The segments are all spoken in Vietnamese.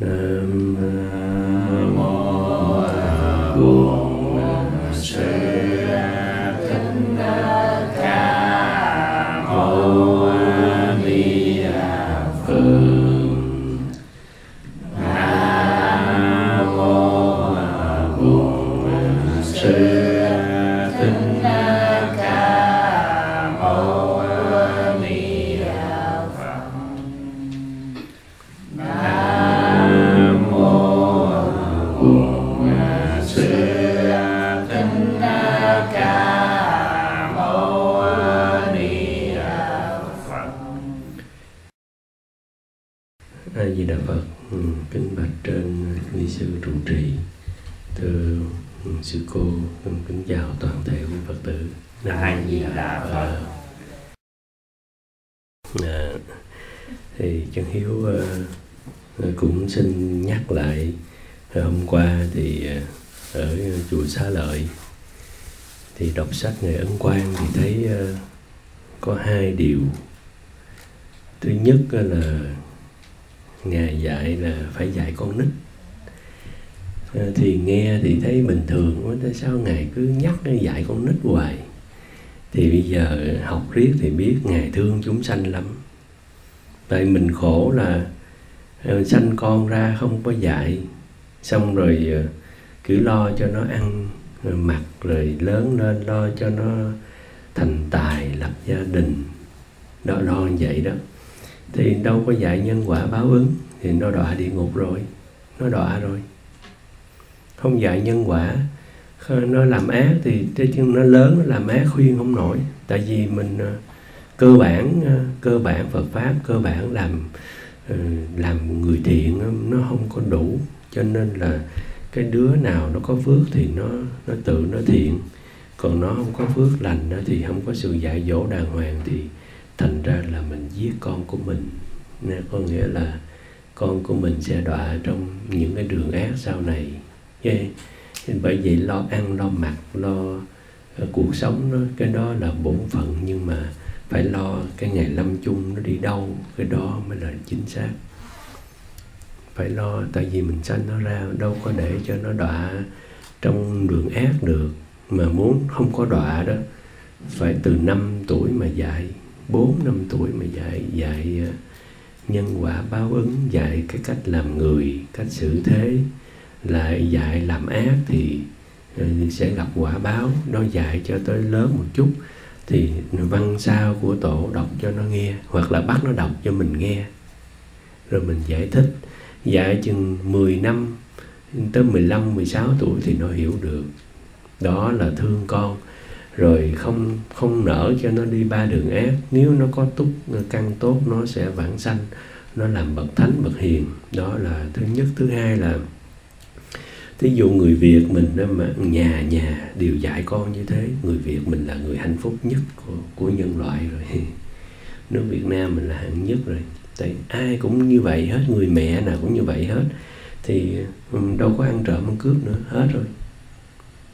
nam sách ngày ấn quang thì thấy ờ, có hai điều. Thứ nhất ờ, là ngài dạy là phải dạy con nít. Ờ, thì nghe thì thấy bình thường quá tại sao ngài cứ nhắc nó dạy con nít hoài. Thì bây giờ học riết thì biết ngài thương chúng sanh lắm. Tại mình khổ là sanh con ra không có dạy, xong rồi cứ lo cho nó ăn rồi mặc rồi lớn lên lo cho nó thành tài, lập gia đình. Đó, lo như vậy đó. Thì đâu có dạy nhân quả báo ứng, thì nó đọa địa ngục rồi. Nó đọa rồi. Không dạy nhân quả nó làm ác thì cái chân nó lớn, nó làm ác khuyên không nổi. Tại vì mình ờ, cơ bản ờ, cơ bản Phật pháp, cơ bản làm ờ, làm người thiện, nó không có đủ. Cho nên là cái đứa nào nó có phước thì nó nó tự nó thiện. Còn nó không có phước lành đó thì không có sự dạy dỗ đàng hoàng thì thành ra là mình giết con của mình. Nên có nghĩa là con của mình sẽ đọa trong những cái đường ác sau này. Yeah. bởi vậy lo ăn, lo mặc, lo ờ, cuộc sống đó, cái đó là bổn phận nhưng mà phải lo cái ngày lâm chung nó đi đâu, cái đó mới là chính xác phải lo, tại vì mình sanh nó ra đâu có để cho nó đọa trong đường ác được. Mà muốn không có đọa đó, phải từ 5 tuổi mà dạy 4 năm tuổi mà dạy dạy à, nhân quả báo ứng, dạy cái cách làm người, cách xử thế, lại dạy làm ác thì à, sẽ gặp quả báo. Nó dạy cho tới lớn một chút thì văn sao của tổ đọc cho nó nghe, hoặc là bắt nó đọc cho mình nghe. Rồi mình giải thích dạy chừng 10 năm tới 15, 16 tuổi thì nó hiểu được. Đó là thương con. Rồi không không nở cho nó đi ba đường ác. Nếu nó có túc căn tốt nó sẽ vãng sanh. Nó làm bậc thánh bậc hiền. Đó là thứ nhất. Thứ hai là thí dụ người việt mình đó mà nhà nhà đều dạy con như thế. Người việt mình là người hạnh phúc nhất của, của nhân loại rồi. Nước việt nam mình là hạng nhất rồi tại ai cũng như vậy hết, người mẹ nào cũng như vậy hết. Thì đâu có ăn trộm ăn cướp nữa, hết rồi.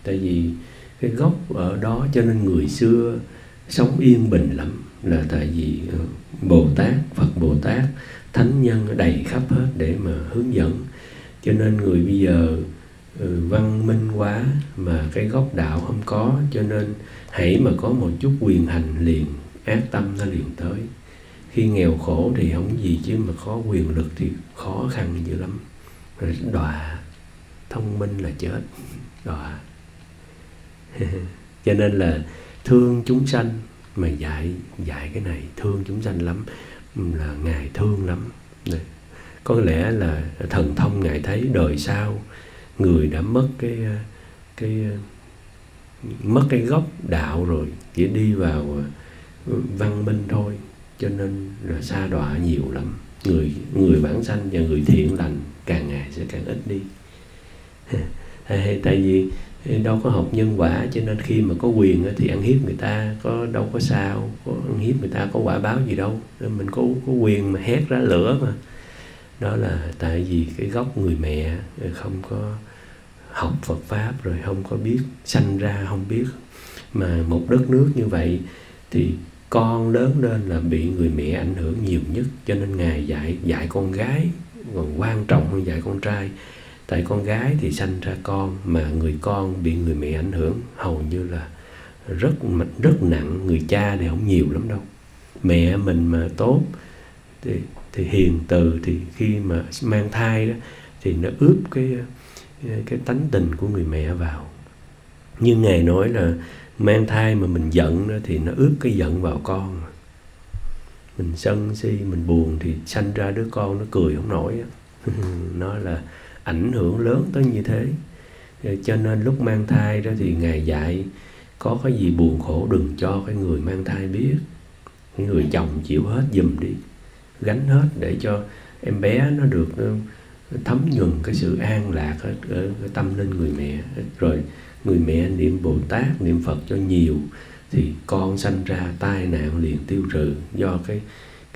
Tại vì cái gốc ở đó cho nên người xưa sống yên bình lắm, là tại vì ờ, bồ tát, phật bồ tát, thánh nhân đầy khắp hết để mà hướng dẫn. Cho nên người bây giờ ừ, văn minh quá mà cái gốc đạo không có, cho nên hãy mà có một chút quyền hành liền, ác tâm nó liền tới khi nghèo khổ thì không gì chứ mà có quyền lực thì khó khăn dữ lắm. Rồi đọa thông minh là chết đọa. Cho nên là thương chúng sanh mà dạy dạy cái này thương chúng sanh lắm là ngài thương lắm. Này, có lẽ là thần thông ngài thấy đời sau người đã mất cái ờ, cái ờ, mất cái gốc đạo rồi chỉ đi vào ờ, văn minh thôi cho nên là xa đọa nhiều lắm. Người người bản sanh và người thiện lành càng ngày sẽ càng ít đi. Tại vì đâu có học nhân quả, cho nên khi mà có quyền thì ăn hiếp người ta có đâu có sao, có ăn hiếp người ta có quả báo gì đâu. Nên mình có có quyền mà hét ra lửa mà. Đó là tại vì cái gốc người mẹ không có học Phật pháp rồi không có biết sanh ra, không biết. Mà một đất nước như vậy thì con lớn lên là bị người mẹ ảnh hưởng nhiều nhất cho nên ngài dạy dạy con gái còn quan trọng hơn dạy con trai. Tại con gái thì sanh ra con mà người con bị người mẹ ảnh hưởng hầu như là rất rất nặng. Người cha thì không nhiều lắm đâu. Mẹ mình mà tốt thì, thì hiền từ thì khi mà mang thai đó thì nó ướp cái cái tánh tình của người mẹ vào. Như ngài nói là mang thai mà mình giận đó thì nó ướp cái giận vào con. Mình sân si mình buồn thì sanh ra đứa con nó cười không nổi nó là ảnh hưởng lớn tới như thế. Ờ, cho nên lúc mang thai đó thì ngài dạy có cái gì buồn khổ đừng cho cái người mang thai biết. Cái người chồng chịu hết dùm đi. Gánh hết để cho em bé nó được ờ, thấm nhuần cái sự an lạc ở, ở ở tâm linh người mẹ. Rồi người mẹ niệm bồ tát, niệm phật cho nhiều thì con sanh ra tai nạn liền tiêu trừ do cái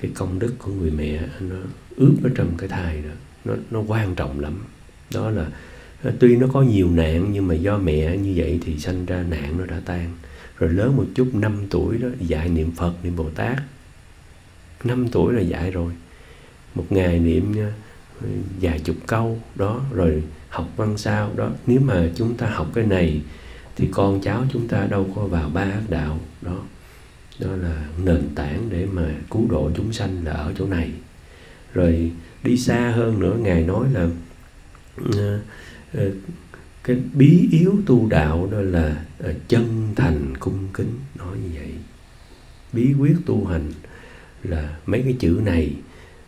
cái công đức của người mẹ nó ướp ở trong cái thai đó. Nó nó quan trọng lắm. Đó là à, tuy nó có nhiều nạn nhưng mà do mẹ như vậy thì sanh ra nạn nó đã tan. Rồi lớn một chút 5 tuổi đó, dạy niệm Phật, niệm Bồ Tát. 5 tuổi là dạy rồi. Một ngày niệm vài chục câu, đó, rồi học văn sao đó. Nếu mà chúng ta học cái này, thì con cháu chúng ta đâu có vào ba ác đạo. Đó. Đó là nền tảng để mà cứu độ chúng sanh là ở chỗ này. Rồi đi xa hơn nữa, ngài nói là ờ, ờ, cái bí yếu tu đạo đó là ờ, chân thành cung kính. Nói như vậy. Bí quyết tu hành là mấy cái chữ này.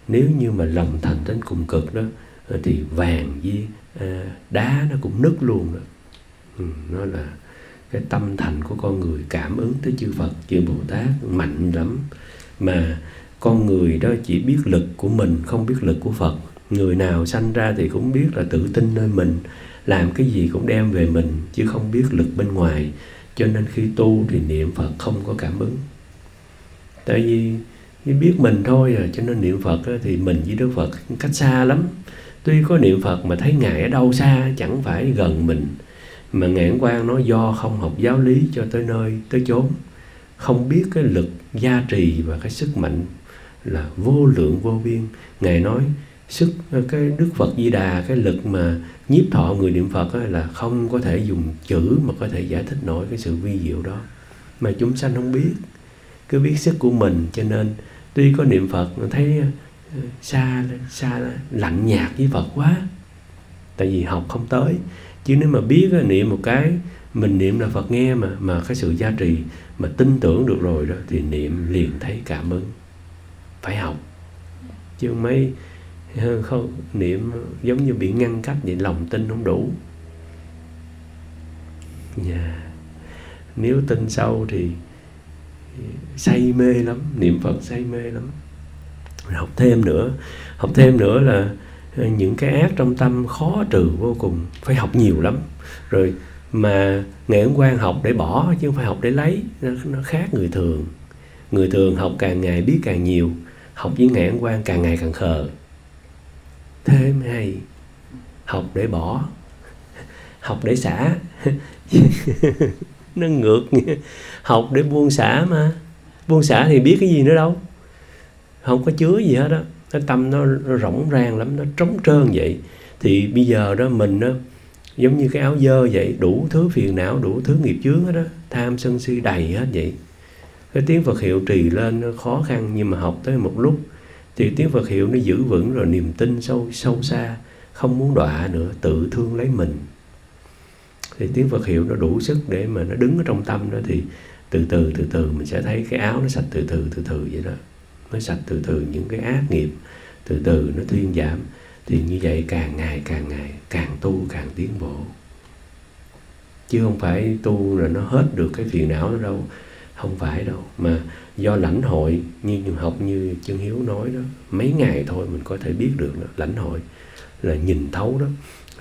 Nếu như mà lòng thành đến cùng cực đó thì vàng với Ờ, đá nó cũng nứt luôn đó ừ, nó là cái tâm thành của con người cảm ứng tới chư Phật chư Bồ Tát mạnh lắm. Mà con người đó chỉ biết lực của mình không biết lực của Phật. Người nào sanh ra thì cũng biết là tự tin nơi mình làm cái gì cũng đem về mình chứ không biết lực bên ngoài. Cho nên khi tu thì niệm Phật không có cảm ứng. Tại vì biết mình thôi à cho nên niệm Phật thì mình với Đức Phật cách xa lắm tuy có niệm Phật mà thấy Ngài ở đâu xa, chẳng phải gần mình. Mà ngạn quan nó do không học giáo lý cho tới nơi, tới chốn. Không biết cái lực, gia trì và cái sức mạnh là vô lượng, vô biên. Ngài nói, sức, cái đức phật di đà, cái lực mà nhiếp thọ người niệm phật là không có thể dùng chữ mà có thể giải thích nổi cái sự vi diệu đó. Mà chúng sanh không biết, cứ biết sức của mình. Cho nên, tuy có niệm phật, thấy xa xa lạnh nhạt với phật quá. Tại vì học không tới. Chứ nếu mà biết niệm một cái, mình niệm là Phật nghe mà mà cái sự giá trị mà tin tưởng được rồi đó, thì niệm liền thấy cảm ứng. Phải học. Chứ mấy, không, niệm giống như bị ngăn cách vậy, lòng tin không đủ. Yeah. Nếu tin sâu thì say mê lắm, niệm phật say mê lắm học thêm nữa. Học thêm nữa là ờ, những cái ác trong tâm khó trừ vô cùng. Phải học nhiều lắm. Rồi mà ngày hôm quan học để bỏ chứ không phải học để lấy. Nó, nó khác người thường. Người thường học càng ngày biết càng nhiều. Học với ngày hôm quan càng ngày càng khờ. Thế mới hay. Học để bỏ. Học để xả. Nó ngược. Học để buông xả mà. Buông xả thì biết cái gì nữa đâu không có chứa gì hết đó cái tâm nó, nó rỗng rang lắm nó trống trơn vậy. Thì bây giờ đó mình đó giống như cái áo dơ vậy đủ thứ phiền não đủ thứ nghiệp chướng hết đó tham sân si đầy hết vậy. Cái tiếng Phật hiệu trì lên nó khó khăn nhưng mà học tới một lúc thì tiếng Phật hiệu nó giữ vững rồi niềm tin sâu sâu xa không muốn đọa nữa tự thương lấy mình. Thì tiếng Phật hiệu nó đủ sức để mà nó đứng ở trong tâm đó thì từ từ từ từ mình sẽ thấy cái áo nó sạch từ từ từ từ vậy đó nó sạch từ từ những cái ác nghiệp, từ từ nó thuyên giảm. Thì như vậy càng ngày càng ngày, càng tu, càng tiến bộ. Chứ không phải tu rồi nó hết được cái phiền não đó đâu. Không phải đâu. Mà do lãnh hội, như học như chân hiếu nói đó, mấy ngày thôi mình có thể biết được đó. lãnh hội là nhìn thấu đó.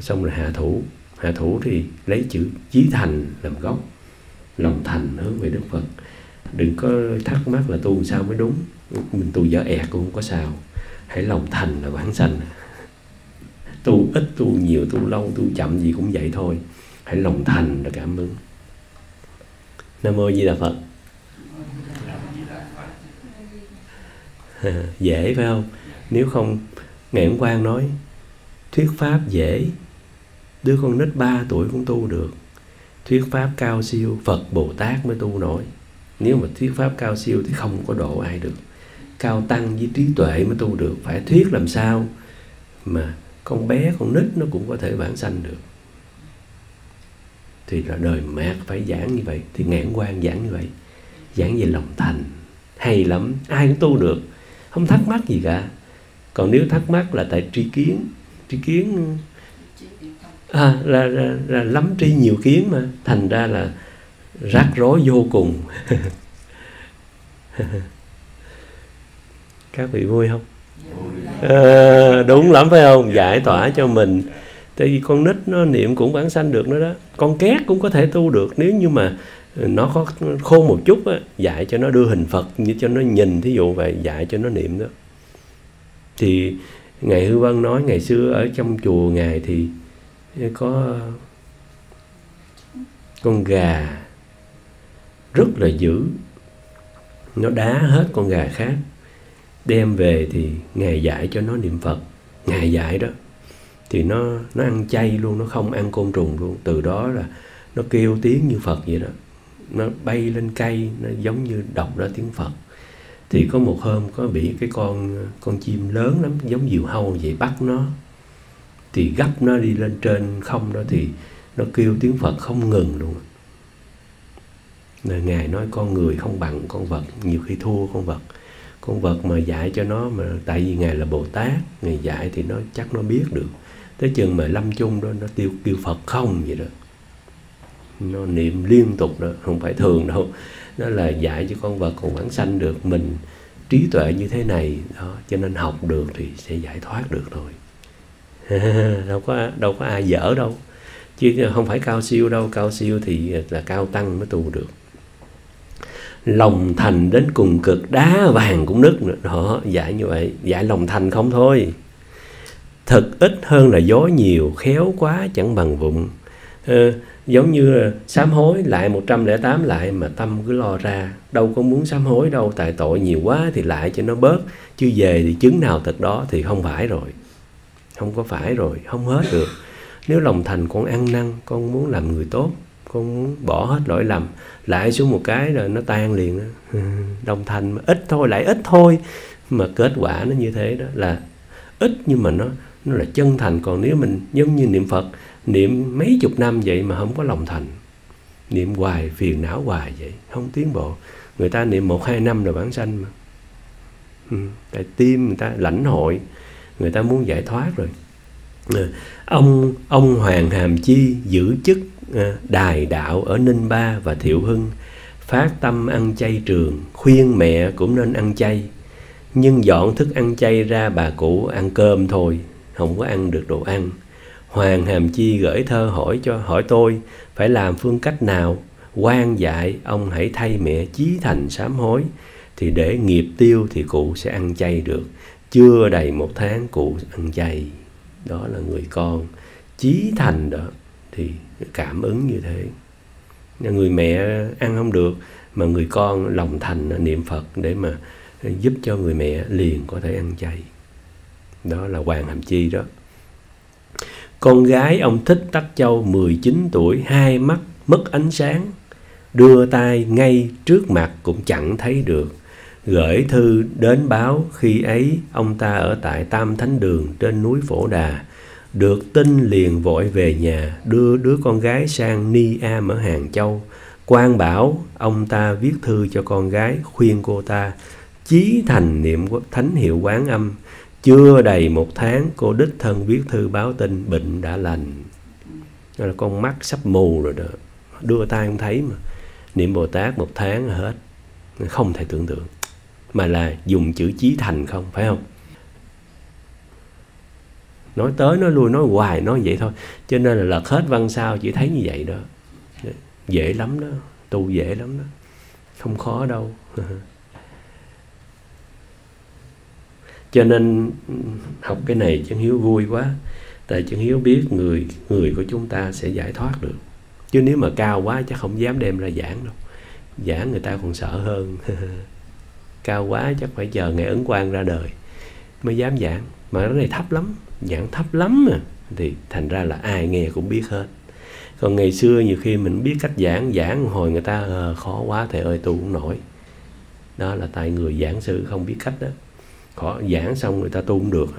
Xong rồi hạ thủ. Hạ thủ thì lấy chữ chí thành làm gốc, lòng thành hướng về đức phật. Đừng có thắc mắc là tu sao mới đúng mình tu dở ẹt cũng không có sao. Hãy lòng thành là bản sanh. Tu ít, tu nhiều, tu lâu, tu chậm gì cũng vậy thôi. Hãy lòng thành là cảm ơn nam mô di đà phật. Dễ phải không? Nếu không, ngày hôm quang nói, thuyết pháp dễ. Đứa con nít 3 tuổi cũng tu được. Thuyết pháp cao siêu, phật bồ tát mới tu nổi. Nếu mà thuyết pháp cao siêu thì không có độ ai được cao tăng với trí tuệ mới tu được. Phải thuyết làm sao mà con bé con nít nó cũng có thể vãng sanh được? Thì là đời mạt phải giảng như vậy thì ngạn quan giảng như vậy giảng về lòng thành. Hay lắm ai cũng tu được không thắc mắc gì cả. Còn nếu thắc mắc là tại tri kiến tri kiến à, là, là, là lắm tri nhiều kiến mà thành ra là rắc rối vô cùng. các vị vui không? À, đúng lắm phải không? Giải tỏa cho mình. Tại vì con nít nó niệm cũng bản sanh được nữa đó. Con két cũng có thể tu được. Nếu như mà nó có khôn một chút á, dạy cho nó đưa hình phật như cho nó nhìn thí dụ vậy dạy cho nó niệm đó. Thì ngài hư vân nói ngày xưa ở trong chùa ngài thì có con gà rất là dữ. Nó đá hết con gà khác đem về thì ngài dạy cho nó niệm phật. Ngài dạy đó. Thì nó nó ăn chay luôn, nó không ăn côn trùng luôn. Từ đó là nó kêu tiếng như phật vậy đó. Nó bay lên cây, nó giống như đọc ra tiếng phật. Thì có một hôm có bị cái con con chim lớn lắm, giống diều hâu vậy, bắt nó. Thì gấp nó đi lên trên không đó thì nó kêu tiếng phật không ngừng luôn. Rồi ngài nói, con người không bằng con vật, nhiều khi thua con vật con vật mà dạy cho nó mà tại vì ngài là bồ tát ngài dạy thì nó chắc nó biết được. Tới chừng mà lâm chung đó, nó tiêu, kêu phật không vậy đó. Nó niệm liên tục đó, không phải thường đâu. Nó là dạy cho con vật còn vãng sanh được, mình trí tuệ như thế này, đó, cho nên học được thì sẽ giải thoát được thôi. Đâu có đâu có ai dở đâu. Chứ không phải cao siêu đâu, cao siêu thì là cao tăng mới tu được lòng thành đến cùng cực đá vàng cũng nứt nữa. Họ giải như vậy. Giải lòng thành không thôi. Thật ít hơn là dối nhiều khéo quá chẳng bằng vụng. Ờ, giống như sám hối lại 108 lại mà tâm cứ lo ra. Đâu có muốn sám hối đâu tại tội nhiều quá thì lại cho nó bớt. Chứ về thì chứng nào thật đó thì không phải rồi. Không có phải rồi không hết được. Nếu lòng thành con ăn năn con muốn làm người tốt con muốn bỏ hết lỗi lầm lại xuống một cái rồi nó tan liền đó đồng thành mà ít thôi lại ít thôi. Mà kết quả nó như thế đó là ít nhưng mà nó nó là chân thành. Còn nếu mình giống như niệm phật niệm mấy chục năm vậy mà không có lòng thành niệm hoài phiền não hoài vậy không tiến bộ. Người ta niệm một hai năm rồi bản sanh mà. Ừ, tại tim người ta lãnh hội người ta muốn giải thoát rồi. Ừ, ông ông hoàng hàm chi giữ chức Ờ, đài đạo ở ninh ba và thiệu hưng phát tâm ăn chay trường, khuyên mẹ cũng nên ăn chay. Nhưng dọn thức ăn chay ra bà cụ ăn cơm thôi, không có ăn được đồ ăn. Hoàng hàm chi gửi thơ hỏi cho, hỏi tôi, phải làm phương cách nào? Quan dạy, ông hãy thay mẹ chí thành sám hối, thì để nghiệp tiêu thì cụ sẽ ăn chay được. Chưa đầy một tháng cụ ăn chay. Đó là người con. Chí thành đó, thì cảm ứng như thế. Người mẹ ăn không được, mà người con lòng thành niệm phật để mà giúp cho người mẹ liền có thể ăn chay. Đó là hoàng hàm chi đó. Con gái ông thích tắc châu 19 tuổi, hai mắt mất ánh sáng, đưa tay ngay trước mặt cũng chẳng thấy được. Gửi thư đến báo khi ấy ông ta ở tại Tam Thánh Đường trên núi Phổ Đà. Được tin liền vội về nhà, đưa đứa con gái sang Ni Am ở Hàng Châu. quan bảo, ông ta viết thư cho con gái, khuyên cô ta chí thành niệm thánh hiệu quán âm. Chưa đầy một tháng, cô đích thân viết thư báo tin, bệnh đã lành. Đó là con mắt sắp mù rồi đó. Đưa tay không thấy mà. Niệm Bồ Tát một tháng là hết. Không thể tưởng tượng mà là dùng chữ chí thành không, phải không nói tới, nói lui, nói hoài, nói vậy thôi. Cho nên là lật hết văn sao chỉ thấy như vậy đó. Dễ lắm đó, tu dễ lắm đó. Không khó đâu. Cho nên ừ, học cái này chân hiếu vui quá. Tại chân hiếu biết người người của chúng ta sẽ giải thoát được. Chứ nếu mà cao quá chắc không dám đem ra giảng đâu. Giảng người ta còn sợ hơn. Cao quá chắc phải chờ ngày ấn quang ra đời mới dám giảng. Mà cái này thấp lắm giảng thấp lắm mà thì thành ra là ai nghe cũng biết hết. Còn ngày xưa nhiều khi mình biết cách giảng giảng hồi người ta à, khó quá thầy ơi tu cũng nổi. Đó là tại người giảng sư không biết cách đó. Khó giảng xong người ta tu cũng được.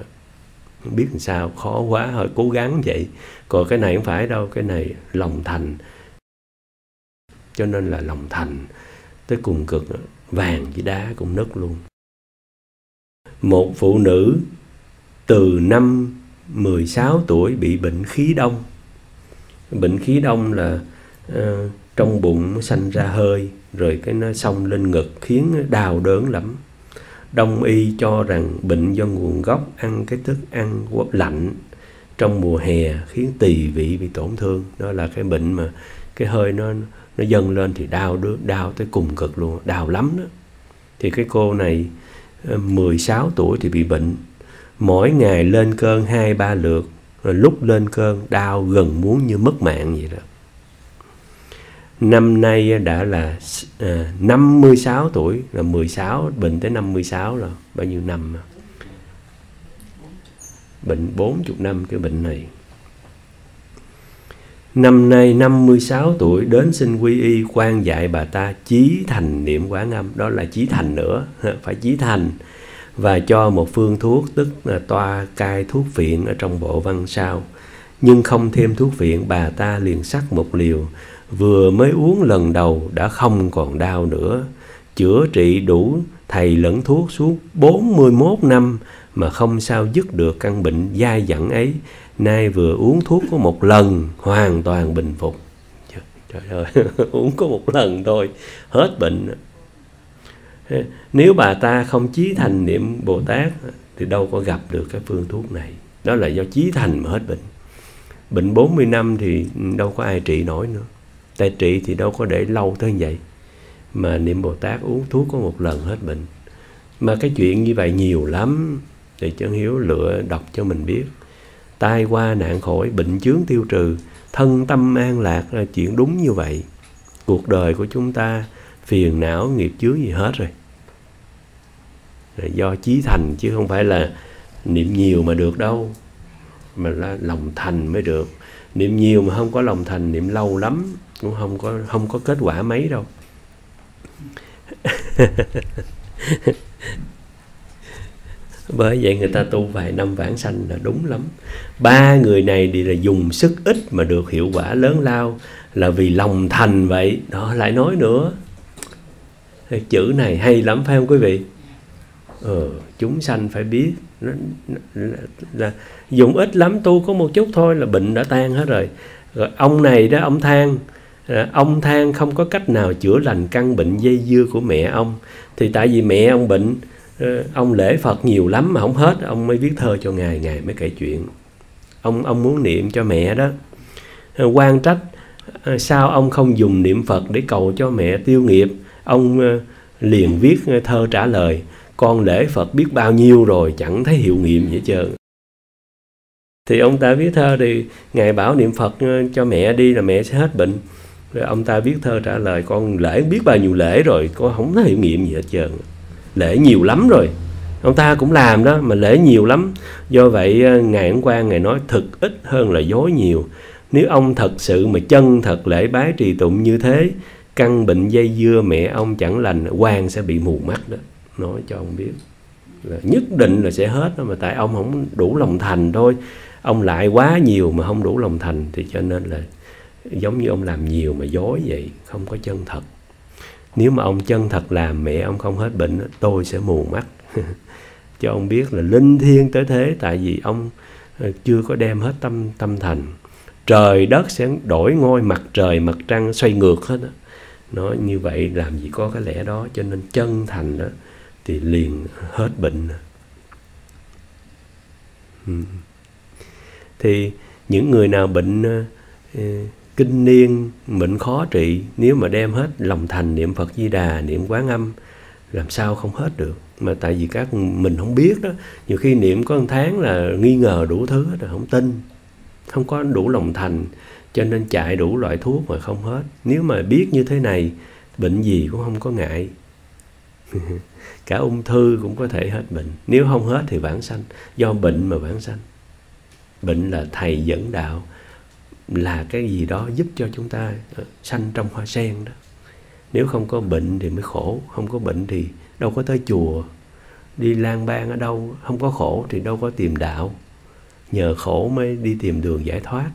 Không biết làm sao khó quá hơi cố gắng vậy. Còn cái này không phải đâu cái này lòng thành. Cho nên là lòng thành tới cùng cực vàng với đá cũng nứt luôn. Một phụ nữ từ năm 16 tuổi bị bệnh khí đông. Bệnh khí đông là uh, trong bụng sanh ra hơi rồi cái nó xông lên ngực khiến đau đớn lắm. Đông y cho rằng bệnh do nguồn gốc ăn cái thức ăn lạnh trong mùa hè khiến tỳ vị bị tổn thương. Đó là cái bệnh mà cái hơi nó nó dâng lên thì đau đớn đau tới cùng cực luôn đau lắm đó. Thì cái cô này ờ, 16 tuổi thì bị bệnh mỗi ngày lên cơn hai ba lượt rồi lúc lên cơn đau gần muốn như mất mạng vậy đó. Năm nay đã là à, 56 tuổi là 16 bệnh tới 56 là bao nhiêu năm mà. bệnh 40 năm cái bệnh này. Năm nay 56 tuổi đến xin quy y quan dạy bà ta chí thành niệm quán âm. Đó là chí thành nữa, phải chí thành. Và cho một phương thuốc tức là toa cai thuốc viện ở trong bộ văn sao. Nhưng không thêm thuốc viện, bà ta liền sắc một liều. Vừa mới uống lần đầu đã không còn đau nữa. Chữa trị đủ, thầy lẫn thuốc suốt 41 năm Mà không sao dứt được căn bệnh dai dẳng ấy. Nay vừa uống thuốc có một lần, hoàn toàn bình phục. Trời ơi, uống có một lần thôi, hết bệnh nếu bà ta không chí thành niệm bồ tát, thì đâu có gặp được cái phương thuốc này. Đó là do chí thành mà hết bệnh. Bệnh 40 năm thì đâu có ai trị nổi nữa. Tại trị thì đâu có để lâu tới như vậy. Mà niệm bồ tát uống thuốc có một lần hết bệnh. Mà cái chuyện như vậy nhiều lắm, thì chân hiếu lựa đọc cho mình biết. Tai qua nạn khỏi, bệnh chướng tiêu trừ, thân tâm an lạc là chuyện đúng như vậy. Cuộc đời của chúng ta, phiền não, nghiệp chướng gì hết rồi là do chí thành chứ không phải là niệm nhiều mà được đâu, mà là lòng thành mới được. Niệm nhiều mà không có lòng thành, niệm lâu lắm cũng không có không có kết quả mấy đâu. Bởi vậy người ta tu vài năm vãng sanh là đúng lắm. Ba người này thì là dùng sức ít mà được hiệu quả lớn lao là vì lòng thành vậy. Đó, lại nói nữa. Chữ này hay lắm, phải không quý vị? Ờ, chúng sanh phải biết. Nó, nó, là dùng ít lắm tu có một chút thôi là bệnh đã tan hết rồi. Rồi ông này đó ông than ờ, ông than không có cách nào chữa lành căn bệnh dây dưa của mẹ ông. Thì tại vì mẹ ông bệnh ờ, ông lễ Phật nhiều lắm mà không hết ông mới viết thơ cho ngài ngài mới kể chuyện. Ông ông muốn niệm cho mẹ đó. Ờ, quan trách sao ông không dùng niệm Phật để cầu cho mẹ tiêu nghiệp? Ông liền viết thơ trả lời con lễ Phật biết bao nhiêu rồi chẳng thấy hiệu nghiệm gì hết trơn. Thì ông ta viết thơ thì ngài bảo niệm Phật ờ, cho mẹ đi là mẹ sẽ hết bệnh. Rồi ông ta viết thơ trả lời, con lễ, biết bao nhiêu lễ rồi, con không thấy hiệu nghiệm gì hết trơn. Lễ nhiều lắm rồi. Ông ta cũng làm đó, mà lễ nhiều lắm. Do vậy ờ, ngài ấn quang ngài nói thực ít hơn là dối nhiều. Nếu ông thật sự mà chân thật lễ bái trì tụng như thế, căn bệnh dây dưa mẹ ông chẳng lành quan sẽ bị mù mắt đó nói cho ông biết là nhất định là sẽ hết đó, mà tại ông không đủ lòng thành thôi. Ông lại quá nhiều mà không đủ lòng thành thì cho nên là giống như ông làm nhiều mà dối vậy, không có chân thật. Nếu mà ông chân thật làm mẹ ông không hết bệnh tôi sẽ mù mắt. Cho ông biết là linh thiêng tới thế, tại vì ông ờ, chưa có đem hết tâm tâm thành. Trời đất sẽ đổi ngôi, mặt trời, mặt trăng xoay ngược hết đó. nói như vậy làm gì có cái lẽ đó, cho nên chân thành đó thì liền hết bệnh. Ừ. Thì những người nào bệnh ờ, kinh niên, bệnh khó trị, nếu mà đem hết lòng thành niệm Phật Di Đà, niệm Quán Âm, làm sao không hết được? Mà tại vì các mình không biết đó, nhiều khi niệm có một tháng là nghi ngờ đủ thứ rồi, không tin. Không có đủ lòng thành, cho nên chạy đủ loại thuốc mà không hết. Nếu mà biết như thế này, bệnh gì cũng không có ngại. cả ung thư cũng có thể hết bệnh. Nếu không hết thì vãng sanh. Do bệnh mà vãng sanh. Bệnh là thầy dẫn đạo, là cái gì đó giúp cho chúng ta ờ, sanh trong hoa sen đó. Nếu không có bệnh thì mới khổ, không có bệnh thì đâu có tới chùa. Đi lang bang ở đâu, không có khổ thì đâu có tìm đạo. Nhờ khổ mới đi tìm đường giải thoát.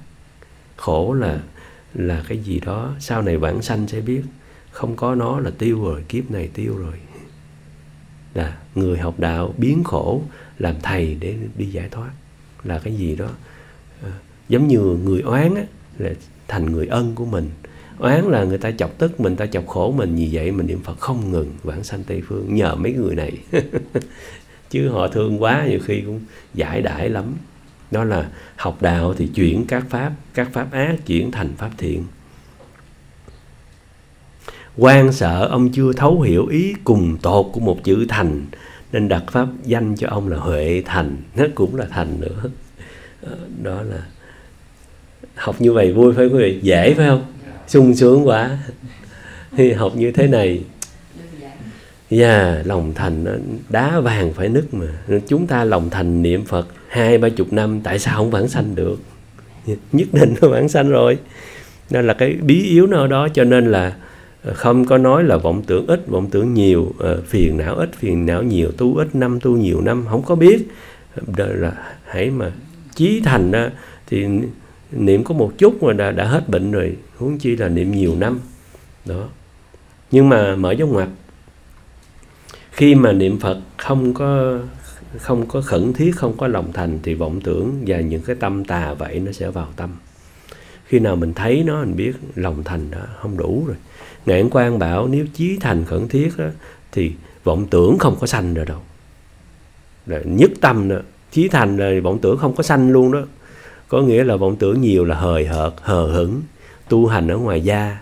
Khổ là là cái gì đó, sau này vãng sanh sẽ biết. Không có nó là tiêu rồi, kiếp này tiêu rồi là người học đạo biến khổ làm thầy để đi giải thoát. Là cái gì đó à, giống như người oán á, là thành người ân của mình. Oán là người ta chọc tức mình ta chọc khổ mình vì vậy mình niệm phật không ngừng vãng sanh tây phương nhờ mấy người này. Chứ họ thương quá nhiều khi cũng giải đãi lắm. Đó là học đạo thì chuyển các pháp các pháp ác chuyển thành pháp thiện quan sợ ông chưa thấu hiểu ý cùng tột của một chữ thành nên đặt pháp danh cho ông là huệ thành. Nó cũng là thành nữa. Ờ, đó là học như vậy vui phải quý vị? Dễ phải không? Sung sướng quá. Thì học như thế này. Dạ, yeah, lòng thành nó đá vàng phải nứt mà. Chúng ta lòng thành niệm Phật hai ba chục năm Tại sao không vãng sanh được? Nhất định nó vãng sanh rồi. Nên là cái bí yếu nó đó Cho nên là không có nói là vọng tưởng ít, vọng tưởng nhiều ờ, Phiền não ít, phiền não nhiều Tu ít năm, tu nhiều năm Không có biết. Đời là hãy mà chí thành đó, Thì niệm có một chút mà đã, đã hết bệnh rồi huống chi là niệm nhiều năm. Đó. Nhưng mà mở dấu ngoặc. Khi mà niệm phật không có không có khẩn thiết không có lòng thành thì vọng tưởng và những cái tâm tà vậy nó sẽ vào tâm. Khi nào mình thấy nó mình biết lòng thành đó không đủ rồi ngạn quan bảo nếu chí thành khẩn thiết đó, thì vọng tưởng không có sanh rồi đâu. Rồi nhất tâm đó chí thành rồi vọng tưởng không có sanh luôn đó. Có nghĩa là vọng tưởng nhiều là hời hợt hờ hững tu hành ở ngoài da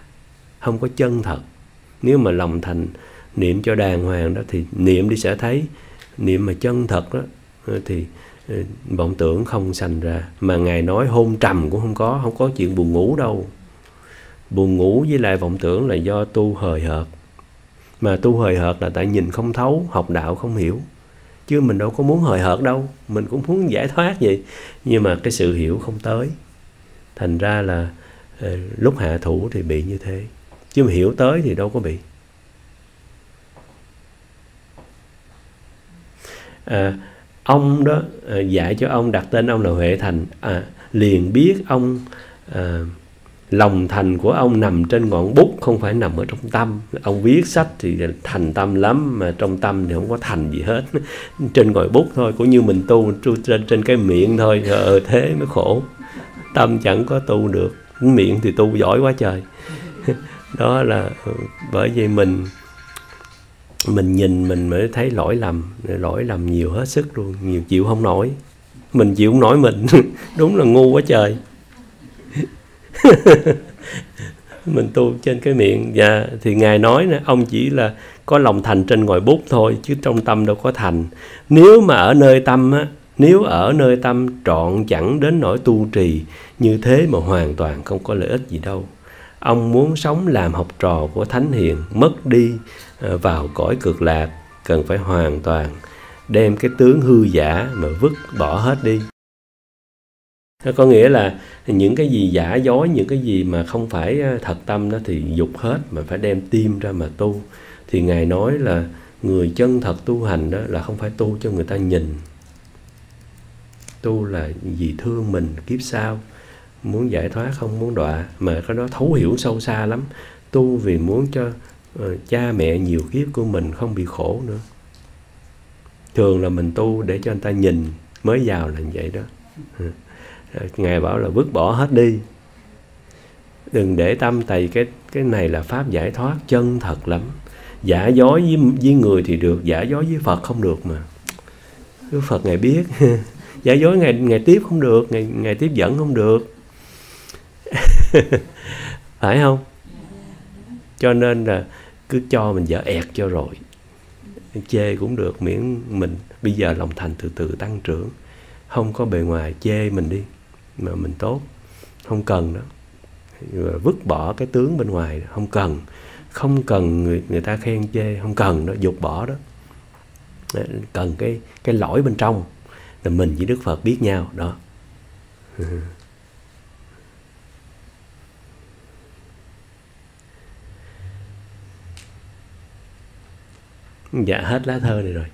không có chân thật. Nếu mà lòng thành niệm cho đàng hoàng đó thì niệm đi sẽ thấy niệm mà chân thật đó ờ, thì ờ, vọng tưởng không sanh ra. Mà ngài nói hôn trầm cũng không có không có chuyện buồn ngủ đâu buồn ngủ với lại vọng tưởng là do tu hời hợt. Mà tu hời hợt là tại nhìn không thấu học đạo không hiểu. Chứ mình đâu có muốn hời hợt đâu mình cũng muốn giải thoát vậy. Nhưng mà cái sự hiểu không tới. Thành ra là ờ, lúc hạ thủ thì bị như thế. Chứ mà hiểu tới thì đâu có bị. À, ông đó à, dạy cho ông đặt tên ông là huệ thành. À, liền biết ông à, lòng thành của ông nằm trên ngọn bút, không phải nằm ở trong tâm. Ông viết sách thì thành tâm lắm, mà trong tâm thì không có thành gì hết. Trên ngòi bút thôi, cũng như mình tu trên trên cái miệng thôi ờ, ờ thế mới khổ. Tâm chẳng có tu được. Miệng thì tu giỏi quá trời. Đó là ừ, bởi vì mình mình nhìn mình mới thấy lỗi lầm lỗi lầm nhiều hết sức luôn, nhiều chịu không nổi. Mình chịu không nổi mình. Đúng là ngu quá trời. mình tu trên cái miệng. Và thì ngài nói nè, ông chỉ là có lòng thành trên ngòi bút thôi, chứ trong tâm đâu có thành. Nếu mà ở nơi tâm á, nếu ở nơi tâm trọn chẳng đến nỗi tu trì, như thế mà hoàn toàn không có lợi ích gì đâu. Ông muốn sống làm học trò của thánh hiền, mất đi ờ, vào cõi cực lạc, cần phải hoàn toàn đem cái tướng hư giả mà vứt bỏ hết đi nó có nghĩa là những cái gì giả dối những cái gì mà không phải ờ, thật tâm đó thì dục hết mà phải đem tim ra mà tu. Thì ngài nói là người chân thật tu hành đó là không phải tu cho người ta nhìn. Tu là vì thương mình kiếp sau. Muốn giải thoát không muốn đọa mà cái đó thấu hiểu sâu xa lắm. Tu vì muốn cho uh, cha mẹ nhiều kiếp của mình không bị khổ nữa. Thường là mình tu để cho người ta nhìn mới vào là như vậy đó. Ừ ngài bảo là vứt bỏ hết đi. Đừng để tâm tày cái cái này là pháp giải thoát chân thật lắm. Giả dối với, với người thì được giả dối với phật không được mà. Đức phật ngài biết. Giả dối ngày ngày tiếp không được ngày ngày tiếp dẫn không được. Phải không? Cho nên là cứ cho mình dở ẹt cho rồi. Chê cũng được miễn mình bây giờ lòng thành từ từ tăng trưởng. Không có bề ngoài chê mình đi mà mình tốt. Không cần đó. Vứt bỏ cái tướng bên ngoài. Không cần. Không cần người người ta khen chê. Không cần đó. Dục bỏ đó. Cần cái cái lỗi bên trong. Là mình với đức phật biết nhau. Đó. Dạ hết lá thơ này rồi.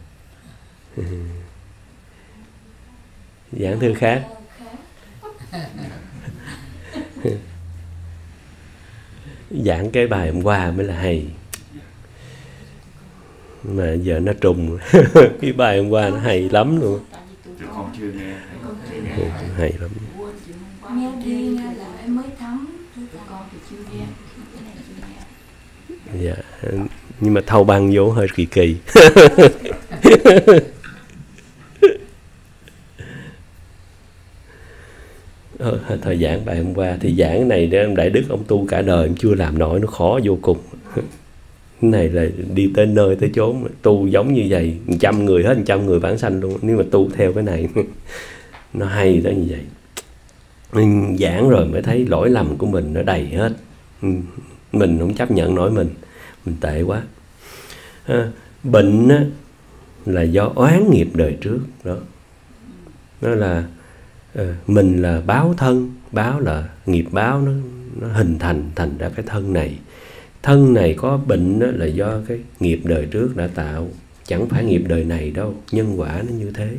Giảng thư khác. giảng cái bài hôm qua mới là hay. Mà giờ nó trùng. Cái bài hôm qua nó hay lắm luôn. Hay lắm. Dạ nhưng mà thâu băng vô hơi kỳ kỳ ờ, thời giảng bài hôm qua thì giảng này để đại đức ông tu cả đời ông chưa làm nổi nó khó vô cùng. Cái này là đi tới nơi tới chốn tu giống như vậy trăm người hết trăm người bản sanh luôn nếu mà tu theo cái này nó hay tới như vậy. Mình giảng rồi mới thấy lỗi lầm của mình nó đầy hết. Ừ, mình không chấp nhận nổi mình mình tệ quá. À, bệnh á, là do oán nghiệp đời trước đó. Nó là Ờ, mình là báo thân, báo là nghiệp báo, nó nó hình thành thành ra cái thân này. Thân này có bệnh đó là do cái nghiệp đời trước đã tạo. Chẳng phải nghiệp đời này đâu, nhân quả nó như thế.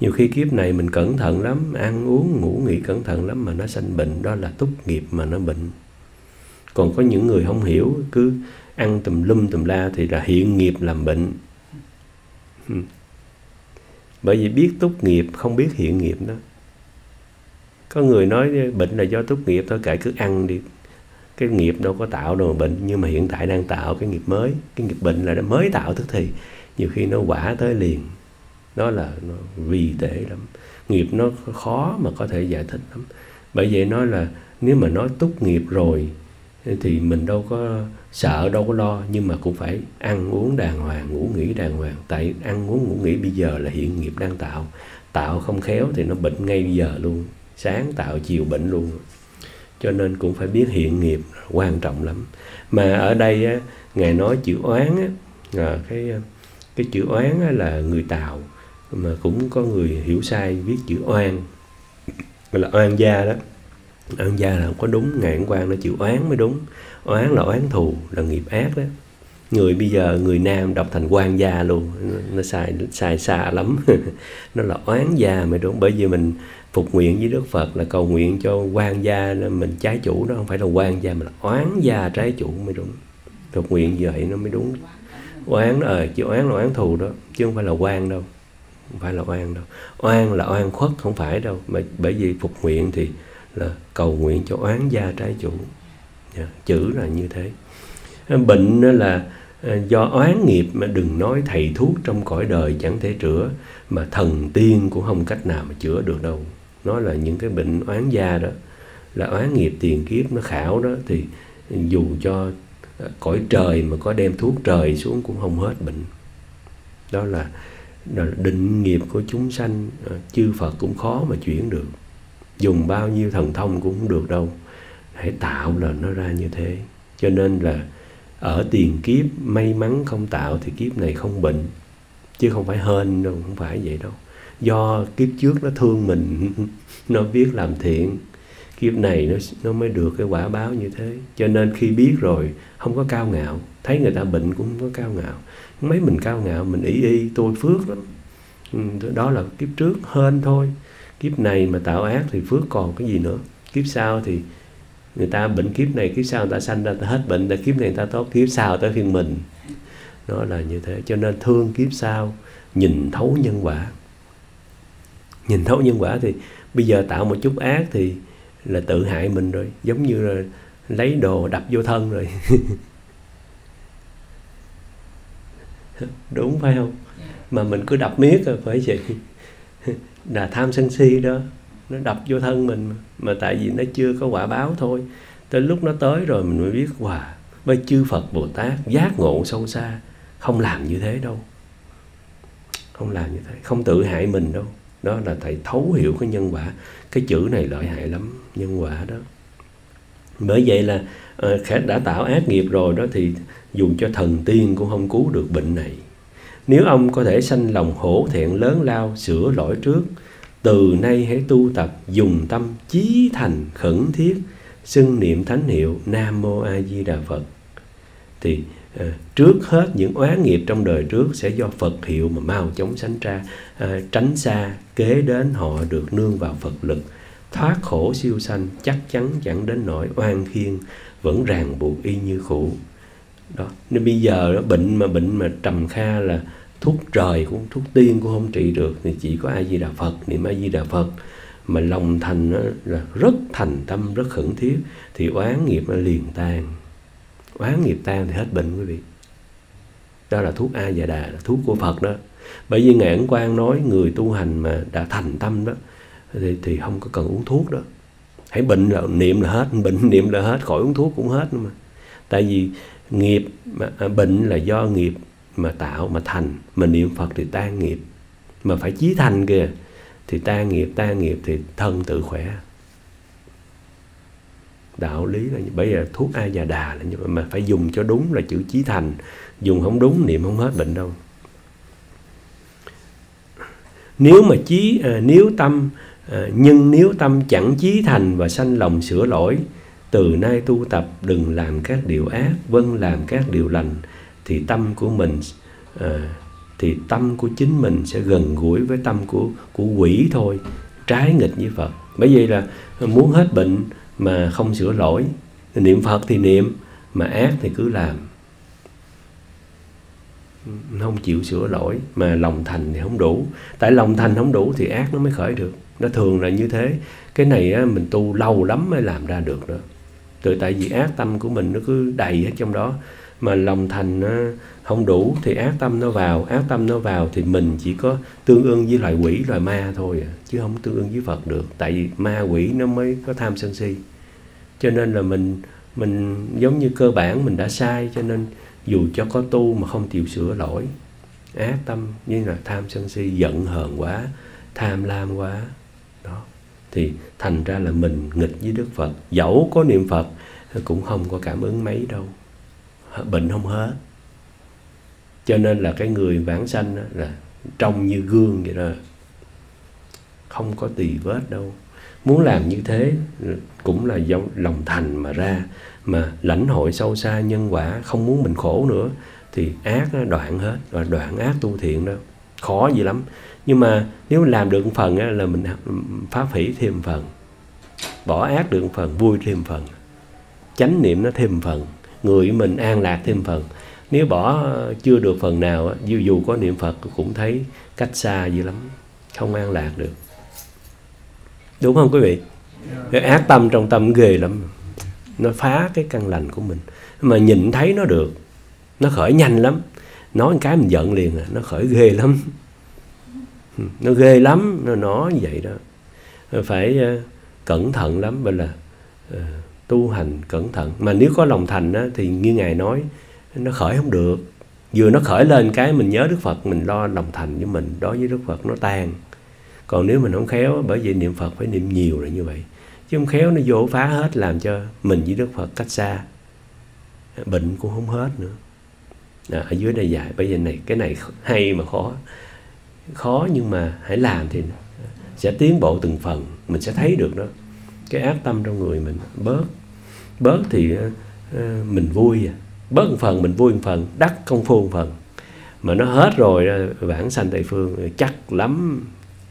Nhiều khi kiếp này mình cẩn thận lắm, ăn uống, ngủ nghỉ cẩn thận lắm mà nó sanh bệnh, đó là túc nghiệp mà nó bệnh. Còn có những người không hiểu, cứ ăn tùm lum tùm la thì là hiện nghiệp làm bệnh bởi vì biết túc nghiệp, không biết hiện nghiệp đó. Có người nói bệnh là do túc nghiệp thôi, kệ cứ ăn đi. Cái nghiệp đâu có tạo đâu mà bệnh, nhưng mà hiện tại đang tạo cái nghiệp mới. Cái nghiệp bệnh là nó mới tạo tức thì nhiều khi nó quả tới liền. Đó là nó vì tệ lắm. Nghiệp nó khó mà có thể giải thích lắm. Bởi vậy nói là nếu mà nói túc nghiệp rồi thì mình đâu có sợ đâu có lo nhưng mà cũng phải ăn uống đàng hoàng ngủ nghỉ đàng hoàng. Tại ăn uống ngủ nghỉ bây giờ là hiện nghiệp đang tạo. Tạo không khéo thì nó bệnh ngay bây giờ luôn. Sáng tạo chiều bệnh luôn. Cho nên cũng phải biết hiện nghiệp quan trọng lắm. Mà ở đây á, ngài nói chữ oán á, à, cái cái chữ oán á, là người tạo. Mà cũng có người hiểu sai viết chữ oan là oan gia đó. Oan gia là không có đúng ngạn quan nó chữ oán mới đúng oán là oán thù là nghiệp ác đó. Người bây giờ người nam đọc thành quan gia luôn. Nó xài xài xa lắm. Nó là oán gia mới đúng bởi vì mình phục nguyện với đức phật là cầu nguyện cho quan gia mình trái chủ nó không phải là quan gia mà là oán gia trái chủ mới đúng. Phục nguyện như vậy nó mới đúng. Oán ờ ờ, chữ oán là oán thù đó chứ không phải là quan đâu. Không phải là oan đâu. Oan là oan khuất không phải đâu. Mà bởi vì phục nguyện thì là cầu nguyện cho oán gia trái chủ. Dạ, chữ là như thế. Bệnh là ờ, do oán nghiệp mà đừng nói thầy thuốc trong cõi đời chẳng thể chữa, mà thần tiên cũng không cách nào mà chữa được đâu. Nó là những cái bệnh oán gia đó, là oán nghiệp tiền kiếp, nó khảo đó, thì dù cho ờ, cõi trời mà có đem thuốc trời xuống cũng không hết bệnh. Đó là định nghiệp của chúng sanh ờ, chư Phật cũng khó mà chuyển được. Dùng bao nhiêu thần thông cũng không được đâu hãy tạo là nó ra như thế. Cho nên là ở tiền kiếp may mắn không tạo thì kiếp này không bệnh, chứ không phải hên đâu, không phải vậy đâu. Do kiếp trước nó thương mình, nó biết làm thiện, kiếp này nó nó mới được cái quả báo như thế. Cho nên khi biết rồi, không có cao ngạo. Thấy người ta bệnh cũng không có cao ngạo. Mấy mình cao ngạo, mình ý y, tôi phước lắm. Ừ, đó là kiếp trước, hên thôi. Kiếp này mà tạo ác thì phước còn cái gì nữa? Kiếp sau thì người ta bệnh kiếp này, kiếp sau người ta sanh ra ta hết bệnh, ta kiếp này người ta tốt, kiếp sau tới phiên mình. Nó là như thế. Cho nên thương kiếp sau, nhìn thấu nhân quả. Nhìn thấu nhân quả thì bây giờ tạo một chút ác thì là tự hại mình rồi. Giống như là lấy đồ đập vô thân rồi. Đúng phải không? Mà mình cứ đập miết rồi, phải vậy. Là tham sân si đó nó đập vô thân mình mà, mà tại vì nó chưa có quả báo thôi. Tới lúc nó tới rồi mình mới biết wow với chư Phật Bồ Tát giác ngộ sâu xa không làm như thế đâu. Không làm như thế không tự hại mình đâu. Đó là thầy thấu hiểu cái nhân quả. Cái chữ này lợi hại lắm nhân quả đó. Bởi vậy là uh, đã tạo ác nghiệp rồi đó thì dù cho thần tiên cũng không cứu được bệnh này. Nếu ông có thể sanh lòng hổ thẹn lớn lao sửa lỗi trước từ nay hãy tu tập dùng tâm chí thành khẩn thiết xưng niệm thánh hiệu nam mô a di đà phật. Thì à, trước hết những oán nghiệp trong đời trước sẽ do phật hiệu mà mau chóng sánh ra à, tránh xa kế đến họ được nương vào phật lực. Thoát khổ siêu sanh chắc chắn chẳng đến nỗi oan khiên vẫn ràng buộc y như cũ. Đó nên bây giờ đó, bệnh mà bệnh mà trầm kha là thuốc trời cũng thuốc tiên cũng không trị được thì chỉ có a di đà phật. Niệm a di đà phật mà lòng thành nó là rất thành tâm rất khẩn thiết thì oán nghiệp nó liền tan. Oán nghiệp tan thì hết bệnh quý vị. Đó là thuốc a di đà là thuốc của phật đó. Bởi vì ngài ấn quang nói người tu hành mà đã thành tâm đó thì, thì không có cần uống thuốc đó. Hãy bệnh là niệm là hết bệnh niệm là hết khỏi uống thuốc cũng hết nữa mà. Tại vì nghiệp mà, à, bệnh là do nghiệp mà tạo mà thành mà niệm phật thì tan nghiệp. Mà phải chí thành kìa thì tan nghiệp tan nghiệp thì thân tự khỏe. Đạo lý là bây giờ thuốc a già đà là như vậy mà phải dùng cho đúng là chữ chí thành. Dùng không đúng niệm không hết bệnh đâu. Nếu mà chí à, nếu tâm à, nhưng nếu tâm chẳng chí thành và sanh lòng sửa lỗi từ nay tu tập đừng làm các điều ác vâng làm các điều lành thì tâm của mình à, thì tâm của chính mình sẽ gần gũi với tâm của của quỷ thôi trái nghịch với Phật. Bởi vậy là muốn hết bệnh mà không sửa lỗi niệm Phật thì niệm mà ác thì cứ làm. Không chịu sửa lỗi mà lòng thành thì không đủ. Tại lòng thành không đủ thì ác nó mới khởi được. Nó thường là như thế. Cái này á, mình tu lâu lắm mới làm ra được đó từ tại vì ác tâm của mình nó cứ đầy hết trong đó mà lòng thành nó không đủ thì ác tâm nó vào. Ác tâm nó vào thì mình chỉ có tương ưng với loài quỷ loài ma thôi à, chứ không tương ưng với phật được. Tại vì ma quỷ nó mới có tham sân si. Cho nên là mình mình giống như cơ bản mình đã sai cho nên dù cho có tu mà không chịu sửa lỗi ác tâm như là tham sân si giận hờn quá tham lam quá đó. Thì thành ra là mình nghịch với đức phật. Dẫu có niệm phật cũng không có cảm ứng mấy đâu bệnh không hết. Cho nên là cái người vãng sanh là trông như gương vậy đó không có tỳ vết đâu. Muốn làm như thế cũng là do lòng thành mà ra. Mà lãnh hội sâu xa nhân quả không muốn mình khổ nữa thì ác nó đoạn hết. Và đoạn ác tu thiện đó khó gì lắm. Nhưng mà nếu làm được một phần á, là mình phá phỉ thêm phần. Bỏ ác được một phần vui thêm phần. Chánh niệm nó thêm phần người mình an lạc thêm phần. Nếu bỏ ờ, chưa được phần nào dù dù có niệm phật cũng thấy cách xa dữ lắm không an lạc được. Đúng không quý vị? Cái ác tâm trong tâm ghê lắm. Nó phá cái căn lành của mình. Mà nhìn thấy nó được nó khởi nhanh lắm. Nói một cái mình giận liền à nó khởi ghê lắm. Ừ, nó ghê lắm nó nó như vậy đó. Phải ờ, cẩn thận lắm bởi là uh, tu hành cẩn thận. Mà nếu có lòng thành á, thì như ngài nói nó khởi không được. Vừa nó khởi lên cái mình nhớ đức phật mình lo lòng thành với mình đối với đức phật nó tan. Còn nếu mình không khéo bởi vì niệm phật phải niệm nhiều là như vậy. Chứ không khéo nó vô phá hết làm cho mình với đức phật cách xa. Bệnh cũng không hết nữa. À, ở dưới đây dài bây giờ này cái này hay mà khó. Khó nhưng mà hãy làm thì sẽ tiến bộ từng phần mình sẽ thấy được đó cái ác tâm trong người mình bớt bớt thì uh, mình vui à. Bớt một phần mình vui một phần đắc công phu một phần. Mà nó hết rồi vãng sanh tây phương chắc lắm.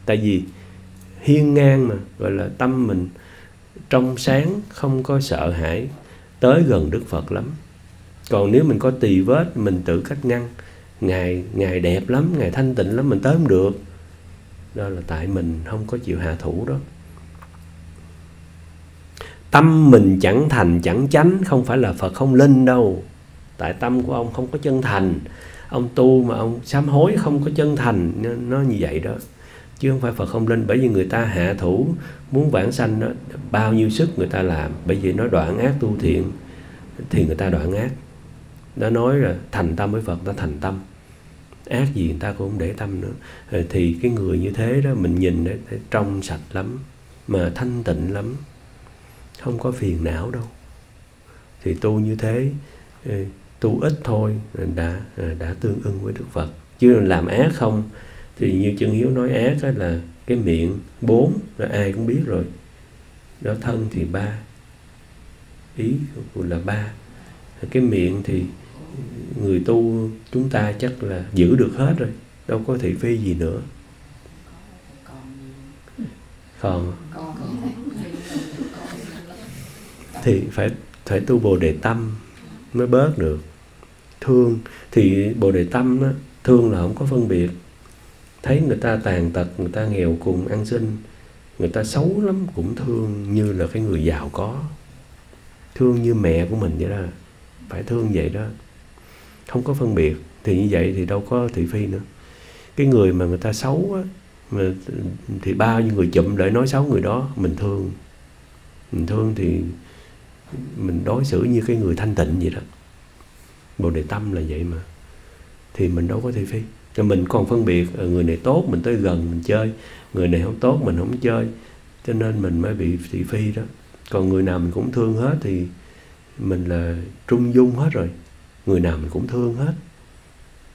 Tại vì hiên ngang mà gọi là tâm mình trong sáng không có sợ hãi tới gần đức phật lắm. Còn nếu mình có tỳ vết mình tự cách ngăn ngài ngài đẹp lắm ngài thanh tịnh lắm mình tới không được. Đó là tại mình không có chịu hạ thủ đó tâm mình chẳng thành, chẳng chánh, không phải là phật, không linh đâu. Tại tâm của ông không có chân thành. Ông tu mà ông sám hối không có chân thành, nó như vậy đó. Chứ không phải Phật không linh, bởi vì người ta hạ thủ, muốn vãng sanh đó, bao nhiêu sức người ta làm. Bởi vì nó đoạn ác tu thiện, thì người ta đoạn ác. Nó nói là thành tâm với Phật ta thành tâm. Ác gì người ta cũng không để tâm nữa. Thì cái người như thế đó, mình nhìn đấy trong sạch lắm, mà thanh tịnh lắm không có phiền não đâu. Thì tu như thế tu ít thôi đã đã tương ưng với đức phật. Chứ làm ác không thì như chân hiếu nói ác là cái miệng bốn là ai cũng biết rồi. Đó thân thì ba ý là ba. Cái miệng thì người tu chúng ta chắc là giữ được hết rồi đâu có thị phi gì nữa. Còn thì phải phải tu bồ đề tâm mới bớt được. Thương thì bồ đề tâm đó, thương là không có phân biệt. Thấy người ta tàn tật người ta nghèo cùng ăn xin người ta xấu lắm cũng thương như là cái người giàu có. Thương như mẹ của mình vậy đó phải thương vậy đó. Không có phân biệt thì như vậy thì đâu có thị phi nữa. Cái người mà người ta xấu á mà thì bao nhiêu người chụm lại nói xấu người đó mình thương. Mình thương thì mình đối xử như cái người thanh tịnh vậy đó. Bồ đề tâm là vậy mà. Thì mình đâu có thị phi. Cho mình còn phân biệt ờ, người này tốt, mình tới gần mình chơi. Người này không tốt, mình không chơi. Cho nên mình mới bị thị phi đó. Còn người nào mình cũng thương hết thì mình là trung dung hết rồi. Người nào mình cũng thương hết.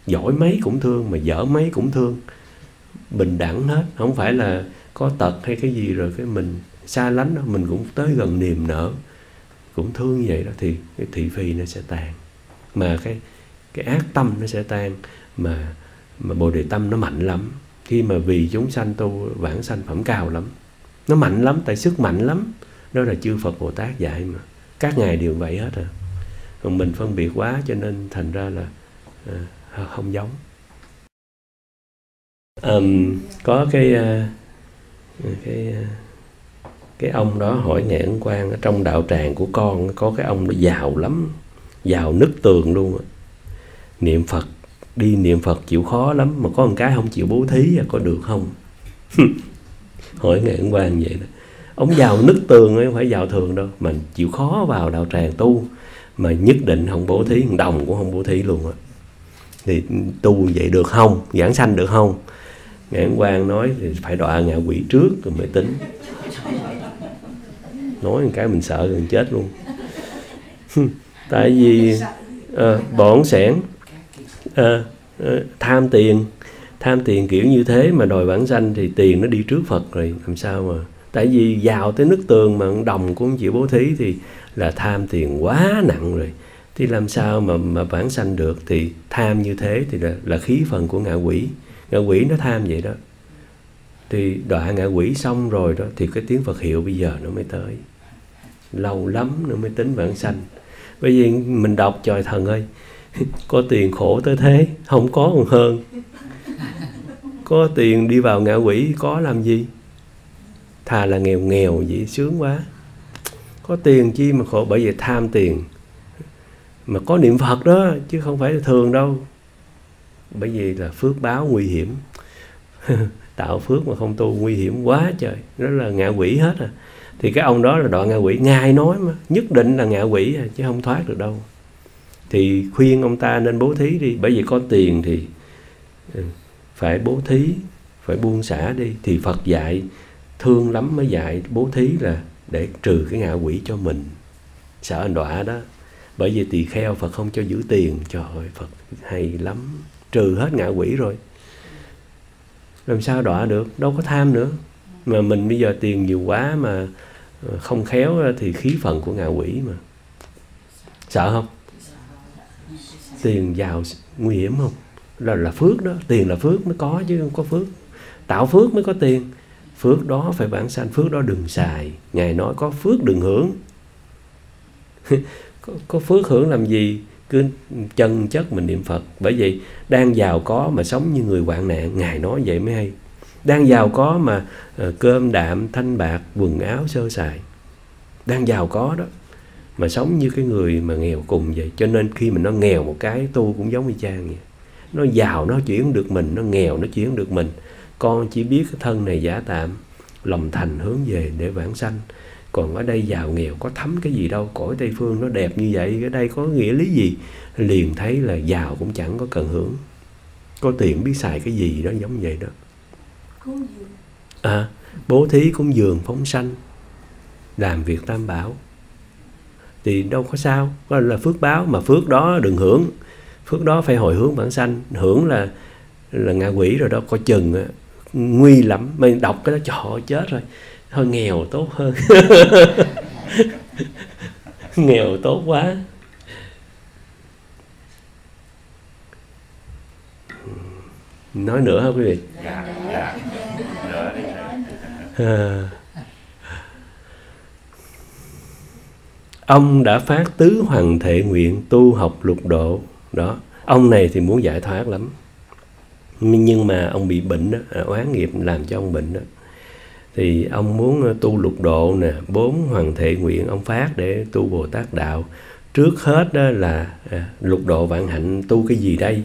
Giỏi mấy cũng thương, mà dở mấy cũng thương. Bình đẳng hết. Không phải là có tật hay cái gì rồi cái mình xa lánh đó. Mình cũng tới gần niềm nở cũng thương như vậy đó thì cái thị phi nó sẽ tan. Mà cái cái ác tâm nó sẽ tan mà mà bồ đề tâm nó mạnh lắm. Khi mà vì chúng sanh tu vãng sanh phẩm cao lắm. Nó mạnh lắm tại sức mạnh lắm. Đó là chư phật bồ tát dạy mà. Các ngài đều vậy hết à. Còn mình phân biệt quá cho nên thành ra là à, không giống. Um, có cái uh, cái uh, cái ông đó hỏi ngài ấn quang ở trong đạo tràng của con có cái ông nó giàu lắm, giàu nứt tường luôn niệm phật, đi niệm phật chịu khó lắm, mà có một cái không chịu bố thí à, có được không? Hỏi ngài ấn quang vậy đó. Ông giàu nứt tường ấy, không phải giàu thường đâu, mà chịu khó vào đạo tràng tu, mà nhất định không bố thí đồng cũng không bố thí luôn á. Thì tu vậy được không? Giảng sanh được không? Ngài ấn quang nói thì phải đọa ngạ quỷ trước rồi mới tính nói một cái mình sợ gần chết luôn. Tại vì ờ, à, bỏn sẻn à, à, tham tiền. Tham tiền kiểu như thế mà đòi bản sanh thì tiền nó đi trước phật rồi làm sao mà? Tại vì giàu tới nước tường mà đồng cũng chịu bố thí thì là tham tiền quá nặng rồi. Thì làm sao mà mà bản sanh được? Thì tham như thế thì là, là khí phần của ngạ quỷ. Ngạ quỷ nó tham vậy đó thì đọa ngạ quỷ xong rồi đó, thì cái tiếng Phật hiệu bây giờ nó mới tới. Lâu lắm nó mới tính vãng sanh. Bởi vì mình đọc, trời thần ơi, có tiền khổ tới thế, không có còn hơn. Có tiền đi vào ngạ quỷ, có làm gì? Thà là nghèo nghèo vậy, sướng quá. Có tiền chi mà khổ, bởi vì tham tiền. Mà có niệm phật đó, chứ không phải là thường đâu. Bởi vì là phước báo nguy hiểm. tạo phước mà không tu nguy hiểm quá trời. Đó là ngạ quỷ hết à. Thì cái ông đó là đoạn ngạ quỷ. Ngài nói mà nhất định là ngạ quỷ à, chứ không thoát được đâu. Thì khuyên ông ta nên bố thí đi bởi vì có tiền thì ừ, phải bố thí phải buông xả đi. Thì phật dạy thương lắm mới dạy bố thí là để trừ cái ngạ quỷ cho mình. Sợ anh đọa đó. Bởi vì tỳ kheo phật không cho giữ tiền. Trời ơi phật hay lắm. Trừ hết ngạ quỷ rồi làm sao đọa được? Đâu có tham nữa. Mà mình bây giờ tiền nhiều quá mà ờ, không khéo thì khí phận của ngạ quỷ mà. Sợ không? Tiền giàu nguy hiểm không? Là là phước đó. Tiền là phước mới có chứ không có phước. Tạo phước mới có tiền. Phước đó phải bản sanh phước đó đừng xài. Ngài nói có phước đừng hưởng. Có, có phước hưởng làm gì? Cứ chân chất mình niệm phật. Bởi vậy đang giàu có mà sống như người hoạn nạn ngài nói vậy mới hay. Đang giàu có mà uh, cơm đạm thanh bạc quần áo sơ sài. Đang giàu có đó mà sống như cái người mà nghèo cùng vậy. Cho nên khi mình nó nghèo một cái tu cũng giống như cha vậy. Nó giàu nó chuyển được mình nó nghèo nó chuyển được mình. Con chỉ biết cái thân này giả tạm lòng thành hướng về để vãng sanh còn ở đây giàu nghèo có thấm cái gì đâu cõi tây phương nó đẹp như vậy ở đây có nghĩa lý gì? Liền thấy là giàu cũng chẳng có cần hưởng. Có tiền biết xài cái gì đó giống vậy đó. À bố thí cúng dường phóng sanh làm việc tam bảo. Thì đâu có sao đó là phước báo mà phước đó đừng hưởng. Phước đó phải hồi hướng bản sanh. Hưởng là là ngạ quỷ rồi đó coi chừng nguy lắm. Mình đọc cái đó trời chết rồi thôi nghèo tốt hơn. Nghèo tốt quá. Nói nữa hả quý vị? Dạ, dạ. À. ông đã phát tứ hoàng thệ nguyện tu học lục độ. Đó ông này thì muốn giải thoát lắm. Nhưng mà ông bị bệnh đó à, oán nghiệp làm cho ông bệnh đó thì ông muốn ờ, tu lục độ nè bốn hoàng thể nguyện ông phát để tu bồ tát đạo. Trước hết đó là à, lục độ vạn hạnh tu cái gì đây?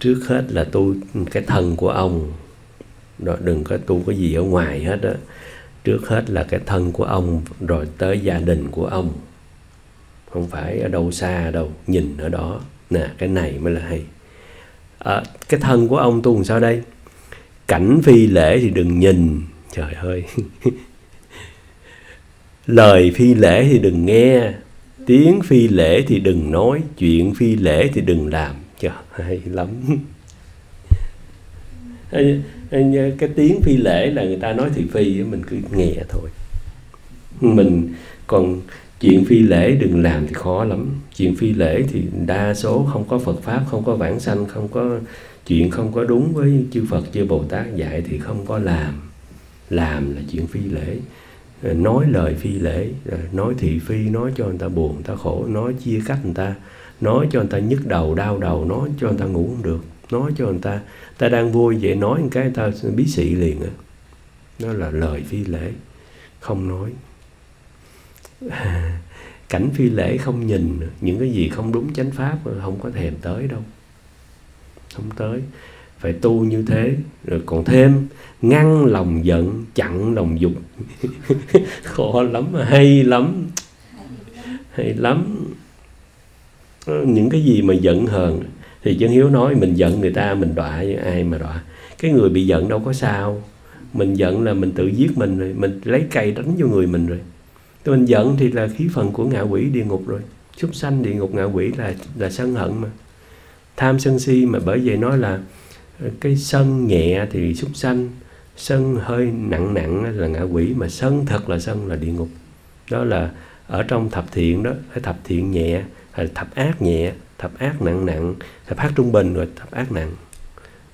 Trước hết là tu cái thân của ông. Đó, đừng có tu cái gì ở ngoài hết đó trước hết là cái thân của ông rồi tới gia đình của ông. Không phải ở đâu xa đâu nhìn ở đó. Nè cái này mới là hay. À, cái thân của ông tu làm sao đây? Cảnh phi lễ thì đừng nhìn trời ơi. Lời phi lễ thì đừng nghe, tiếng phi lễ thì đừng nói, chuyện phi lễ thì đừng làm. Trời hay lắm. Cái tiếng phi lễ là người ta nói thì phi, mình cứ nghe thôi. Mình còn chuyện phi lễ đừng làm thì khó lắm. Chuyện phi lễ thì đa số không có phật pháp, không có vãng sanh, không có chuyện không có đúng với chư phật, chư bồ tát dạy thì không có làm làm là chuyện phi lễ. Ờ, nói lời phi lễ ờ, nói thị phi, nói cho người ta buồn, người ta khổ, nói chia cách người ta, nói cho người ta nhức đầu, đau đầu, nói cho người ta ngủ không được, nói cho người ta ta đang vui vậy nói một cái người ta bí xị liền á đó là lời phi lễ, không nói. Cảnh phi lễ không nhìn, những cái gì không đúng chánh pháp, không có thèm tới đâu. Không tới phải tu như thế, rồi còn thêm ngăn lòng giận, chặn lòng dục. Khó lắm, hay lắm hay lắm. Ờ, những cái gì mà giận hờn, thì chân hiếu nói, mình giận người ta, mình đọa với ai mà đọa. Cái người bị giận đâu có sao. Mình giận là mình tự giết mình rồi, mình lấy cây đánh vô người mình rồi. Mình giận thì là khí phần của ngạ quỷ, địa ngục rồi. Súc sanh địa ngục, ngạ quỷ là là sân hận mà. Tham sân si mà bởi vậy nói là cái sân nhẹ thì súc sanh, sân hơi nặng nặng là ngạ quỷ, mà sân thật là sân là địa ngục. Đó là ở trong thập thiện đó phải thập thiện nhẹ, hay thập ác nhẹ, thập ác nặng nặng, thập ác trung bình rồi, thập ác nặng.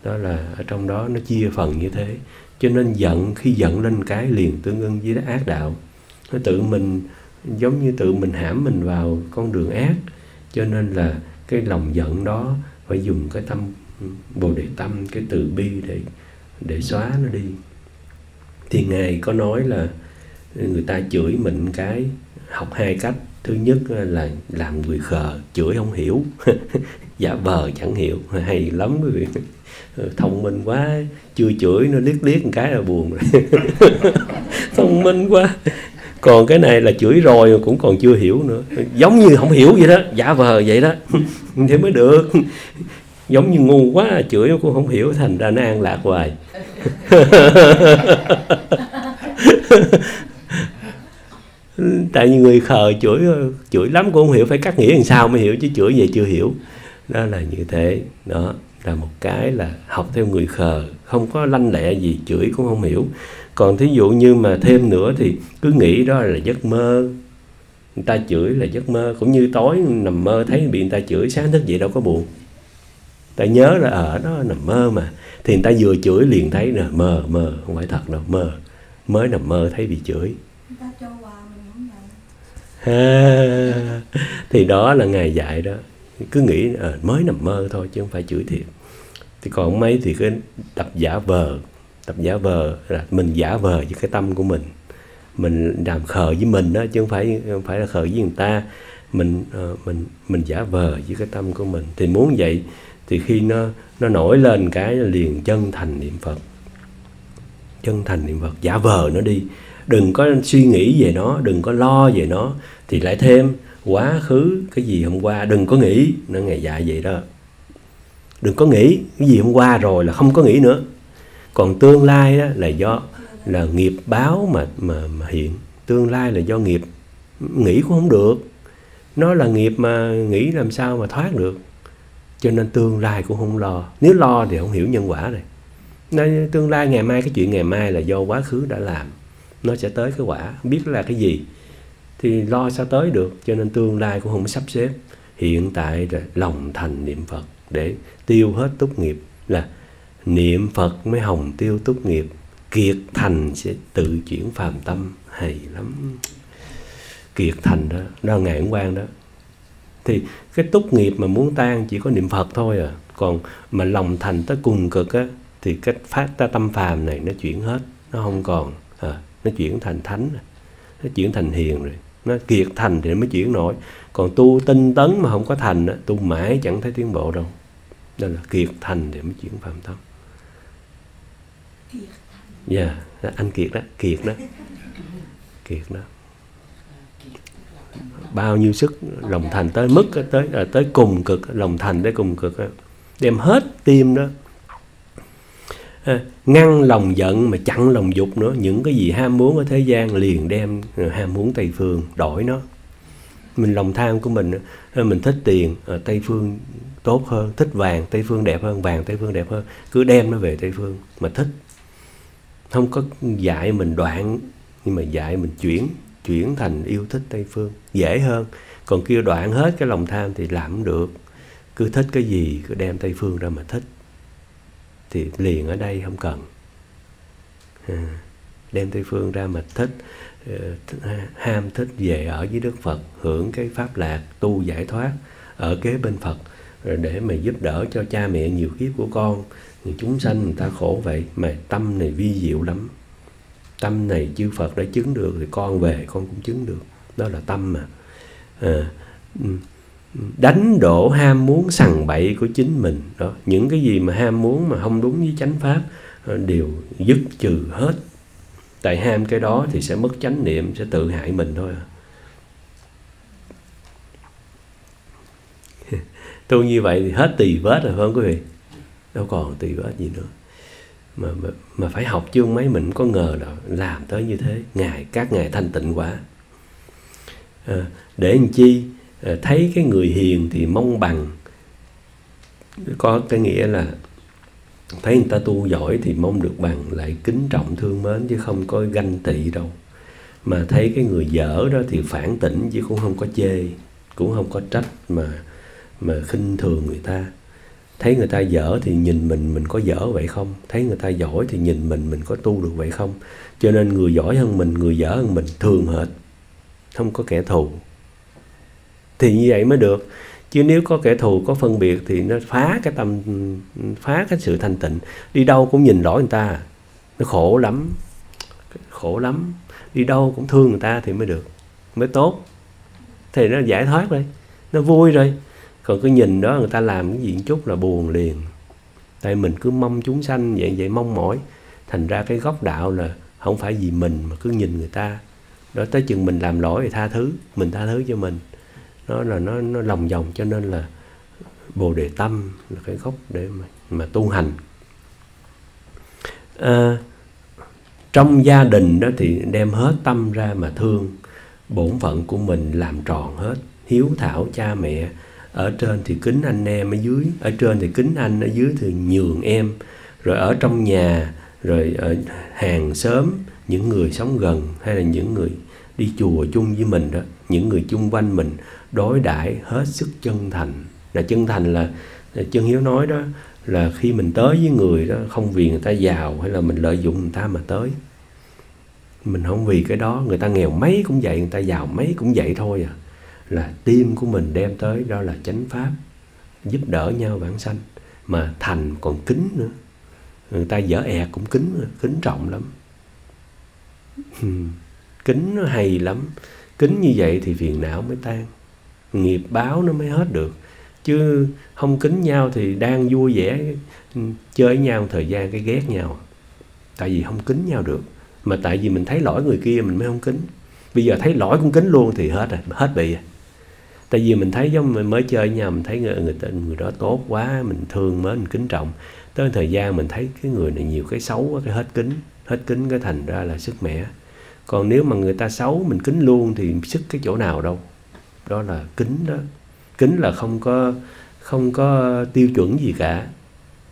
Đó là ở trong đó nó chia phần như thế. Cho nên giận, khi giận lên cái liền tương ưng với ác đạo. Nó tự mình, giống như tự mình hãm mình vào con đường ác. Cho nên là cái lòng giận đó phải dùng cái tâm bồ đề tâm, cái từ bi để để xóa nó đi. Thì ngài có nói là người ta chửi mình cái học hai cách. Thứ nhất là làm người khờ, chửi không hiểu. Giả vờ chẳng hiểu. Hay lắm, quý vị. Thông minh quá, chưa chửi nó liếc liếc một cái là buồn rồi. Thông minh quá. Còn cái này là chửi rồi cũng còn chưa hiểu nữa. Giống như không hiểu vậy đó, giả vờ vậy đó. Thế mới được giống như ngu quá, chửi cũng không hiểu, thành ra nó an lạc hoài. Tại vì người khờ chửi chửi lắm cũng không hiểu phải cắt nghĩa làm sao mới hiểu, chứ chửi về chưa hiểu. Đó là như thế. Đó là một cái là học theo người khờ, không có lanh lẹ gì, chửi cũng không hiểu. Còn thí dụ như mà thêm nữa thì cứ nghĩ đó là giấc mơ. Người ta chửi là giấc mơ, cũng như tối nằm mơ thấy bị người ta chửi, sáng thức dậy đâu có buồn ta nhớ là ở đó nằm mơ mà. Thì người ta vừa chửi liền thấy nè mơ mơ không phải thật đâu mơ mới nằm mơ thấy bị chửi. Ha, thì đó là ngài dạy đó. Cứ nghĩ à, mới nằm mơ thôi chứ không phải chửi thiệt. Thì còn mấy thì cái tập giả vờ tập giả vờ là mình giả vờ với cái tâm của mình. Mình làm khờ với mình đó chứ không phải không phải là khờ với người ta. Mình uh, mình mình giả vờ với cái tâm của mình. Thì muốn vậy thì khi nó nó nổi lên cái liền chân thành niệm phật. Chân thành niệm phật. Giả vờ nó đi. Đừng có suy nghĩ về nó đừng có lo về nó. Thì lại thêm quá khứ cái gì hôm qua đừng có nghĩ. Nó ngày dạy vậy đó. Đừng có nghĩ cái gì hôm qua rồi là không có nghĩ nữa. Còn tương lai đó là do là nghiệp báo mà mà, mà hiện. Tương lai là do nghiệp. Nghĩ cũng không được. Nó là nghiệp mà nghĩ làm sao mà thoát được cho nên tương lai cũng không lo. Nếu lo thì không hiểu nhân quả này nên tương lai ngày mai, cái chuyện ngày mai là do quá khứ đã làm. Nó sẽ tới cái quả biết là cái gì. Thì lo sao tới được? Cho nên tương lai cũng không sắp xếp. Hiện tại là lòng thành niệm phật để tiêu hết túc nghiệp là niệm phật mới hồng tiêu túc nghiệp. Kiệt thành sẽ tự chuyển phàm tâm. Hay lắm. Kiệt thành đó đó ngày hôm quan đó thì cái tốt nghiệp mà muốn tan chỉ có niệm phật thôi à. Còn mà lòng thành tới cùng cực á thì cái phát ra tâm phàm này nó chuyển hết nó không còn à, nó chuyển thành thánh nó chuyển thành hiền rồi. Nó kiệt thành thì nó mới chuyển nổi. Còn tu tinh tấn mà không có thành á, tu mãi chẳng thấy tiến bộ đâu. Đó là kiệt thành thì mới chuyển phàm tâm dạ yeah, anh kiệt đó kiệt đó. Kiệt đó bao nhiêu sức lòng thành tới mức, tới ờ, tới cùng cực, lòng thành tới cùng cực đem hết tim đó ờ, ngăn lòng giận mà chặn lòng dục nữa. Những cái gì ham muốn ở thế gian liền đem ờ, ham muốn tây phương đổi nó. Mình lòng tham của mình mình thích tiền ở tây phương tốt hơn, thích vàng, tây phương đẹp hơn, vàng tây phương đẹp hơn. Cứ đem nó về tây phương mà thích. Không có dạy mình đoạn, nhưng mà dạy mình chuyển chuyển thành yêu thích tây phương. Dễ hơn. Còn kêu đoạn hết cái lòng tham thì làm không được. Cứ thích cái gì cứ đem tây phương ra mà thích. Thì liền ở đây không cần. À, đem tây phương ra mà thích. Ờ, ham thích về ở với đức phật hưởng cái pháp lạc tu giải thoát ở kế bên phật rồi để mà giúp đỡ cho cha mẹ nhiều kiếp của con. Thì chúng sanh người ta khổ vậy mà tâm này vi diệu lắm tâm này chư Phật đã chứng được thì con về con cũng chứng được. Đó là tâm mà. À, đánh đổ ham muốn sằng bậy của chính mình. Đó những cái gì mà ham muốn mà không đúng với chánh pháp ờ, đều dứt trừ hết. Tại ham cái đó thì sẽ mất chánh niệm sẽ tự hại mình thôi à. tu như vậy thì hết tỳ vết rồi phải không quý vị? Đâu còn tỳ vết gì nữa mà, mà mà phải học chứ mấy mình có ngờ là làm tới như thế. Ngài các ngài thanh tịnh quá. À, để làm chi? À, thấy cái người hiền thì mong bằng. Có cái nghĩa là thấy người ta tu giỏi thì mong được bằng lại kính trọng thương mến chứ không có ganh tị đâu. Mà thấy cái người dở đó thì phản tỉnh chứ cũng không có chê cũng không có trách mà mà khinh thường người ta thấy người ta dở thì nhìn mình mình có dở vậy không? Thấy người ta giỏi thì nhìn mình mình có tu được vậy không? Cho nên người giỏi hơn mình, người dở hơn mình thường hệt, không có kẻ thù. Thì như vậy mới được. Chứ nếu có kẻ thù, có phân biệt thì nó phá cái tâm, phá cái sự thanh tịnh. Đi đâu cũng nhìn lỗi người ta. Nó khổ lắm khổ lắm. Đi đâu cũng thương người ta thì mới được. Mới tốt. Thì nó giải thoát rồi nó vui rồi còn cứ nhìn đó người ta làm cái gì chút là buồn liền. Tại mình cứ mong chúng sanh vậy vậy mong mỏi. Thành ra cái góc đạo là không phải vì mình mà cứ nhìn người ta. Đó tới chừng mình làm lỗi thì tha thứ mình tha thứ cho mình. Nó là nó nó lòng vòng cho nên là bồ đề tâm là cái gốc để mà, mà tu hành. À, trong gia đình đó thì đem hết tâm ra mà thương. Bổn phận của mình làm tròn hết. Hiếu thảo cha mẹ ở trên thì kính anh em ở dưới ở trên thì kính anh ở dưới thì nhường em. Rồi ở trong nhà rồi ở hàng xóm những người sống gần hay là những người đi chùa chung với mình đó những người chung quanh mình đối đãi hết sức chân thành. Là chân thành là, là chân hiếu nói đó là khi mình tới với người đó không vì người ta giàu hay là mình lợi dụng người ta mà tới. Mình không vì cái đó người ta nghèo mấy cũng vậy người ta giàu mấy cũng vậy thôi à là tim của mình đem tới, đó là chánh pháp, giúp đỡ nhau vãng sanh, mà thành còn kính nữa. Người ta dở ẹt cũng kính kính trọng lắm. Ừ, kính nó hay lắm. Kính như vậy thì phiền não mới tan. Nghiệp báo nó mới hết được. Chứ không kính nhau thì đang vui vẻ ừ, chơi với nhau thời gian cái ghét nhau. Tại vì không kính nhau được. Mà tại vì mình thấy lỗi người kia mình mới không kính. Bây giờ thấy lỗi cũng kính luôn thì hết rồi, hết bị rồi tại vì mình thấy giống mình mới chơi nhau mình thấy người, người, người đó tốt quá mình thương mến mình kính trọng. Tới thời gian mình thấy cái người này nhiều cái xấu quá cái hết kính hết kính cái thành ra là sức mẻ. Còn nếu mà người ta xấu mình kính luôn thì sức cái chỗ nào đâu. Đó là kính đó. Kính là không có không có tiêu chuẩn gì cả.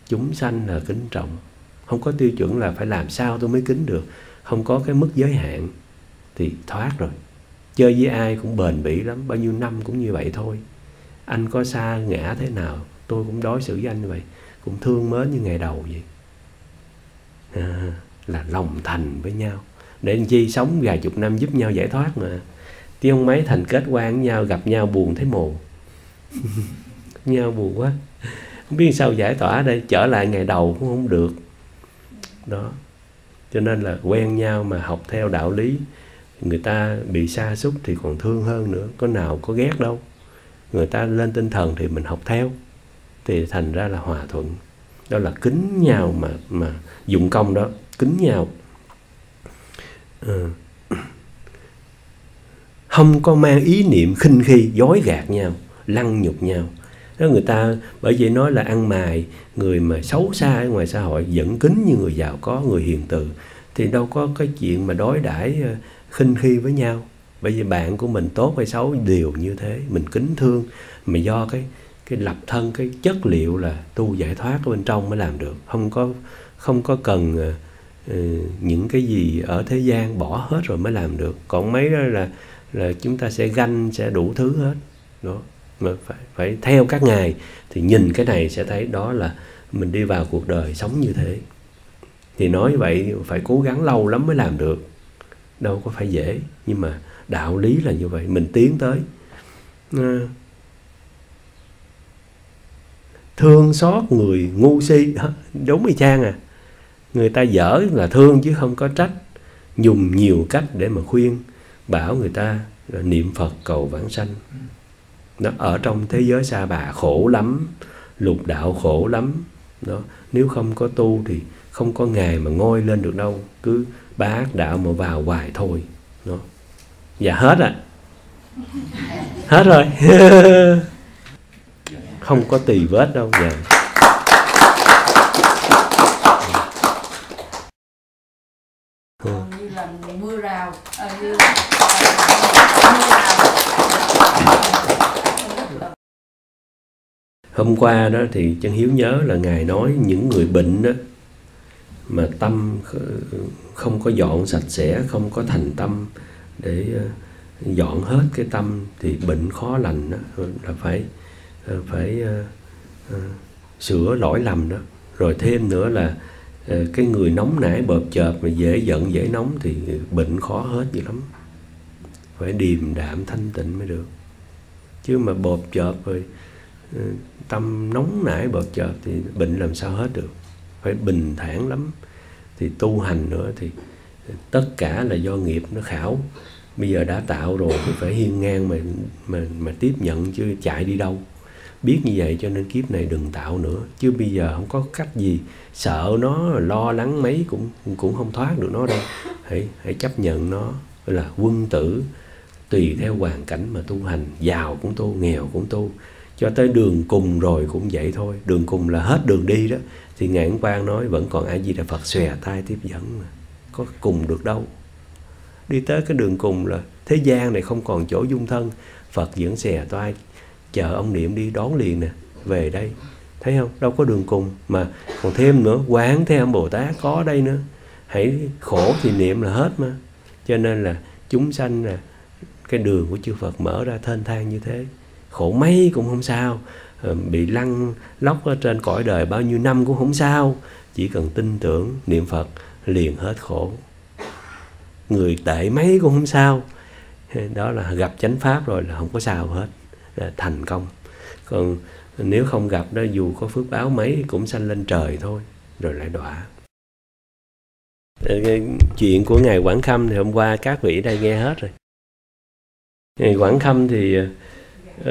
Chúng sanh là kính trọng. Không có tiêu chuẩn là phải làm sao tôi mới kính được. Không có cái mức giới hạn. Thì thoát rồi chơi với ai cũng bền bỉ lắm bao nhiêu năm cũng như vậy thôi. Anh có xa ngã thế nào tôi cũng đối xử với anh như vậy cũng thương mến như ngày đầu vậy. À, là lòng thành với nhau. Để làm chi sống vài chục năm giúp nhau giải thoát mà. Chứ không mấy thành kết quan với nhau gặp nhau buồn thấy mù nhau buồn quá. Không biết sao giải tỏa đây trở lại ngày đầu cũng không được. Đó. Cho nên là quen nhau mà học theo đạo lý người ta bị sa sút thì còn thương hơn nữa, có nào có ghét đâu. Người ta lên tinh thần thì mình học theo, thì thành ra là hòa thuận. Đó là kính nhau mà mà dụng công đó, kính nhau ừ. Ờ. không có mang ý niệm khinh khi dối gạt nhau, lăng nhục nhau. Đó, người ta, bởi vậy nói là ăn mài, người mà xấu xa ở ngoài xã hội vẫn kính như người giàu có, người hiền từ, thì đâu có cái chuyện mà đối đãi ờ, khinh khi với nhau. Bởi vì bạn của mình tốt hay xấu đều như thế. Mình kính thương mà do cái cái lập thân cái chất liệu là tu giải thoát ở bên trong mới làm được. Không có không có cần uh, những cái gì ở thế gian bỏ hết rồi mới làm được. Còn mấy đó là là chúng ta sẽ ganh sẽ đủ thứ hết. Đó mà phải phải theo các ngài thì nhìn cái này sẽ thấy đó là mình đi vào cuộc đời sống như thế. Thì nói vậy phải cố gắng lâu lắm mới làm được đâu có phải dễ nhưng mà đạo lý là như vậy. Mình tiến tới. À, thương xót người ngu si. Đúng y chang à. Người ta dở là thương chứ không có trách. Dùng nhiều cách để mà khuyên bảo người ta niệm phật cầu vãng sanh. Nó ở trong thế giới xa bà khổ lắm lục đạo khổ lắm. Đó. Nếu không có tu thì không có ngày mà ngôi lên được đâu. Cứ bá đạo mà vào hoài thôi. Đó. Dạ hết à hết rồi. Không có tỳ vết đâu dạ. Còn như là mưa rào à, như là, à, mưa rào. Hôm qua đó thì chân hiếu nhớ là ngài nói những người bệnh đó mà tâm không có dọn sạch sẽ không có thành tâm để ờ, dọn hết cái tâm thì bệnh khó lành đó là phải ờ, phải uh, uh, sửa lỗi lầm đó. Rồi thêm nữa là uh, cái người nóng nảy bợp chợp mà dễ giận dễ nóng thì bệnh khó hết dữ lắm. Phải điềm đạm thanh tịnh mới được. Chứ mà bợp chợp rồi uh, tâm nóng nảy bợp chợp thì bệnh làm sao hết được phải bình thản lắm. Thì tu hành nữa thì tất cả là do nghiệp nó khảo. Bây giờ đã tạo rồi thì phải hiên ngang mà mà mà tiếp nhận chứ chạy đi đâu. Biết như vậy cho nên kiếp này đừng tạo nữa. Chứ bây giờ không có cách gì. Sợ nó, lo lắng mấy cũng cũng không thoát được nó đâu. Hãy hãy chấp nhận nó là quân tử, tùy theo hoàn cảnh mà tu hành. Giàu cũng tu, nghèo cũng tu. Cho tới đường cùng rồi cũng vậy thôi. Đường cùng là hết đường đi đó thì ngài Ấn Quang nói, vẫn còn a di đà Phật. Xòe tay tiếp dẫn mà. Có cùng được đâu. Đi tới cái đường cùng là thế gian này không còn chỗ dung thân. Phật vẫn xè tay, chờ ông niệm đi đón liền nè, về đây. Thấy không? Đâu có đường cùng mà còn thêm nữa, quán theo bồ tát có đây nữa. Hãy khổ thì niệm là hết mà. Cho nên là chúng sanh là cái đường của chư Phật mở ra thênh thang như thế. Khổ mấy cũng không sao. Ờ, bị lăn lóc ở trên cõi đời bao nhiêu năm cũng không sao. Chỉ cần tin tưởng niệm phật liền hết khổ. Người tệ mấy cũng không sao. Đó là gặp chánh pháp rồi là không có sao hết. Là thành công. Còn nếu không gặp đó dù có phước báo mấy cũng sanh lên trời thôi rồi lại đọa. Ờ, chuyện của ngài quảng khâm thì hôm qua các vị đây nghe hết rồi. Ngài quảng khâm thì uh,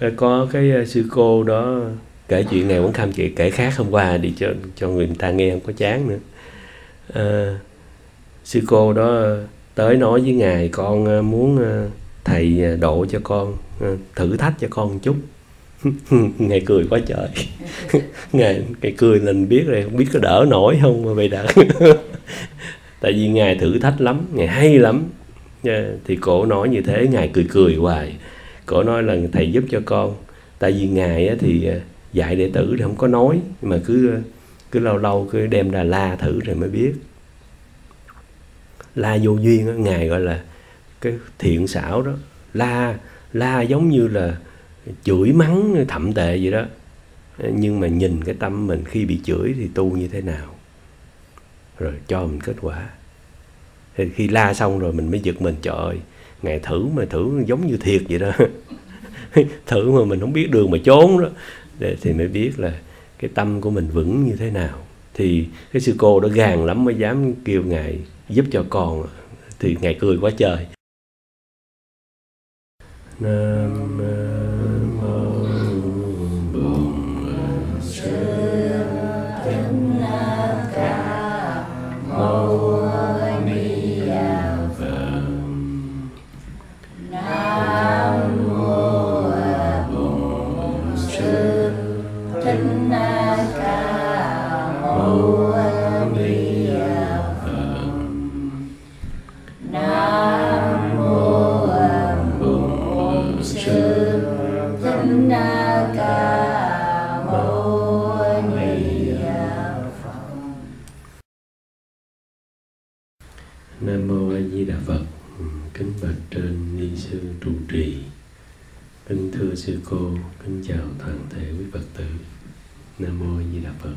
Ờ, có cái ờ, sư cô đó. Kể chuyện này muốn kham chị kể khác hôm qua đi cho cho người ta nghe không có chán nữa. À, sư cô đó tới nói với ngài con muốn thầy độ cho con thử thách cho con một chút. Ngài cười quá trời. Ngài cái cười mình biết rồi không biết có đỡ nổi không mà vậy đã tại vì ngài thử thách lắm ngài hay lắm. Thì cổ nói như thế ngài cười cười hoài cổ nói là thầy giúp cho con. Tại vì ngài thì à, dạy đệ tử thì không có nói mà cứ à, cứ lâu lâu cứ đem ra la thử rồi mới biết. La vô duyên đó, ngài gọi là cái thiện xảo đó. La la giống như là chửi mắng thậm tệ vậy đó. Nhưng mà nhìn cái tâm mình khi bị chửi thì tu như thế nào? Rồi cho mình kết quả. Thì khi la xong rồi mình mới giật mình trời ơi ngày thử mà thử giống như thiệt vậy đó. Thử mà mình không biết đường mà trốn đó. Để thì mới biết là cái tâm của mình vững như thế nào. Thì cái sư cô đó gàn lắm mới dám kêu ngài giúp cho con. Thì ngài cười quá trời. Nam sư cô kính chào thăng thệ với phật tử. Nam mô di đà phật.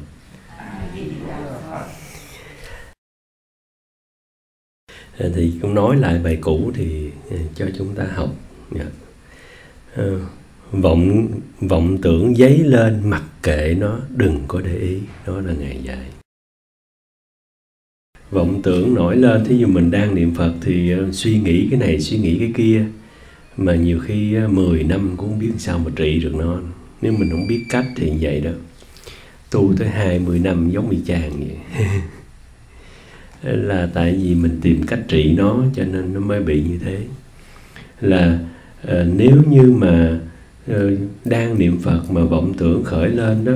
À, thì cũng nói lại bài cũ thì à, cho chúng ta học. Dạ. À, vọng vọng tưởng giấy lên mặc kệ nó đừng có để ý đó là ngày dạy vọng tưởng nổi lên thí dụ mình đang niệm phật thì uh, suy nghĩ cái này suy nghĩ cái kia mà nhiều khi 10 năm cũng không biết sao mà trị được nó. Nếu mình không biết cách thì vậy đó. Tu tới 20 năm giống như chàng vậy. Là tại vì mình tìm cách trị nó cho nên nó mới bị như thế. Là uh, nếu như mà uh, đang niệm phật mà vọng tưởng khởi lên đó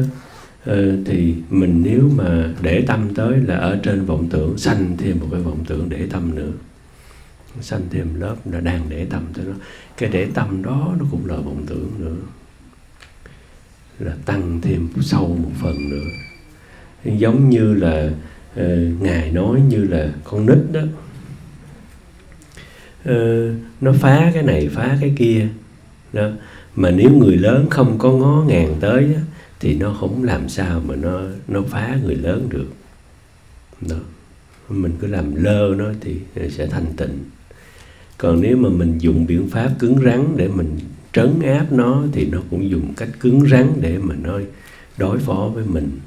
uh, thì mình nếu mà để tâm tới là ở trên vọng tưởng sanh thêm một cái vọng tưởng để tâm nữa sanh thêm lớp là đang để tâm tới nó cái để tâm đó nó cũng là vọng tưởng nữa. Là tăng thêm sâu một phần nữa. Giống như là uh, ngài nói như là con nít đó. Uh, nó phá cái này phá cái kia. Đó. Mà nếu người lớn không có ngó ngàng tới đó, thì nó không làm sao mà nó nó phá người lớn được. Đó. Mình cứ làm lơ nó thì sẽ thanh tịnh còn nếu mà mình dùng biện pháp cứng rắn để mình trấn áp nó thì nó cũng dùng cách cứng rắn để mà nó đối phó với mình.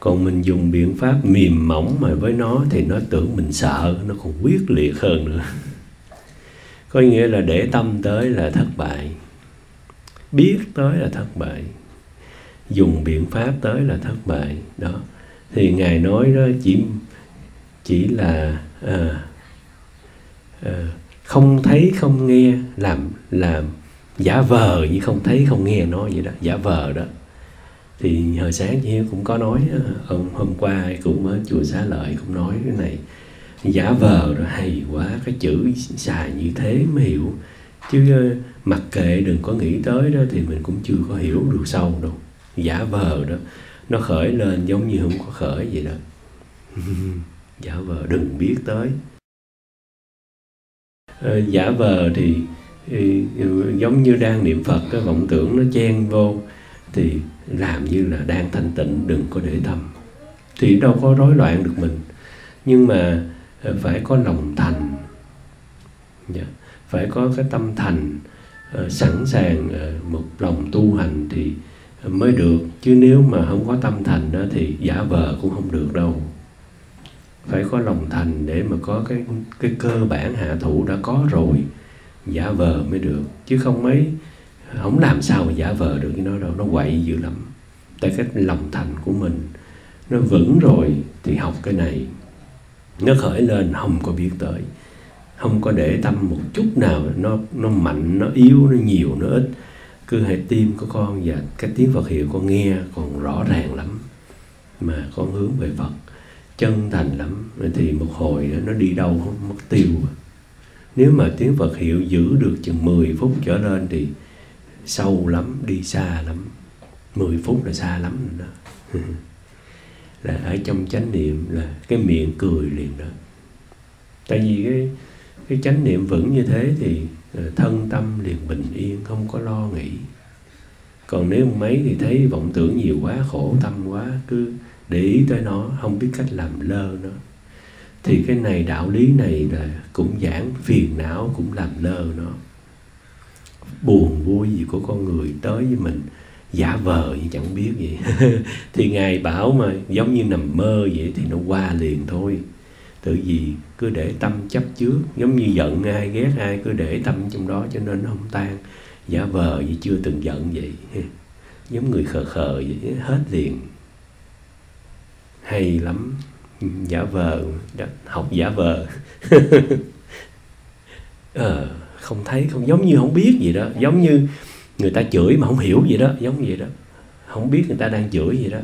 Còn mình dùng biện pháp mềm mỏng mà với nó thì nó tưởng mình sợ nó còn quyết liệt hơn nữa. Có nghĩa là để tâm tới là thất bại. Biết tới là thất bại. Dùng biện pháp tới là thất bại. Đó. Thì ngài nói đó chỉ chỉ là à, à, không thấy không nghe. Làm làm giả vờ như không thấy không nghe nó vậy đó giả vờ đó. Thì hồi sáng chị Hiếu cũng có nói ờ, hôm, hôm qua cũng ở chùa xá lợi cũng nói cái này giả vờ rồi hay quá cái chữ xài như thế mới hiểu. Chứ ờ, mặc kệ đừng có nghĩ tới đó thì mình cũng chưa có hiểu được sâu đâu. Giả vờ đó nó khởi lên giống như không có khởi vậy đó. Giả vờ đừng biết tới. Ờ, giả vờ thì, ừ, ừ, giống như đang niệm phật cái vọng tưởng nó chen vô thì làm như là đang thanh tịnh đừng có để tâm. Thì đâu có rối loạn được mình. Nhưng mà ờ, phải có lòng thành. Dạ. Phải có cái tâm thành ờ, sẵn sàng một lòng tu hành thì mới được. Chứ nếu mà không có tâm thành đó thì giả vờ cũng không được đâu phải có lòng thành để mà có cái cái cơ bản hạ thủ đã có rồi, giả vờ mới được. Chứ không mấy, không làm sao mà giả vờ được cái nó đâu. Nó quậy dữ lắm. Tại cái lòng thành của mình, nó vững rồi thì học cái này. Nó khởi lên, không có biết tới. Không có để tâm một chút nào. Nó nó mạnh, nó yếu, nó nhiều, nó ít. Cứ hệ tim của con và cái tiếng Phật hiệu con nghe còn rõ ràng lắm. Mà con hướng về Phật chân thành lắm. Thì một hồi nó đi đâu không mất tiêu nếu mà tiếng Phật hiệu giữ được chừng 10 phút trở lên thì sâu lắm, đi xa lắm. 10 phút là xa lắm rồi đó. Là ở trong chánh niệm là cái miệng cười liền đó. Tại vì cái cái chánh niệm vững như thế thì ờ, thân tâm liền bình yên, không có lo nghĩ. Còn nếu mấy thì thấy vọng tưởng nhiều quá, khổ tâm quá, cứ để ý tới nó, không biết cách làm lơ nó. Thì cái này, đạo lý này là cũng giảng, phiền não cũng làm lơ nó. Buồn vui gì của con người tới với mình, giả vờ như chẳng biết gì. Thì ngài bảo mà, giống như nằm mơ vậy thì nó qua liền thôi. Tự vì cứ để tâm chấp trước, giống như giận ai, ghét ai, cứ để tâm trong đó cho nên nó không tan. Giả vờ như chưa từng giận vậy. Giống người khờ khờ vậy, hết liền hay lắm. Giả vờ học giả vờ. Ờ, không thấy không giống như không biết gì đó. Giống như người ta chửi mà không hiểu gì đó giống vậy đó. Không biết người ta đang chửi gì đó.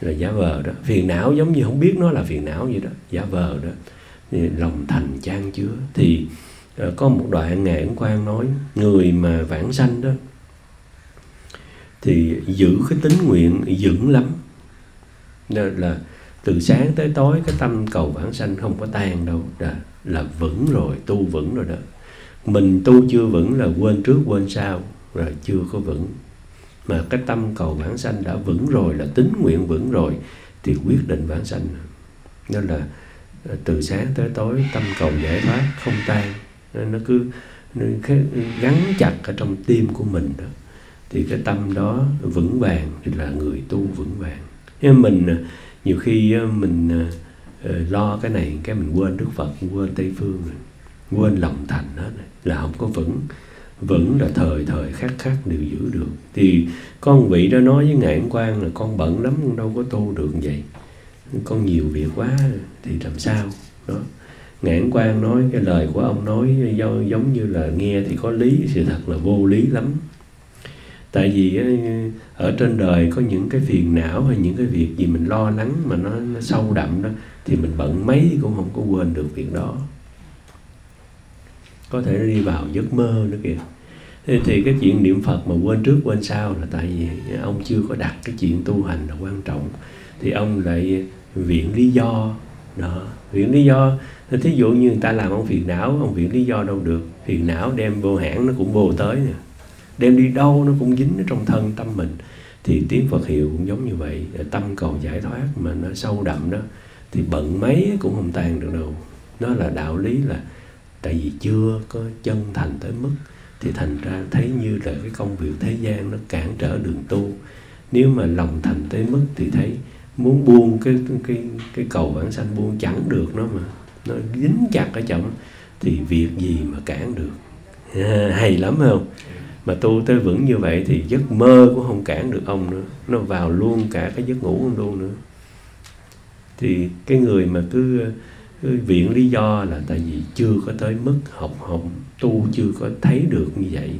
Rồi giả vờ đó. Phiền não giống như không biết nó là phiền não gì đó. Giả vờ đó. Thì lòng thành trang chứa. Thì ờ, có một đoạn ngài ấn quang nói người mà vãng sanh đó thì giữ cái tính nguyện vững lắm. Nên là từ sáng tới tối cái tâm cầu vãng sanh không có tan đâu. Là, là vững rồi tu vững rồi đó. Mình tu chưa vững là quên trước quên sau rồi chưa có vững. Mà cái tâm cầu vãng sanh đã vững rồi là tính nguyện vững rồi thì quyết định vãng sanh. Nên là ờ, từ sáng tới tối tâm cầu giải thoát không tan. Nên nó cứ nó gắn chặt ở trong tim của mình đó. Thì cái tâm đó vững vàng thì là người tu vững vàng. Nhưng mình nhiều khi mình ờ, ờ, lo cái này, cái mình quên đức phật quên tây phương rồi, quên lòng thành hết là không có vững. Vẫn là thời thời khắc khắc đều giữ được. Thì con vị đó nói với ngài quan là con bận lắm đâu có tu được vậy. Con nhiều việc quá, thì làm sao? Đó. Ngạn quan nói cái lời của ông nói do, giống như là nghe thì có lý, sự thật là vô lý lắm. Tại vì ở trên đời có những cái phiền não hay những cái việc gì mình lo lắng mà nó, nó sâu đậm đó thì mình bận mấy cũng không có quên được việc đó. Có thể đi vào giấc mơ nữa kìa. Thế thì cái chuyện niệm phật mà quên trước quên sau là tại vì ông chưa có đặt cái chuyện tu hành là quan trọng. Thì ông lại viện lý do. Đó viện lý do. Thí dụ như người ta làm ông phiền não ông viện lý do đâu được? Phiền não đem vô hãng nó cũng vô tới nè. Đem đi đâu nó cũng dính ở trong thân tâm mình thì tiếng Phật hiệu cũng giống như vậy. Tâm cầu giải thoát mà nó sâu đậm đó thì bận mấy cũng không tan được đâu. Nó là đạo lý là tại vì chưa có chân thành tới mức thì thành ra thấy như là cái công việc thế gian nó cản trở đường tu. Nếu mà lòng thành tới mức thì thấy muốn buông cái cái cái cầu vãng sanh buông chẳng được nó mà nó dính chặt ở trong thì việc gì mà cản được? À, hay lắm không? Mà tu tới vững như vậy thì giấc mơ cũng không cản được ông nữa. Nó vào luôn cả cái giấc ngủ ông luôn nữa. Thì cái người mà cứ viện lý do là tại vì chưa có tới mức học học tu chưa có thấy được như vậy,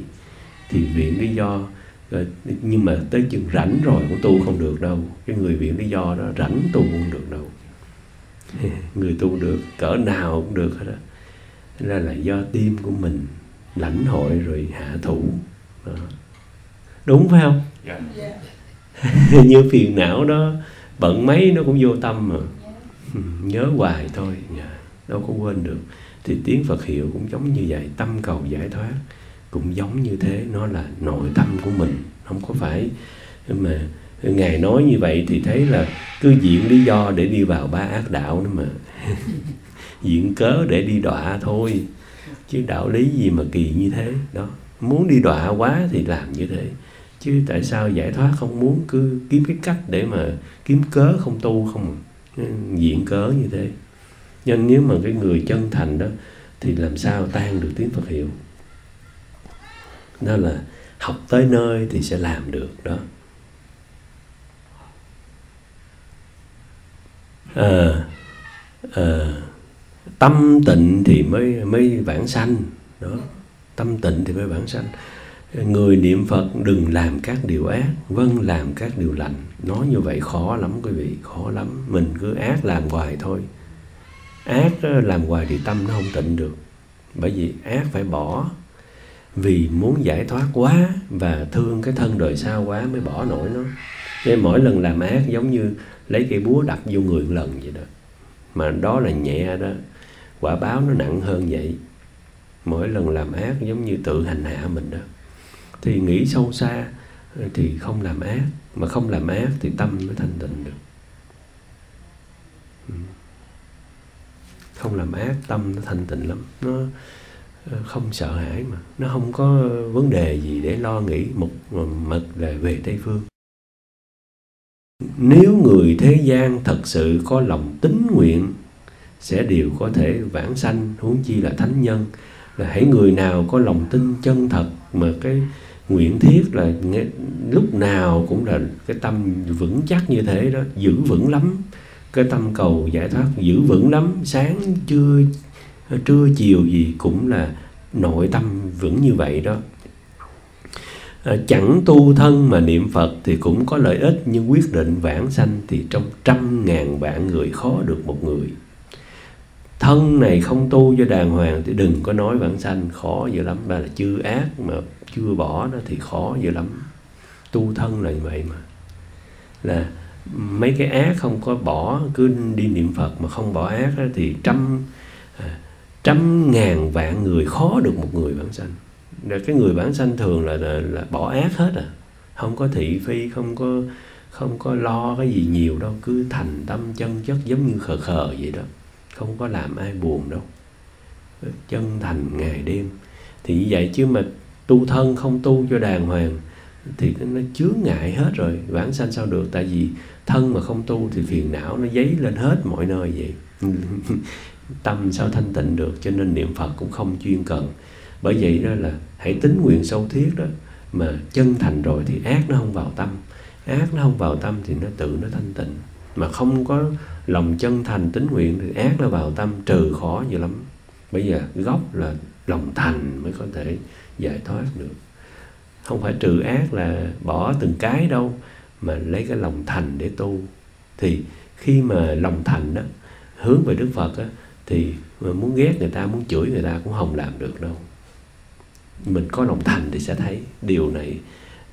thì viện lý do ờ, nhưng mà tới chừng rảnh rồi cũng tu không được đâu. Cái người viện lý do đó rảnh tu không được đâu. Người tu được, cỡ nào cũng được hết đó ra là do tim của mình lãnh hội rồi hạ thủ đó. đúng phải không? Yeah. Dạ. như phiền não đó bận mấy nó cũng vô tâm mà. Nhớ hoài thôi. Dạ, đâu có quên được. Thì tiếng Phật hiệu cũng giống như vậy tâm cầu giải thoát cũng giống như thế. Nó là nội tâm của mình không có phải mà ngài nói như vậy thì thấy là cứ diện lý do để đi vào ba ác đạo nữa mà. Diện cớ để đi đọa thôi. Chứ đạo lý gì mà kỳ như thế đó muốn đi đọa quá thì làm như thế. Chứ tại sao giải thoát không muốn cứ kiếm cái cách để mà kiếm cớ không tu không à? diện cớ như thế. Nên nếu mà cái người chân thành đó thì làm sao tan được tiếng Phật hiệu? Đó là học tới nơi thì sẽ làm được đó. À, à, tâm tịnh thì mới mới vãng sanh đó tâm tịnh thì mới vãng sanh. Người niệm phật đừng làm các điều ác vâng làm các điều lành. Nói như vậy khó lắm quý vị, khó lắm. Mình cứ ác làm hoài thôi. Ác làm hoài thì tâm nó không tịnh được. Bởi vì ác phải bỏ. Vì muốn giải thoát quá và thương cái thân đời sau quá mới bỏ nổi nó. Nên mỗi lần làm ác giống như lấy cây búa đập vô người một lần vậy đó. Mà đó là nhẹ đó. Quả báo nó nặng hơn vậy mỗi lần làm ác giống như tự hành hạ mình đó. Thì nghĩ sâu xa thì không làm ác, mà không làm ác thì tâm mới thanh tịnh được. Ừ. Không làm ác, tâm nó thanh tịnh lắm. Nó ờ, không sợ hãi mà. Nó không có vấn đề gì để lo nghĩ một mực là về tây phương. Nếu người thế gian thật sự có lòng tín nguyện, sẽ đều có thể vãng sanh huống chi là thánh nhân là hãy người nào có lòng tin chân thật mà cái nguyện thiết là nghe, lúc nào cũng là cái tâm vững chắc như thế đó giữ vững lắm cái tâm cầu giải thoát giữ vững lắm. Sáng trưa trưa chiều gì cũng là nội tâm vững như vậy đó. À, chẳng tu thân mà niệm phật thì cũng có lợi ích nhưng quyết định vãng sanh thì trong trăm ngàn vạn người khó được một người thân này không tu cho đàng hoàng thì đừng có nói vãng sanh khó dữ lắm. Là chưa ác mà chưa bỏ nó thì khó dữ lắm. Tu thân là như vậy mà. Là mấy cái ác không có bỏ cứ đi niệm phật mà không bỏ ác đó, thì trăm à, trăm ngàn vạn người khó được một người vãng sanh. Rồi cái người vãng sanh thường là, là là bỏ ác hết à. Không có thị phi không có không có lo cái gì nhiều đâu. Cứ thành tâm chân chất giống như khờ khờ vậy đó không có làm ai buồn đâu. Chân thành ngày đêm. Thì như vậy chứ mà tu thân không tu cho đàng hoàng, thì nó chướng ngại hết rồi. Vãng sanh sao được? Tại vì thân mà không tu thì phiền não nó dấy lên hết mọi nơi vậy. Tâm sao thanh tịnh được? Cho nên niệm phật cũng không chuyên cần. Bởi vậy đó là hãy tính nguyện sâu thiết đó, mà chân thành rồi thì ác nó không vào tâm. Ác nó không vào tâm thì nó tự nó thanh tịnh. Mà không có lòng chân thành tính nguyện thì ác nó vào tâm trừ khó dữ lắm. Bây giờ gốc là lòng thành mới có thể giải thoát được. Không phải trừ ác là bỏ từng cái đâu mà lấy cái lòng thành để tu. Thì khi mà lòng thành đó hướng về đức phật á, thì muốn ghét người ta muốn chửi người ta cũng không làm được đâu. Mình có lòng thành thì sẽ thấy. Điều này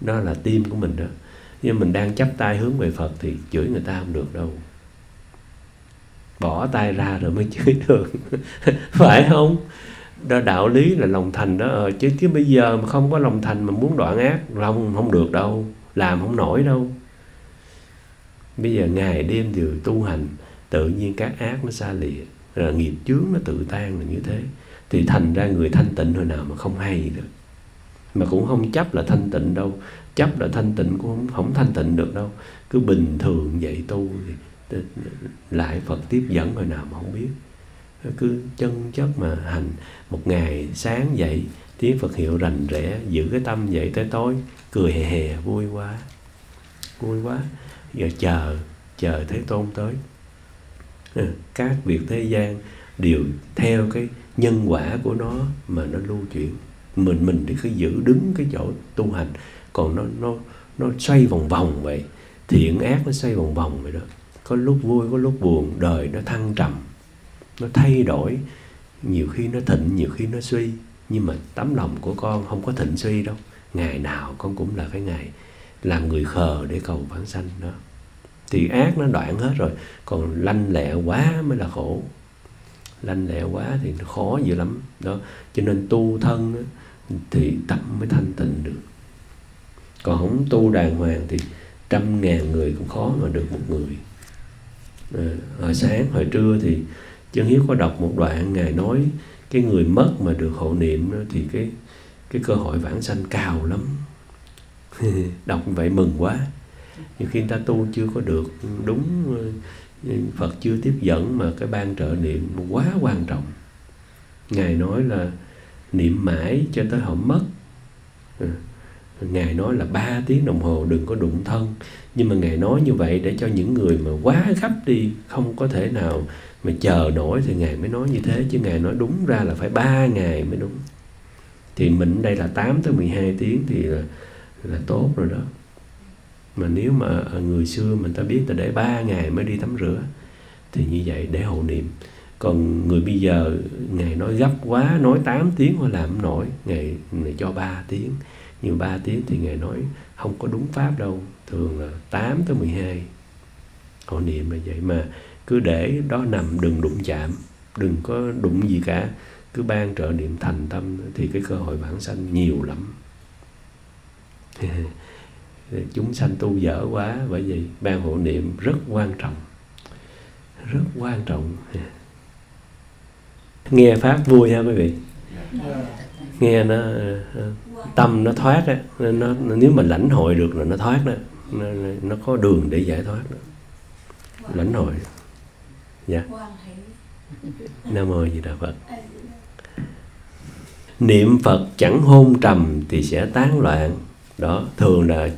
đó là tim của mình đó. Nhưng mình đang chắp tay hướng về phật thì chửi người ta không được đâu bỏ tay ra rồi mới chửi được phải không? Đó đạo lý là lòng thành đó ờ, chứ chứ bây giờ mà không có lòng thành mà muốn đoạn ác lòng không được đâu làm không nổi đâu. Bây giờ ngày đêm đều tu hành tự nhiên các ác nó xa lìa là nghiệp chướng nó tự tan là như thế. Thì thành ra người thanh tịnh hồi nào mà không hay được. Mà cũng không chấp là thanh tịnh đâu chấp là thanh tịnh cũng không, không thanh tịnh được đâu. Cứ bình thường vậy tu thì lại Phật tiếp dẫn hồi nào mà không biết. Cứ chân chất mà hành, một ngày sáng dậy, tiếng Phật hiệu rành rẽ, giữ cái tâm dậy tới tối, cười hè hè vui quá vui quá. Giờ chờ chờ thế tôn tới. Ừ, các việc thế gian đều theo cái nhân quả của nó mà nó lưu chuyển. Mình mình thì cứ giữ đứng cái chỗ tu hành, còn nó nó nó xoay vòng vòng vậy, thiện ác nó xoay vòng vòng vậy đó có lúc vui có lúc buồn đời nó thăng trầm nó thay đổi. Nhiều khi nó thịnh nhiều khi nó suy nhưng mà tấm lòng của con không có thịnh suy đâu. Ngày nào con cũng là cái ngày làm người khờ để cầu vãng sanh đó. Thì ác nó đoạn hết rồi còn lanh lẹ quá mới là khổ. Lanh lẹ quá thì nó khó dữ lắm đó. Cho nên tu thân đó, thì tâm mới thanh tịnh được. Còn không tu đàng hoàng thì trăm ngàn người cũng khó mà được một người. Ừ, hồi sáng, hồi trưa thì chân hiếu có đọc một đoạn ngài nói cái người mất mà được hộ niệm thì cái cái cơ hội vãng sanh cao lắm. Đọc vậy mừng quá. Nhiều khi ta tu chưa có được đúng ừ, Phật chưa tiếp dẫn mà cái ban trợ niệm quá quan trọng. Ngài nói là niệm mãi cho tới họ mất. Ừ, ngài nói là ba tiếng đồng hồ đừng có đụng thân. Nhưng mà Ngài nói như vậy để cho những người mà quá gấp đi Không có thể nào mà chờ nổi thì Ngài mới nói như thế Chứ Ngài nói đúng ra là phải ba ngày mới đúng. Thì mình đây là 8 tới 12 tiếng thì là, là tốt rồi đó. Mà nếu mà à, người xưa mình ta biết là để ba ngày mới đi tắm rửa thì như vậy để hộ niệm. Còn người bây giờ ngày nói gấp quá nói 8 tiếng mà làm không nổi ngày, ngày cho 3 tiếng. Nhưng 3 tiếng thì ngày nói không có đúng pháp đâu thường là 8 tới 12 họ niệm là vậy mà cứ để đó nằm đừng đụng chạm đừng có đụng gì cả. Cứ ban trợ niệm thành tâm thì cái cơ hội bản sanh nhiều lắm. Chúng sanh tu dở quá bởi vì ban hộ niệm rất quan trọng rất quan trọng. Nghe pháp vui ha quý vị? Nghe nó ờ, ờ, tâm nó thoát á nó, nếu mà lãnh hội được là nó thoát đó nó, nó có đường để giải thoát đó. Lãnh hội. Dạ. Nam mô di đà phật. Niệm phật chẳng hôn trầm thì sẽ tán loạn. Đó thường là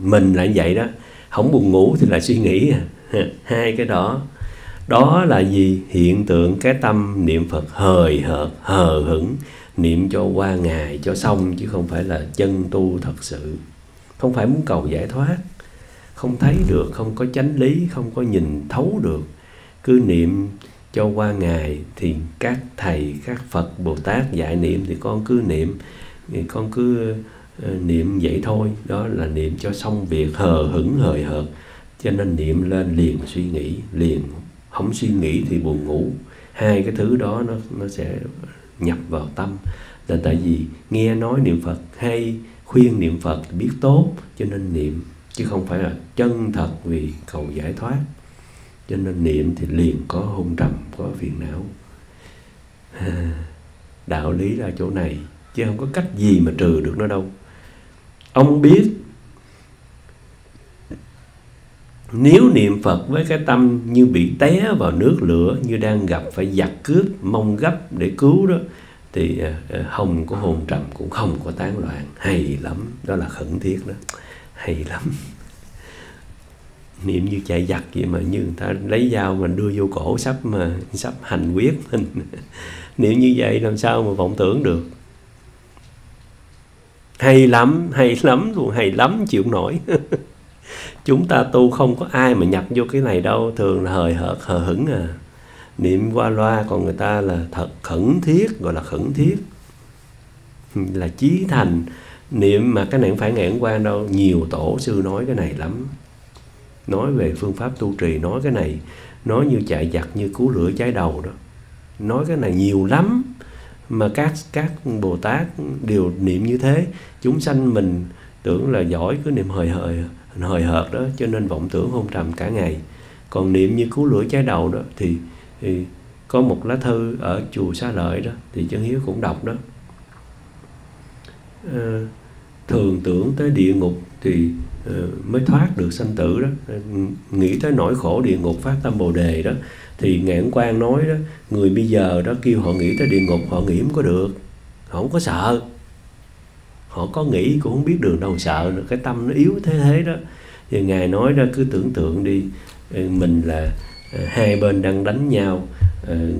mình là vậy đó. Không buồn ngủ thì là suy nghĩ à. hai cái đó. Đó là gì hiện tượng cái tâm niệm phật hời hợt hờ hững niệm cho qua ngày cho xong chứ không phải là chân tu thật sự. Không phải muốn cầu giải thoát không thấy được, không có chánh lý, không có nhìn thấu được. Cứ niệm cho qua ngày thì các thầy, các phật, bồ tát dạy niệm thì con cứ niệm. Thì con cứ ờ, niệm vậy thôi. Đó là niệm cho xong việc, hờ hững, hời hợt. Cho nên niệm lên liền suy nghĩ, liền. Không suy nghĩ thì buồn ngủ. Hai cái thứ đó nó nó sẽ nhập vào tâm. Là tại vì nghe nói niệm phật hay khuyên niệm phật biết tốt, cho nên niệm chứ không phải là chân thật vì cầu giải thoát. Cho nên niệm thì liền có hôn trầm, có phiền não. Đạo lý là chỗ này, chứ không có cách gì mà trừ được nó đâu. Ông biết, nếu niệm Phật với cái tâm như bị té vào nước lửa, như đang gặp phải giặc cướp mong gấp để cứu đó, thì ờ, ờ, hồng của hồn trầm cũng không có tán loạn. Hay lắm, đó là khẩn thiết đó hay lắm. Niệm như chạy giặc vậy mà như người ta lấy dao mà đưa vô cổ sắp mà, sắp hành quyết mình. Niệm như vậy làm sao mà vọng tưởng được? Hay lắm hay lắm luôn, hay lắm chịu nổi. Chúng ta tu không có ai mà nhập vô cái này đâu, thường là hời hợt, hờ hững à. Niệm qua loa còn người ta là thật khẩn thiết, gọi là khẩn thiết. Là chí thành niệm mà cái này phải ngày qua đâu. Nhiều tổ sư nói cái này lắm. Nói về phương pháp tu trì nói cái này nói như chạy giặc như cứu lửa cháy đầu đó. Nói cái này nhiều lắm mà các các bồ tát đều niệm như thế. Chúng sanh mình tưởng là giỏi cứ niệm hời hời hời hợt đó cho nên vọng tưởng hôn trầm cả ngày. Còn niệm như cứu lửa cháy đầu đó thì, thì có một lá thư ở chùa Xá Lợi đó thì chân hiếu cũng đọc đó. À, thường tưởng tới địa ngục thì ờ, mới thoát được sanh tử đó. Ờ, nghĩ tới nỗi khổ địa ngục phát tâm bồ đề đó, thì ngạn quan nói đó, người bây giờ đó kêu họ nghĩ tới địa ngục, họ nghĩ không có được, họ không có sợ. Họ có nghĩ cũng không biết đường đâu sợ nữa, cái tâm nó yếu thế thế đó. Thì ngài nói ra cứ tưởng tượng đi ờ, mình là hai bên đang đánh nhau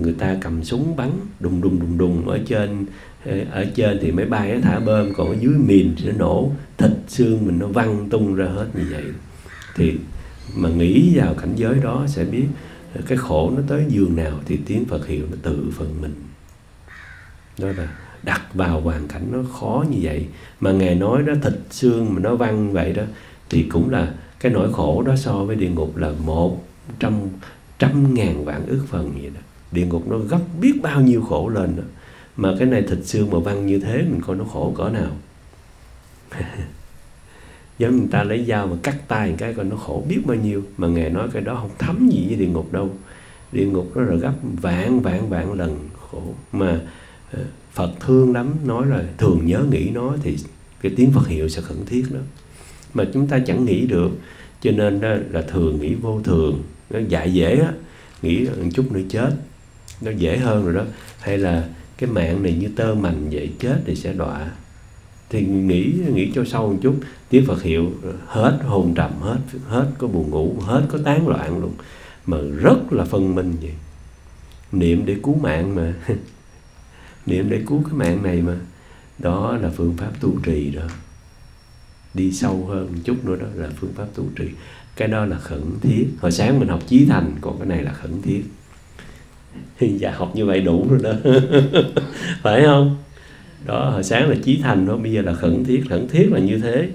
người ta cầm súng bắn, đùng đùng đùng đùng ở trên ở trên thì máy bay nó thả bơm, còn ở dưới mìn thì nó nổ, thịt xương mình nó văng tung ra hết như vậy. Thì mà nghĩ vào cảnh giới đó sẽ biết cái khổ nó tới giường nào thì tiếng Phật hiệu nó tự phần mình. Đó là đặt vào hoàn cảnh nó khó như vậy. Mà ngài nói đó, thịt xương mà nó văng vậy đó, thì cũng là cái nỗi khổ đó so với địa ngục là một trăm trăm ngàn vạn ước phần vậy đó. Địa ngục nó gấp biết bao nhiêu khổ lên đó mà cái này thịt xương mà văng như thế, mình coi nó khổ cỡ nào. Giống người ta lấy dao mà cắt tay cái coi nó khổ biết bao nhiêu. Mà ngài nói cái đó không thấm gì với địa ngục đâu. Địa ngục nó là gấp vạn vạn vạn lần khổ. Mà ờ, Phật thương lắm, nói là thường nhớ nghĩ nó thì cái tiếng Phật hiệu sẽ khẩn thiết đó. Mà chúng ta chẳng nghĩ được, cho nên đó là thường nghĩ vô thường. Nó dạy dễ á, nghĩ một chút nữa chết. Nó dễ hơn rồi đó. Hay là cái mạng này như tơ mành vậy, chết thì sẽ đọa. Thì nghĩ nghĩ cho sâu một chút. Tiếng Phật hiệu hết hồn trầm, hết hết có buồn ngủ, hết có tán loạn luôn. Mà rất là phân minh vậy. Niệm để cứu mạng mà. Niệm để cứu cái mạng này mà. Đó là phương pháp tu trì đó. Đi sâu hơn một chút nữa đó là phương pháp tu trì. Cái đó là khẩn thiết. Hồi sáng mình học chí thành, còn cái này là khẩn thiết dạ học như vậy đủ rồi đó. Phải không? Đó, hồi sáng là chí thành đó, bây giờ là khẩn thiết khẩn thiết là như thế.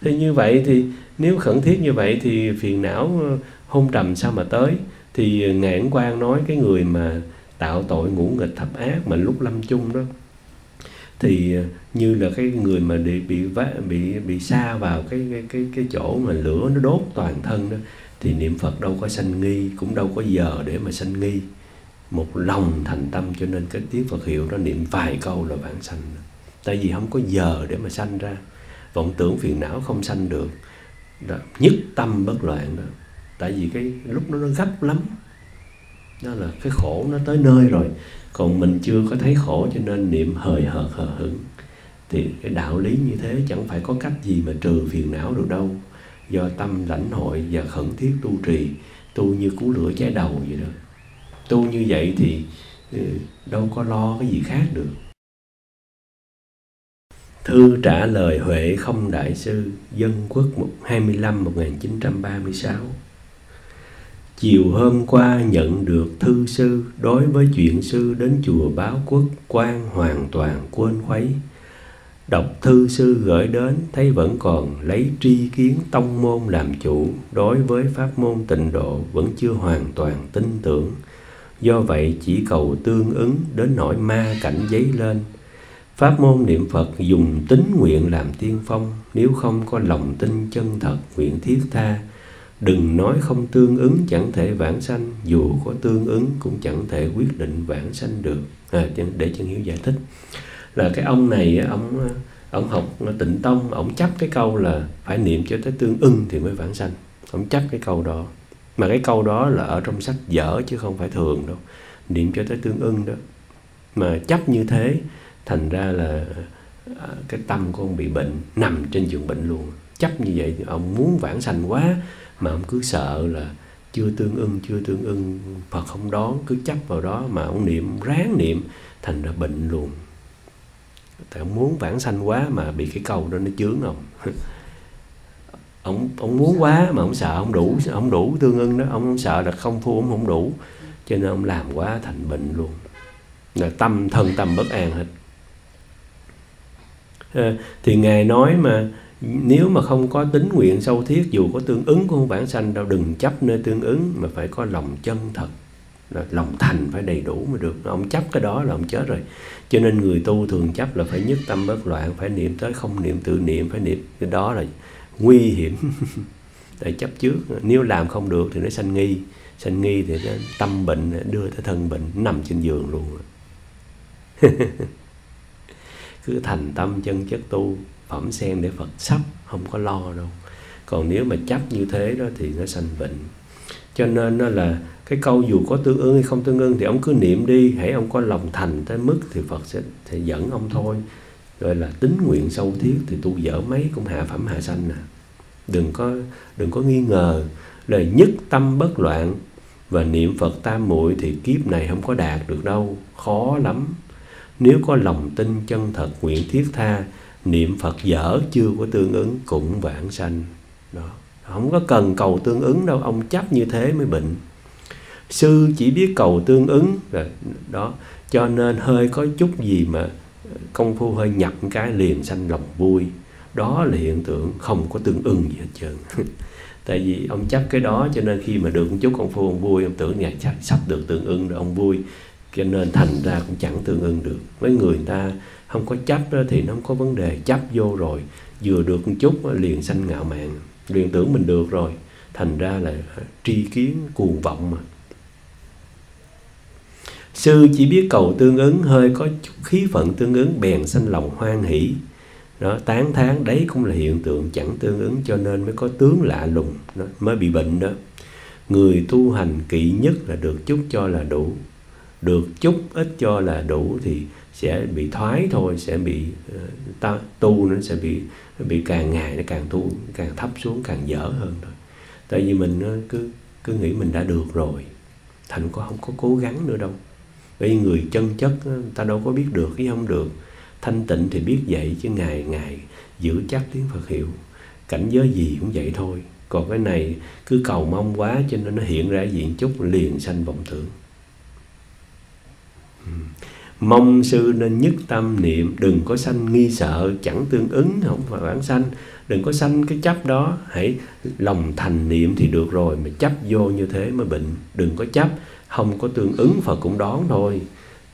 Thì như vậy thì, nếu khẩn thiết như vậy thì phiền não ờ, hôn trầm sao mà tới? Thì ờ, ngài quan nói cái người mà tạo tội ngũ nghịch thập ác mà lúc lâm chung đó, thì ờ, như là cái người mà bị bị bị bị xa vào cái cái cái cái chỗ mà lửa nó đốt toàn thân đó, thì niệm Phật đâu có sanh nghi, cũng đâu có giờ để mà sanh nghi một lòng thành tâm cho nên cái tiếng Phật hiệu đó niệm vài câu là vãng sanh. Tại vì không có giờ để mà sanh ra. Vọng tưởng phiền não không sanh được. Đó, nhất tâm bất loạn đó. Tại vì cái lúc đó nó gấp lắm. Đó là cái khổ nó tới nơi rồi. Còn mình chưa có thấy khổ cho nên niệm hời hợt hờ hững. Thì cái đạo lý như thế chẳng phải có cách gì mà trừ phiền não được đâu. Do tâm lãnh hội và khẩn thiết tu trì tu như cú lửa cháy đầu vậy đó tu như vậy thì ừ, đâu có lo cái gì khác được. Thư trả lời Huệ không đại sư, Dân quốc 25 1936 Chiều hôm qua nhận được thư sư Đối với chuyện sư đến chùa báo quốc quan hoàn toàn quên khuấy. Đọc thư sư gửi đến, thấy vẫn còn lấy tri kiến tông môn làm chủ, Đối với pháp môn tịnh độ vẫn chưa hoàn toàn tin tưởng. Do vậy chỉ cầu tương ứng đến nỗi ma cảnh giấy lên. Pháp môn niệm Phật dùng tính nguyện làm tiên phong Nếu không có lòng tin chân thật nguyện thiết tha. Đừng nói không tương ứng chẳng thể vãng sanh Dù có tương ứng cũng chẳng thể quyết định vãng sanh được. À, Để chân Hiếu giải thích. Là cái ông này ông ông học tịnh tông ông chấp cái câu là phải niệm cho tới tương ưng thì mới vãng sanh. Ông chấp cái câu đó mà cái câu đó là ở trong sách dở chứ không phải thường đâu. Niệm cho tới tương ưng đó. Mà chấp như thế, thành ra là à, cái tâm của ông bị bệnh, nằm trên giường bệnh luôn. Chấp như vậy thì ông muốn vãng sanh quá, mà ông cứ sợ là chưa tương ưng, chưa tương ưng, Phật không đón, cứ chấp vào đó mà ông niệm, ráng niệm, thành ra bệnh luôn. Tại ông muốn vãng sanh quá mà bị cái câu đó nó chướng ông. ông ông muốn quá mà ông sợ không đủ ông đủ tương ưng đó. Ông sợ là không thua ông không đủ. Cho nên ông làm quá thành bệnh luôn. Là tâm thân tâm bất an hết. À, thì ngài nói mà nếu mà không có tính nguyện sâu thiết dù có tương ứng của bản sanh đâu đừng chấp nơi tương ứng mà phải có lòng chân thật. Là lòng thành phải đầy đủ mới được. Ông chấp cái đó là ông chết rồi. Cho nên người tu thường chấp là phải nhất tâm bất loạn phải niệm tới không niệm tự niệm phải niệm cái đó là nguy hiểm. Tại chấp trước nếu làm không được thì nó sanh nghi. Sanh nghi thì nó tâm bệnh đưa tới thân bệnh nằm trên giường luôn. Cứ thành tâm chân chất tu phẩm sen để Phật sắp không có lo đâu. Còn nếu mà chấp như thế đó thì nó sanh bệnh. Cho nên nó là cái câu dù có tương ứng hay không tương ứng thì ông cứ niệm đi hãy ông có lòng thành tới mức thì Phật sẽ, sẽ dẫn ông thôi. Gọi là tính nguyện sâu thiết thì tu dở mấy cũng hạ phẩm hạ sanh nè đừng có đừng có nghi ngờ. Là nhất tâm bất loạn và niệm Phật tam muội thì kiếp này không có đạt được đâu, khó lắm. Nếu có lòng tin chân thật nguyện thiết tha, niệm Phật dở chưa có tương ứng cũng vãng sanh. Đó, không có cần cầu tương ứng đâu, ông chấp như thế mới bệnh. Sư chỉ biết cầu tương ứng rồi, đó, cho nên hơi có chút gì mà công phu hơi nhập cái liền sanh lòng vui đó là hiện tượng không có tương ưng gì hết trơn. Tại vì ông chấp cái đó cho nên khi mà được một chút công phu ông vui ông tưởng ngày chắc sắp được tương ưng rồi ông vui cho nên thành ra cũng chẳng tương ưng được. Với người, người ta không có chấp đó thì nó không có vấn đề chấp vô rồi vừa được một chút liền sanh ngạo mạn. Liền tưởng mình được rồi thành ra là tri kiến cuồng vọng mà. Sư chỉ biết cầu tương ứng hơi có chút khí phận tương ứng bèn sanh lòng hoan hỷ đó tán tháng đấy cũng là hiện tượng chẳng tương ứng cho nên mới có tướng lạ lùng đó, mới bị bệnh đó. Người tu hành kỵ nhất là được chút cho là đủ được chút ít cho là đủ thì sẽ bị thoái thôi sẽ bị ờ, ta, tu nó sẽ bị bị càng ngày nó càng tu càng thấp xuống càng dở hơn thôi. Tại vì mình ờ, cứ cứ nghĩ mình đã được rồi thành có không có cố gắng nữa đâu. Bởi vì người chân chất ờ, ta đâu có biết được hay không được thanh tịnh thì biết vậy chứ ngày ngày giữ chắc tiếng Phật hiệu. Cảnh giới gì cũng vậy thôi. Còn cái này cứ cầu mong quá cho nên nó hiện ra diện chút liền sanh vọng tưởng. Hmm. Mong sư nên nhất tâm niệm, đừng có sanh nghi sợ, chẳng tương ứng, không phải bản sanh. Đừng có sanh cái chấp đó, hãy lòng thành niệm thì được rồi, mà chấp vô như thế mới bệnh. Đừng có chấp, không có tương ứng, Phật cũng đón thôi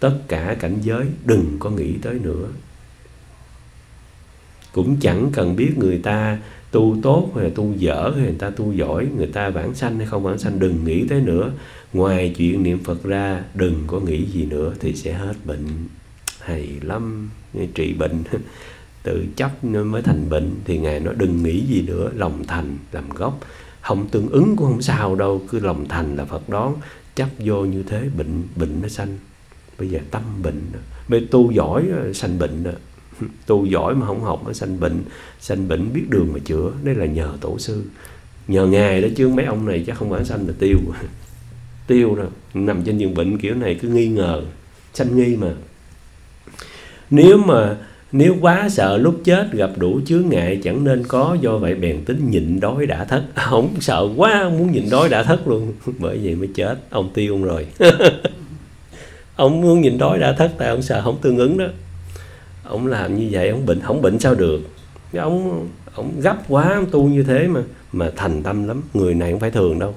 tất cả cảnh giới đừng có nghĩ tới nữa. Cũng chẳng cần biết người ta tu tốt hay là tu dở hay người ta tu giỏi, người ta vãng sanh hay không vãng sanh, đừng nghĩ tới nữa. Ngoài chuyện niệm phật ra, đừng có nghĩ gì nữa thì sẽ hết bệnh. Hay lắm trị bệnh, tự chấp nó mới thành bệnh. Thì ngài nói đừng nghĩ gì nữa, lòng thành làm gốc. Không tương ứng cũng không sao đâu, cứ lòng thành là phật đón. Chấp vô như thế, bệnh bệnh nó sanh bây giờ tâm bệnh bây tu giỏi ờ, sanh bệnh tu giỏi mà không học nó sanh bệnh. Sanh bệnh biết đường mà chữa. Đây là nhờ tổ sư. Nhờ ngài đó chứ mấy ông này chắc không phải sanh là tiêu. Tiêu đâu. Nằm trên giường bệnh kiểu này cứ nghi ngờ. Sanh nghi mà. Nếu mà, nếu quá sợ lúc chết gặp đủ chướng ngại, chẳng nên có do vậy bèn tính nhịn đói đã thất. Không sợ quá, muốn nhịn đói đã thất luôn. Bởi vậy mới chết. Ông tiêu ông rồi ông muốn nhịn đói đã thất tại ông sợ không tương ứng đó. Ông làm như vậy ông bệnh không bệnh sao được. Ông ông gấp quá ông tu như thế mà mà thành tâm lắm. Người này không phải thường đâu.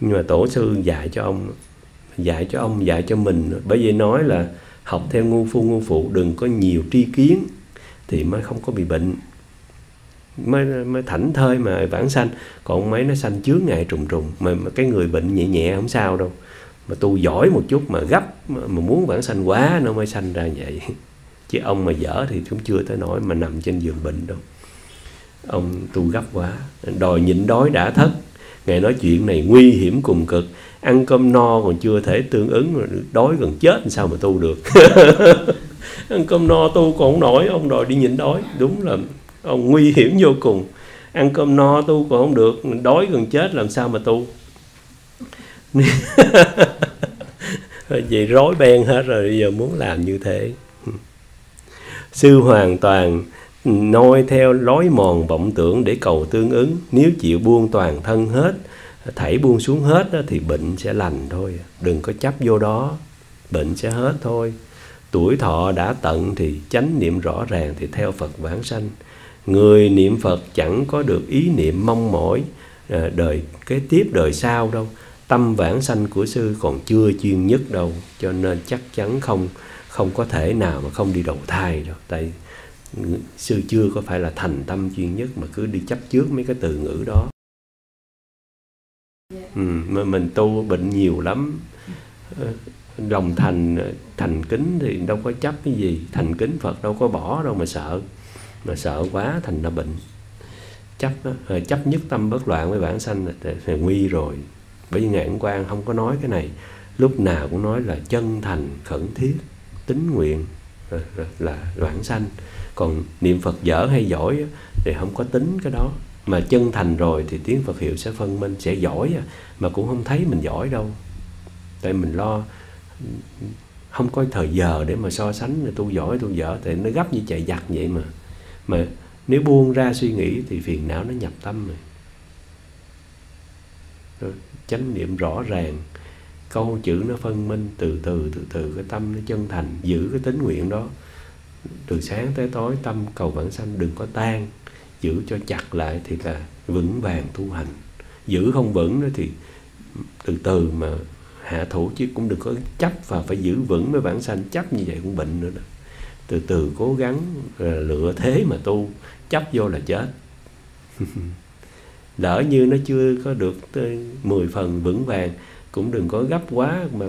Nhưng mà tổ sư dạy cho ông dạy cho ông dạy cho mình. Bởi vì nói là học theo ngu phu ngu phụ đừng có nhiều tri kiến thì mới không có bị bệnh. Mới mới thảnh thơi mà vãng sanh. Còn mấy nó sanh chướng ngại trùng trùng. Mà, mà cái người bệnh nhẹ nhẹ không sao đâu mà tu giỏi một chút mà gấp mà, mà muốn vãng sanh quá nó mới sanh ra vậy. Chứ ông mà dở thì cũng chưa tới nỗi mà nằm trên giường bệnh đâu. Ông tu gấp quá. Đòi nhịn đói đã thất. Ngài nói chuyện này nguy hiểm cùng cực. Ăn cơm no còn chưa thể tương ứng đói gần chết sao mà tu được. Ăn cơm no tu còn không nổi ông đòi đi nhịn đói. Đúng là ông nguy hiểm vô cùng. Ăn cơm no tu còn không được đói gần chết làm sao mà tu. vậy rối beng hết rồi, bây giờ muốn làm như thế. Sư hoàn toàn noi theo lối mòn vọng tưởng để cầu tương ứng. Nếu chịu buông toàn thân hết, thảy buông xuống hết thì bệnh sẽ lành thôi. Đừng có chấp vô đó, bệnh sẽ hết thôi. Tuổi thọ đã tận thì chánh niệm rõ ràng thì theo phật vãng sanh. Người niệm phật chẳng có được ý niệm mong mỏi ờ, đời kế tiếp đời sau đâu tâm vãng sanh của sư còn chưa chuyên nhất đâu cho nên chắc chắn không không có thể nào mà không đi đầu thai đâu. Tại sư chưa có phải là thành tâm chuyên nhất mà cứ đi chấp trước mấy cái từ ngữ đó. Ừ, mà mình tu bệnh nhiều lắm ờ, đồng thành thành kính thì đâu có chấp cái gì. Thành kính phật đâu có bỏ đâu mà sợ mà sợ quá thành ra bệnh. Chấp ờ, chấp nhất tâm bất loạn với bản sanh là, là nguy rồi bởi vì ngài quan không có nói cái này. Lúc nào cũng nói là chân thành khẩn thiết tính nguyện là đoạn sanh. Còn niệm phật dở hay giỏi thì không có tính cái đó. Mà chân thành rồi thì tiếng phật hiệu sẽ phân minh sẽ giỏi mà cũng không thấy mình giỏi đâu. Tại mình lo không có thời giờ để mà so sánh là tu giỏi tu dở. Tại nó gấp như chạy giặt vậy mà. Mà nếu buông ra suy nghĩ thì phiền não nó nhập tâm rồi, rồi chánh niệm rõ ràng. Câu chữ nó phân minh từ từ từ từ, cái tâm nó chân thành, giữ cái tính nguyện đó. Từ sáng tới tối, tâm cầu vãng sanh đừng có tan, giữ cho chặt lại thì là vững vàng tu hành. Giữ không vững đó thì từ từ mà hạ thủ chứ cũng đừng có chấp và phải giữ vững với vãng sanh, chấp như vậy cũng bệnh nữa đó. Từ từ cố gắng ờ, lựa thế mà tu, chấp vô là chết. lỡ như nó chưa có được tới 10 phần vững vàng, cũng đừng có gấp quá, mà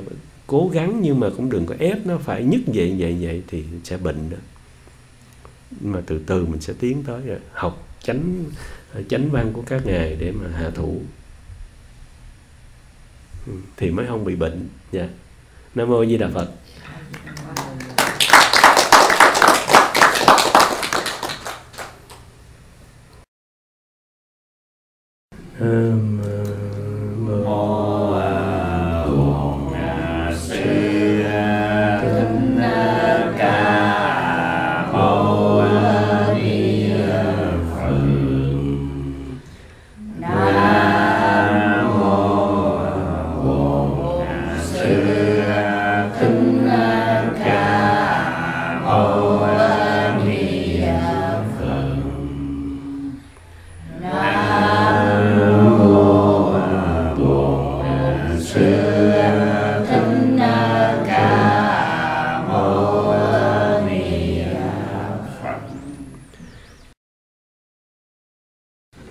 cố gắng nhưng mà cũng đừng có ép nó phải nhất vậy vậy vậy thì sẽ bệnh đó. Mà từ từ mình sẽ tiến tới rồi, học chánh chánh văn của các ngài để mà hạ thủ. Ừ, thì mới không bị bệnh dạ. Nam mô di đà phật. Um,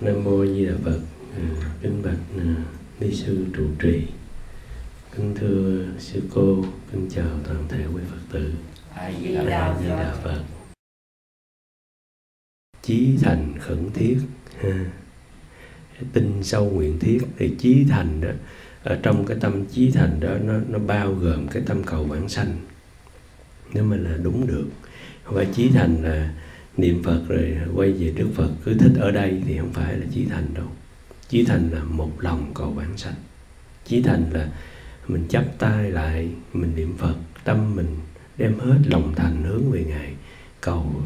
nam mô di đà phật. À, kính bạch à, ni sư trụ trì. Kính thưa sư cô kính chào toàn thể quý phật tử. A di đà phật. Chí thành khẩn thiết. Ha. tinh sâu nguyện thiết thì chí thành đó ở trong cái tâm chí thành đó nó nó bao gồm cái tâm cầu vãng sanh. Nếu mà là đúng được. Không phải chí thành là niệm phật rồi quay về đức phật. Cứ thích ở đây thì không phải là chí thành đâu. Chí thành là một lòng cầu vãng sanh. Chí thành là mình chắp tay lại mình niệm phật tâm mình đem hết lòng thành hướng về ngài cầu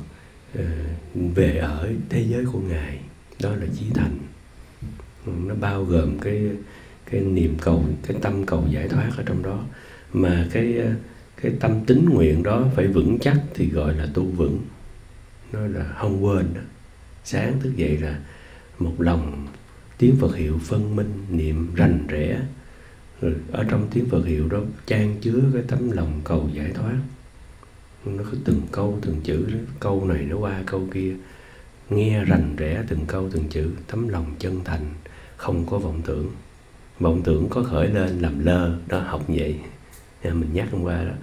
uh, về ở thế giới của ngài. Đó là chí thành. Nó bao gồm cái cái niềm cầu cái tâm cầu giải thoát ở trong đó. Mà cái ờ, cái tâm tính nguyện đó phải vững chắc thì gọi là tu vững nó là không quên đó. Sáng thức dậy là một lòng tiếng Phật hiệu phân minh, niệm rành rẽ. Rồi ở trong tiếng Phật hiệu đó trang chứa cái tấm lòng cầu giải thoát. Nó cứ từng câu, từng chữ đó. Câu này nó qua, câu kia. Nghe rành rẽ từng câu, từng chữ, tấm lòng chân thành, không có vọng tưởng. Vọng tưởng có khởi lên làm lơ đó học vậy. Mình nhắc hôm qua đó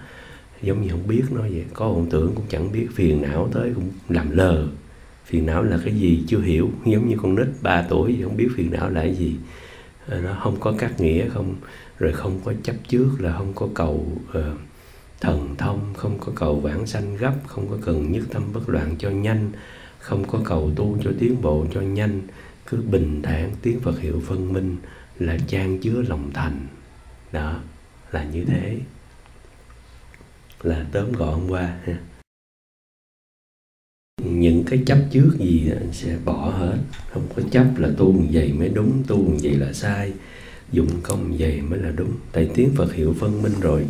giống như không biết nó vậy. Có vọng tưởng cũng chẳng biết. Phiền não tới cũng làm lờ. Phiền não là cái gì chưa hiểu. Giống như con nít 3 tuổi không biết phiền não là cái gì. Ờ, nó không có cắt nghĩa không rồi không có chấp trước là không có cầu uh, thần thông không có cầu vãng sanh gấp không có cần nhất tâm bất loạn cho nhanh không có cầu tu cho tiến bộ cho nhanh. Cứ bình thản tiếng Phật hiệu phân minh là trang chứa lòng thành. Đó là như thế là tóm gọn qua, ha. Những cái chấp trước gì anh sẽ bỏ hết. Không có chấp là tu như vậy mới đúng tu như vậy là sai. Dụng công như vậy mới là đúng. Tại tiếng Phật hiệu phân minh rồi.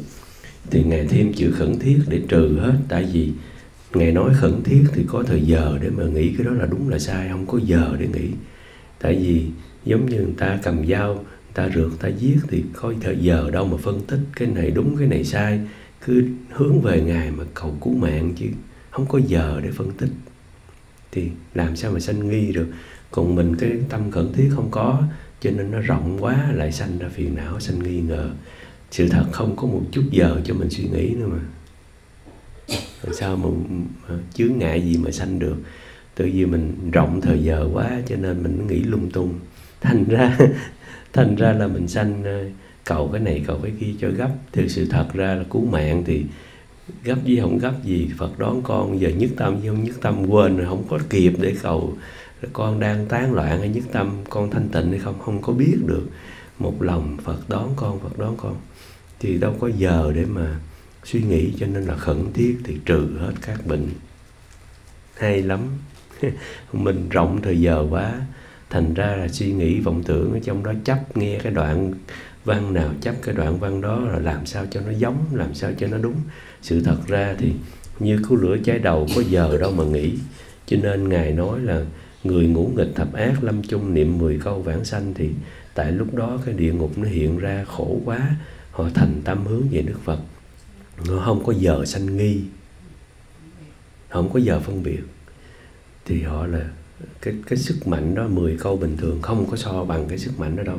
Thì ngài thêm chữ khẩn thiết để trừ hết. Tại vì ngài nói khẩn thiết thì có thời giờ để mà nghĩ cái đó là đúng là sai, không có giờ để nghĩ. Tại vì giống như người ta cầm dao, người ta rượt, người ta giết thì có thời giờ đâu mà phân tích cái này đúng, cái này sai cứ hướng về ngài mà cầu cứu mạng chứ không có giờ để phân tích. Thì làm sao mà sanh nghi được? Còn mình cái tâm khẩn thiết không có cho nên nó rộng quá lại sanh ra phiền não sanh nghi ngờ. Sự thật không có một chút giờ cho mình suy nghĩ nữa mà. Làm sao mà, mà chướng ngại gì mà sanh được? Tự nhiên mình rộng thời giờ quá cho nên mình nghĩ lung tung. Thành ra thành ra là mình sanh ờ, cầu cái này, cầu cái kia cho gấp. Thì sự thật ra là cứu mạng thì gấp gì không gấp gì. Phật đón con, giờ nhất tâm với không nhất tâm, quên rồi không có kịp để cầu. Con đang tán loạn hay nhất tâm, con thanh tịnh hay không không có biết được. Một lòng Phật đón con, Phật đón con. Thì đâu có giờ để mà suy nghĩ cho nên là khẩn thiết thì trừ hết các bệnh. Hay lắm. Mình rộng thời giờ quá. Thành ra là suy nghĩ, vọng tưởng ở trong đó, chấp nghe cái đoạn văn nào chấp cái đoạn văn đó là làm sao cho nó giống, làm sao cho nó đúng. Sự thật ra thì như cứu lửa cháy đầu có giờ đâu mà nghỉ. cho nên ngài nói là người ngủ nghịch thập ác lâm chung niệm 10 câu vãng sanh thì tại lúc đó cái địa ngục nó hiện ra khổ quá, họ thành tâm hướng về đức phật. Họ không có giờ sanh nghi, không có giờ phân biệt. Thì họ là cái cái sức mạnh đó 10 câu bình thường không có so bằng cái sức mạnh đó đâu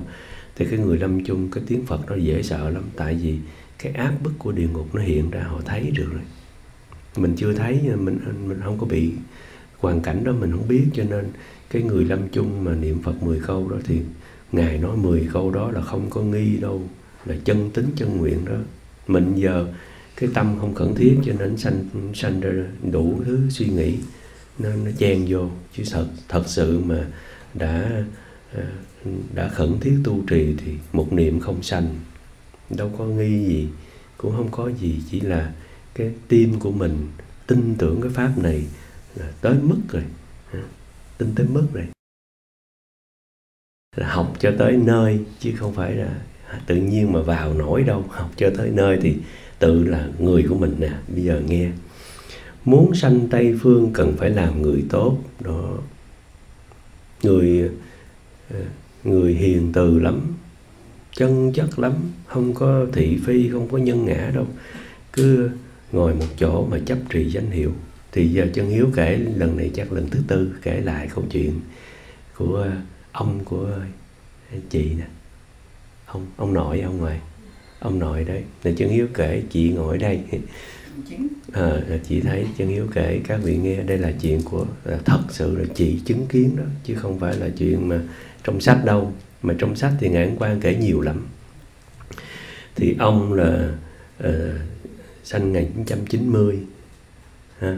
thì cái người lâm chung, cái tiếng phật nó dễ sợ lắm. Tại vì cái áp bức của địa ngục nó hiện ra, họ thấy được rồi. Mình chưa thấy mình mình không có bị hoàn cảnh đó, mình không biết. Cho nên cái người lâm chung mà niệm phật 10 câu đó thì ngài nói 10 câu đó là không có nghi đâu, là chân tính chân nguyện đó. Mình giờ cái tâm không khẩn thiết, cho nên sanh sanh ra đủ thứ suy nghĩ, nên nó chen vô. Chứ thật thật sự mà đã Ờ, đã khẩn thiết tu trì thì một niệm không sanh, đâu có nghi gì, cũng không có gì, chỉ là cái tim của mình tin tưởng cái pháp này là tới mức rồi. Ờ, tin tới mức rồi. Là học cho tới nơi, chứ không phải là tự nhiên mà vào nổi đâu. Học cho tới nơi thì tự là người của mình nè, bây giờ nghe. Muốn sanh tây phương cần phải làm người tốt, đó. Người người hiền từ lắm chân chất lắm không có thị phi không có nhân ngã đâu. Cứ ngồi một chỗ mà chấp trì danh hiệu. Thì giờ chân hiếu kể lần này chắc lần thứ tư kể lại câu chuyện của ông của chị nè. Ông ông nội ông ngoài ông nội đấy. Là chân hiếu kể chị ngồi đây. À, chị thấy chân hiếu kể các vị nghe đây là chuyện của là thật sự là chị chứng kiến đó chứ không phải là chuyện mà trong sách đâu mà trong sách thì ngài quan kể nhiều lắm. Thì ông là uh, sinh 1990 ha?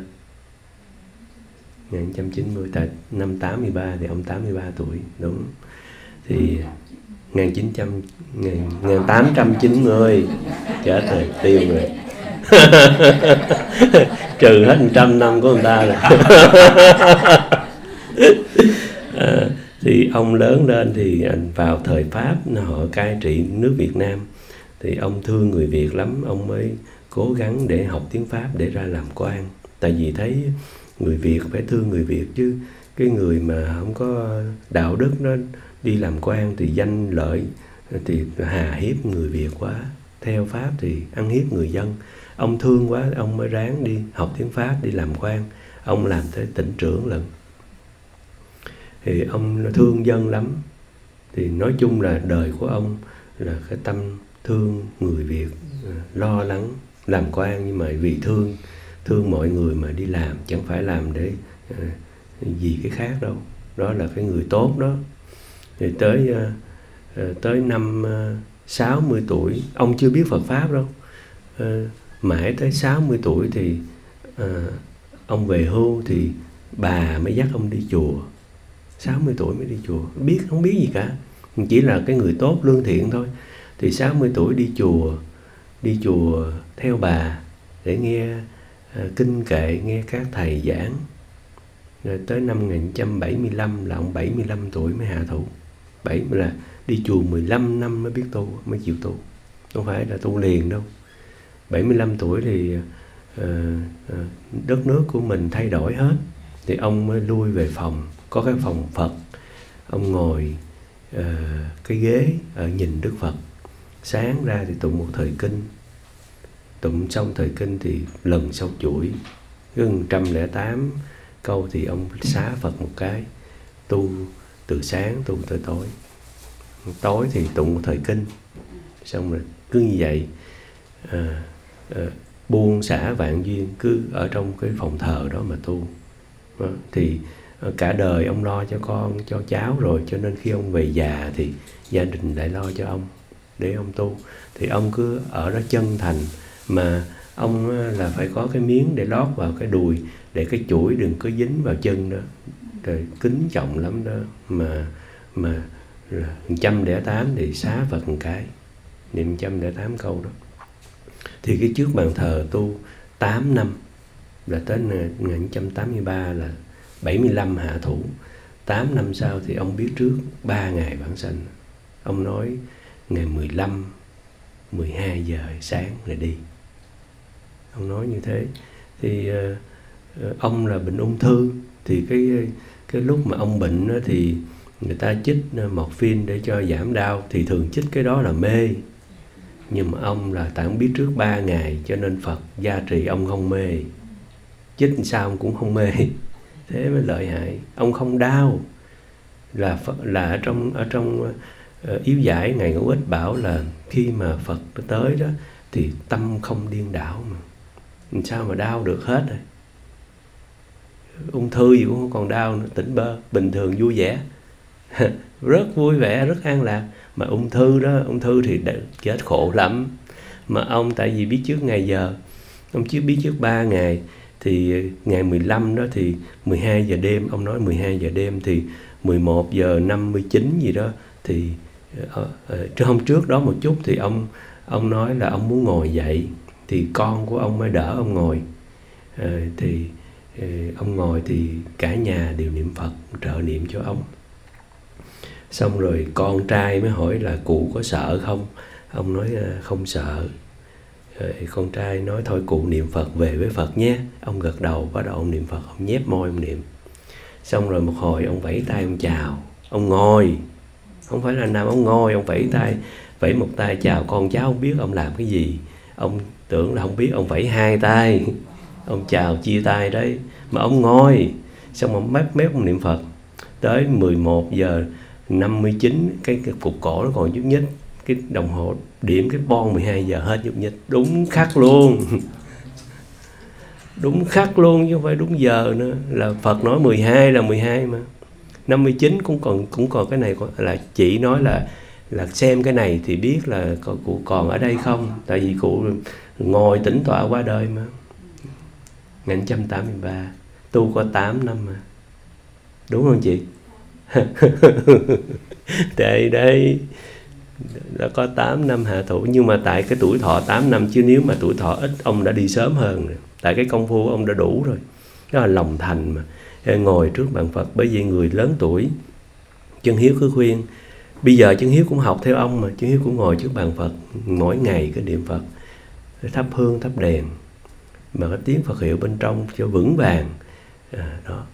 1990 tại năm 83 thì ông 83 tuổi đúng. Thì 1900 1890 chết rồi tiêu rồi. Trừ hết 100 năm của người ta rồi. À, thì ông lớn lên thì vào thời pháp, họ cai trị nước Việt Nam. Thì ông thương người Việt lắm, ông mới cố gắng để học tiếng Pháp để ra làm quan. Tại vì thấy người Việt phải thương người Việt chứ. Cái người mà không có đạo đức nó đi làm quan thì danh lợi, thì hà hiếp người Việt quá. Theo Pháp thì ăn hiếp người dân. Ông thương quá, ông mới ráng đi học tiếng Pháp, đi làm quan. Ông làm tới tỉnh trưởng lần thì ông thương dân lắm. Thì nói chung là đời của ông là cái tâm thương người Việt à, lo lắng, làm quan nhưng mà vì thương thương mọi người mà đi làm, chẳng phải làm để à, gì cái khác đâu. Đó là cái người tốt đó. Thì tới à, tới năm 60 tuổi, ông chưa biết Phật pháp đâu. Mãi tới 60 tuổi thì ông về hưu thì bà mới dắt ông đi chùa. 60 tuổi mới đi chùa. Biết không biết gì cả. Chỉ là cái người tốt lương thiện thôi. Thì 60 tuổi đi chùa đi chùa theo bà để nghe uh, kinh kệ nghe các thầy giảng. Rồi tới năm 1975 là ông 75 tuổi mới hạ thủ. Bảy là đi chùa 15 năm mới biết tu mới chịu tu. Không phải là tu liền đâu. 75 tuổi thì uh, uh, đất nước của mình thay đổi hết. Thì ông mới lui về phòng có cái phòng Phật. Ông ngồi uh, cái ghế ở nhìn Đức Phật. Sáng ra thì tụng một thời kinh. Tụng xong thời kinh thì lần sau chuỗi. Gần trăm lẻ tám câu thì ông xá Phật một cái. Tu từ sáng tu tới tối. Tối thì tụng một thời kinh. Xong rồi cứ như vậy à, à, buông xả vạn duyên cứ ở trong cái phòng thờ đó mà tu. Đó, thì Ờ, cả đời ông lo cho con, cho cháu rồi, cho nên khi ông về già thì gia đình lại lo cho ông để ông tu. Thì ông cứ ở đó chân thành mà ông ờ, là phải có cái miếng để lót vào cái đùi, để cái chuỗi đừng có dính vào chân đó. Rồi kính trọng lắm đó. Mà mà trăm lẻ tám thì xá Phật một cái. Niệm trăm lẻ tám câu đó. Thì cái trước bàn thờ tu 8 năm là tới 1983 là 75 hạ thủ 8 năm sau thì ông biết trước 3 ngày bản sanh. Ông nói ngày 15 12 giờ sáng là đi. Ông nói như thế. Thì uh, ông là bệnh ung thư thì cái ờ, cái lúc mà ông bệnh đó thì người ta chích morphine để cho giảm đau thì thường chích cái đó là mê. Nhưng mà ông là tạm biết trước ba ngày cho nên Phật gia trì ông không mê. Chích sao ông cũng không mê thế mới lợi hại. Ông không đau. Là Phật, là ở trong ở trong uh, yếu giải ngày ngũ ích bảo là khi mà Phật tới đó thì tâm không điên đảo mà. Sao mà đau được hết rồi? Ung thư gì cũng không còn đau nữa tỉnh bơ bình thường vui vẻ. Rất vui vẻ rất an lạc. Mà ung thư đó ung thư thì chết khổ lắm. Mà ông tại vì biết trước ngày giờ ông chưa biết trước ba ngày thì ngày 15 đó thì 12 giờ đêm, ông nói 12 giờ đêm thì 11 giờ 59 gì đó thì ờ, ờ, trước hôm trước đó một chút thì ông ông nói là ông muốn ngồi dậy thì con của ông mới đỡ ông ngồi. Ờ, thì ông ngồi thì cả nhà đều niệm Phật, trợ niệm cho ông. Xong rồi con trai mới hỏi là cụ có sợ không? Ông nói không sợ rồi con trai nói thôi cụ niệm phật về với phật nhé. Ông gật đầu bắt đầu ông niệm phật ông nhép môi ông niệm. Xong rồi một hồi ông vẫy tay ông chào. Ông ngồi. Không phải là nam ông ngồi ông vẫy tay vẫy một tay chào con cháu không biết ông làm cái gì. Ông tưởng là không biết ông vẫy hai tay. Ông chào chia tay đấy. Mà ông ngồi. Xong ông mép mép ông niệm phật. Tới 11 giờ 59 cái, cái cục cổ nó còn nhúc nhích cái đồng hồ điểm cái bon 12 giờ hết nhục nhích. Đúng khắc luôn. Đúng khắc luôn chứ không phải đúng giờ nữa. Là Phật nói 12 là 12 mà. 59 cũng còn cũng còn cái này là chỉ nói là là xem cái này thì biết là cụ còn ở đây không. Tại vì cụ ngồi tĩnh tọa qua đời mà. 1983 tu có 8 năm mà. Đúng không chị? Đây đây đã có 8 năm hạ thủ. Nhưng mà tại cái tuổi thọ 8 năm chứ nếu mà tuổi thọ ít ông đã đi sớm hơn rồi. Tại cái công phu ông đã đủ rồi. Đó là lòng thành mà. Ngồi trước bàn Phật bởi vì người lớn tuổi chân hiếu cứ khuyên bây giờ chân hiếu cũng học theo ông mà chân hiếu cũng ngồi trước bàn Phật mỗi ngày cái niệm Phật thắp hương thắp đèn mà cái tiếng Phật hiệu bên trong cho vững vàng. À, đó.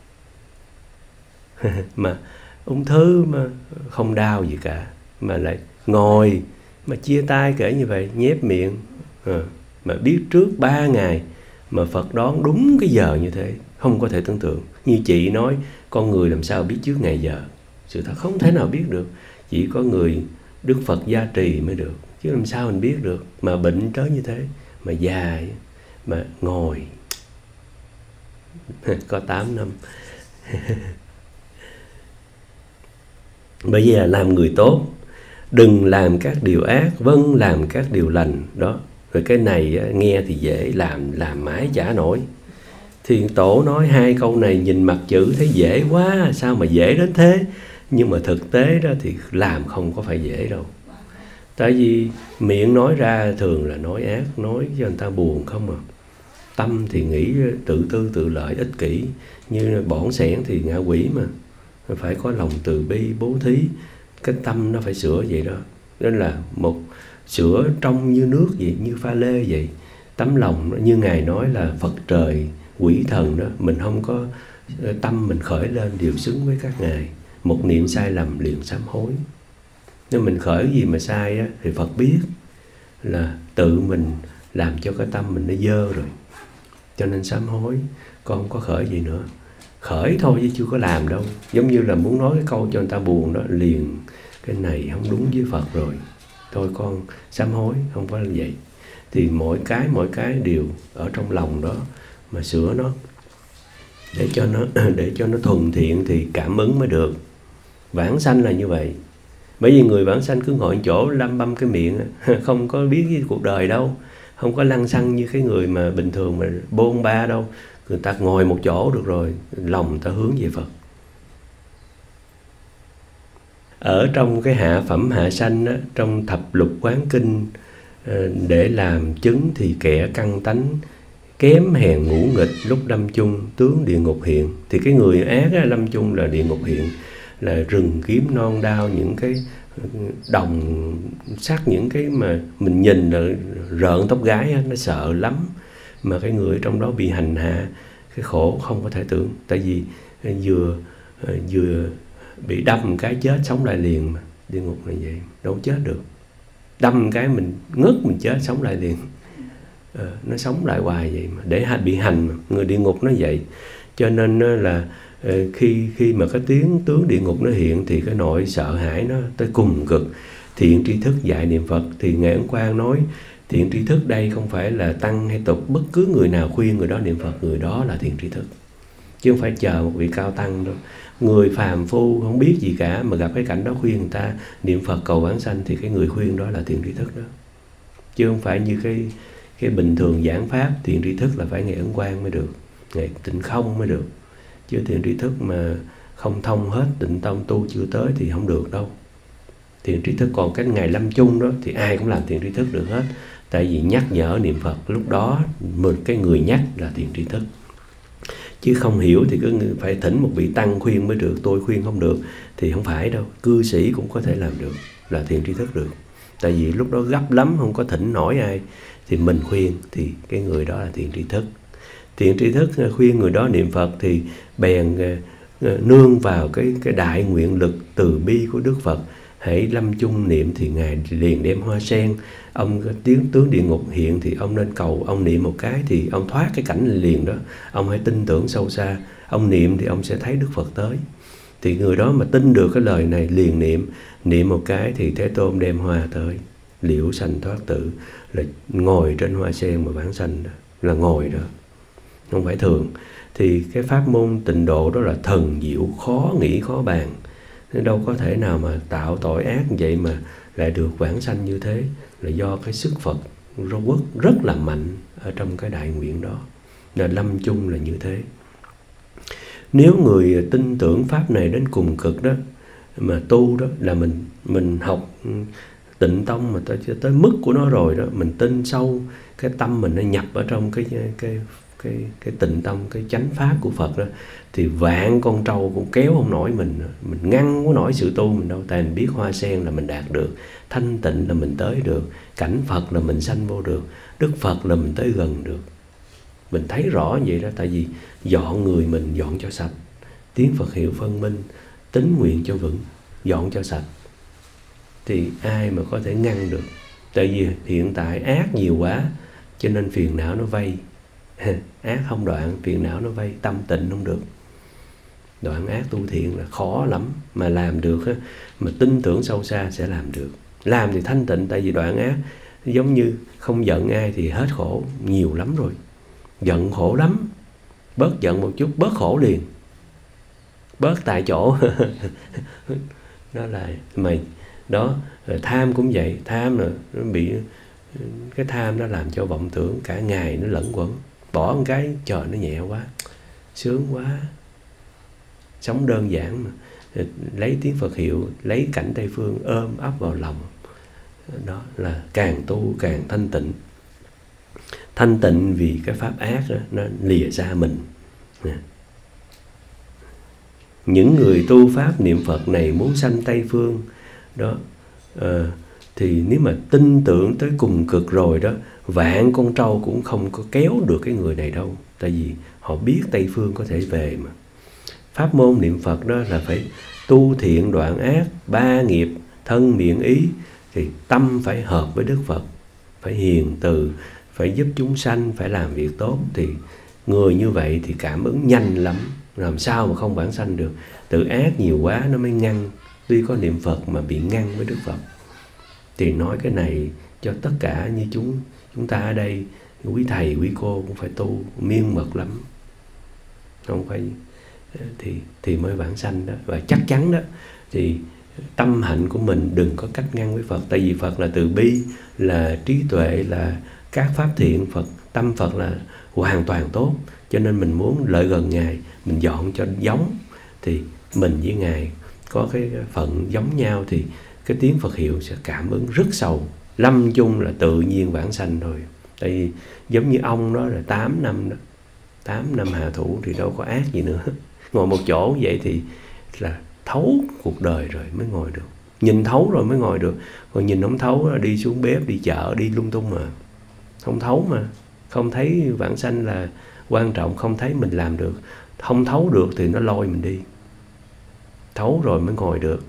Mà ung thư mà không đau gì cả mà lại ngồi mà chia tay kể như vậy nhép miệng. À, mà biết trước ba ngày mà Phật đón đúng cái giờ như thế không có thể tưởng tượng. Như chị nói con người làm sao biết trước ngày giờ? Sự thật không thể nào biết được. Chỉ có người Đức Phật gia trì mới được. Chứ làm sao mình biết được? Mà bệnh tới như thế mà dài mà ngồi. Có 8 năm. Bây giờ làm người tốt đừng làm các điều ác vâng làm các điều lành. Đó. Rồi cái này nghe thì dễ làm làm mãi chả nổi. Thiền tổ nói hai câu này nhìn mặt chữ thấy dễ quá, sao mà dễ đến thế? Nhưng mà thực tế đó thì làm không có phải dễ đâu. Tại vì miệng nói ra thường là nói ác, nói cho người ta buồn không à. Tâm thì nghĩ tự tư tự lợi, ích kỷ. Như bỏn sẻn thì ngạ quỷ mà. Phải có lòng từ bi bố thí cái tâm nó phải sửa vậy đó. Nên là một sửa trong như nước vậy như pha lê vậy. Tấm lòng như ngài nói là phật trời quỷ thần đó mình không có ờ, tâm mình khởi lên điều xứng với các ngài. Một niệm sai lầm liền sám hối. Nếu mình khởi gì mà sai á, thì phật biết là tự mình làm cho cái tâm mình nó dơ rồi. Cho nên sám hối con không có khởi gì nữa khởi thôi chứ chưa có làm đâu. Giống như là muốn nói cái câu cho người ta buồn đó, liền, cái này không đúng với phật rồi. Thôi con, sám hối, không phải là vậy. Thì mỗi cái mỗi cái đều ở trong lòng đó mà sửa nó. Để cho nó, để cho nó thuần thiện thì cảm ứng mới được. Vãng sanh là như vậy. Bởi vì người vãng sanh cứ ngồi chỗ lăm băm cái miệng không có biết cái cuộc đời đâu. Không có lăng xăng như cái người mà bình thường mà bôn ba đâu người ta ngồi một chỗ được rồi lòng người ta hướng về phật. Ở trong cái hạ phẩm hạ sanh á, trong thập lục quán kinh ờ, để làm chứng thì kẻ căng tánh kém hèn ngũ nghịch lúc lâm chung tướng địa ngục hiện. Thì cái người ác á, lâm chung là địa ngục hiện là rừng kiếm non đao những cái ờ, đồng sắc những cái mà mình nhìn là rợn tóc gái á, nó sợ lắm mà cái người trong đó bị hành hạ cái khổ không có thể tưởng. Tại vì ờ, vừa ờ, vừa bị đâm cái chết sống lại liền mà địa ngục là vậy đâu chết được. Đâm cái mình ngất mình chết sống lại liền. Ờ, nó sống lại hoài vậy mà để bị hành mà. Người địa ngục nó vậy. Cho nên là ờ, khi khi mà cái tiếng tướng địa ngục nó hiện thì cái nỗi sợ hãi nó tới cùng cực. Thiện tri thức dạy niệm phật thì ngài ấn quang nói thiện tri thức đây không phải là tăng hay tục. Bất cứ người nào khuyên người đó, niệm phật người đó là thiện tri thức. Chứ không phải chờ một vị cao tăng đâu. Người phàm phu không biết gì cả, mà gặp cái cảnh đó khuyên người ta niệm phật cầu vãng sanh thì cái người khuyên đó là thiện tri thức đó. Chứ không phải như cái cái bình thường giảng pháp, thiện tri thức là phải ngày ấn quan mới được, ngày tịnh không mới được. Chứ thiện tri thức mà không thông hết, tịnh tông tu chưa tới thì không được đâu. Thiện tri thức còn cái ngày lâm chung đó thì ai cũng làm thiện tri thức được hết tại vì nhắc nhở niệm phật, lúc đó một cái người nhắc là thiện tri thức. Chứ không hiểu thì cứ phải thỉnh một vị tăng khuyên mới được, tôi khuyên không được, thì không phải đâu. Cư sĩ cũng có thể làm được, là thiền tri thức được. Tại vì lúc đó gấp lắm, không có thỉnh nổi ai, thì mình khuyên thì cái người đó là thiền tri thức. Thiền tri thức ờ, khuyên người đó niệm phật thì bèn ờ, ờ, nương vào cái cái đại nguyện lực từ bi của đức phật hãy lâm chung niệm thì ngài liền đem hoa sen. Ông tiếng tướng địa ngục hiện thì ông nên cầu ông niệm một cái thì ông thoát cái cảnh liền đó. Ông hãy tin tưởng sâu xa. Ông niệm thì ông sẽ thấy đức phật tới. Thì người đó mà tin được cái lời này liền niệm niệm một cái thì thế tôn đem hoa tới. Liễu sanh thoát tử là ngồi trên hoa sen mà vãng sanh đó, là ngồi đó. Không phải thường. Thì cái pháp môn tịnh độ đó là thần diệu, khó nghĩ, khó bàn nên đâu có thể nào mà tạo tội ác vậy mà lại được vãng sanh như thế. Là do cái sức Phật rô quốc rất là mạnh ở trong cái đại nguyện đó. Là lâm chung là như thế. Nếu người tin tưởng pháp này đến cùng cực đó, mà tu đó, là mình mình học ừ, tịnh tông mà tới tới mức của nó rồi đó, mình tin sâu, cái tâm mình nó nhập ở trong cái cái cái cái tịnh tông, cái chánh pháp của Phật đó thì vạn con trâu cũng kéo không nổi mình mình ngăn có nổi sự tu mình đâu. Tại mình biết hoa sen là mình đạt được, thanh tịnh là mình tới được, cảnh Phật là mình sanh vô được, Đức Phật là mình tới gần được. Mình thấy rõ vậy đó, tại vì dọn người mình dọn cho sạch. Tiếng Phật hiệu phân minh, tính nguyện cho vững, dọn cho sạch. Thì ai mà có thể ngăn được? Tại vì hiện tại ác nhiều quá, cho nên phiền não nó vây. Ác không đoạn, phiền não nó vây, tâm tịnh không được đoạn ác tu thiện là khó lắm, mà làm được mà tin tưởng sâu xa sẽ làm được. Làm thì thanh tịnh, tại vì đoạn ác giống như không giận ai thì hết khổ, nhiều lắm rồi. Giận khổ lắm, bớt giận một chút, bớt khổ liền. Bớt tại chỗ. Đó là mày. Đó tham cũng vậy. Tham là nó bị, cái tham nó làm cho vọng tưởng, cả ngày nó lẫn quẩn. Bỏ một cái, trời, nó nhẹ quá, sướng quá sống đơn giản mà. Lấy tiếng Phật hiệu lấy cảnh Tây Phương ôm ấp vào lòng. Đó là càng tu càng thanh tịnh. Thanh tịnh vì cái pháp ác đó, nó lìa ra mình. Những người tu pháp niệm Phật này muốn sanh Tây Phương đó à, thì nếu mà tin tưởng tới cùng cực rồi đó vạn con trâu cũng không có kéo được cái người này đâu. Tại vì họ biết Tây Phương có thể về mà pháp môn niệm Phật đó là phải tu thiện đoạn ác, ba nghiệp, thân miệng ý, thì tâm phải hợp với Đức Phật, phải hiền từ, phải giúp chúng sanh, phải làm việc tốt. Thì người như vậy thì cảm ứng nhanh lắm, làm sao mà không bản sanh được. Tự ác nhiều quá nó mới ngăn, tuy có niệm Phật mà bị ngăn với Đức Phật. Thì nói cái này cho tất cả như chúng chúng ta ở đây, quý thầy, quý cô cũng phải tu, miên mật lắm. Không phải thì thì mới vãng sanh đó. Và chắc chắn đó, thì tâm hạnh của mình đừng có cách ngăn với Phật. Tại vì Phật là từ bi, là trí tuệ, là các pháp thiện. Phật, tâm Phật là hoàn toàn tốt. Cho nên mình muốn lợi gần ngài, mình dọn cho giống. Thì mình với ngài có cái phận giống nhau thì cái tiếng Phật hiệu sẽ cảm ứng rất sâu. Lâm chung là tự nhiên vãng sanh rồi tại vì giống như ông đó là 8 năm đó. 8 năm hạ thủ thì đâu có ác gì nữa ngồi một chỗ vậy thì là thấu cuộc đời rồi mới ngồi được. Nhìn thấu rồi mới ngồi được. Còn nhìn không thấu là đi xuống bếp, đi chợ, đi lung tung mà. Không thấu mà. Không thấy vãng sanh là quan trọng, không thấy mình làm được. Không thấu được thì nó lôi mình đi. Thấu rồi mới ngồi được.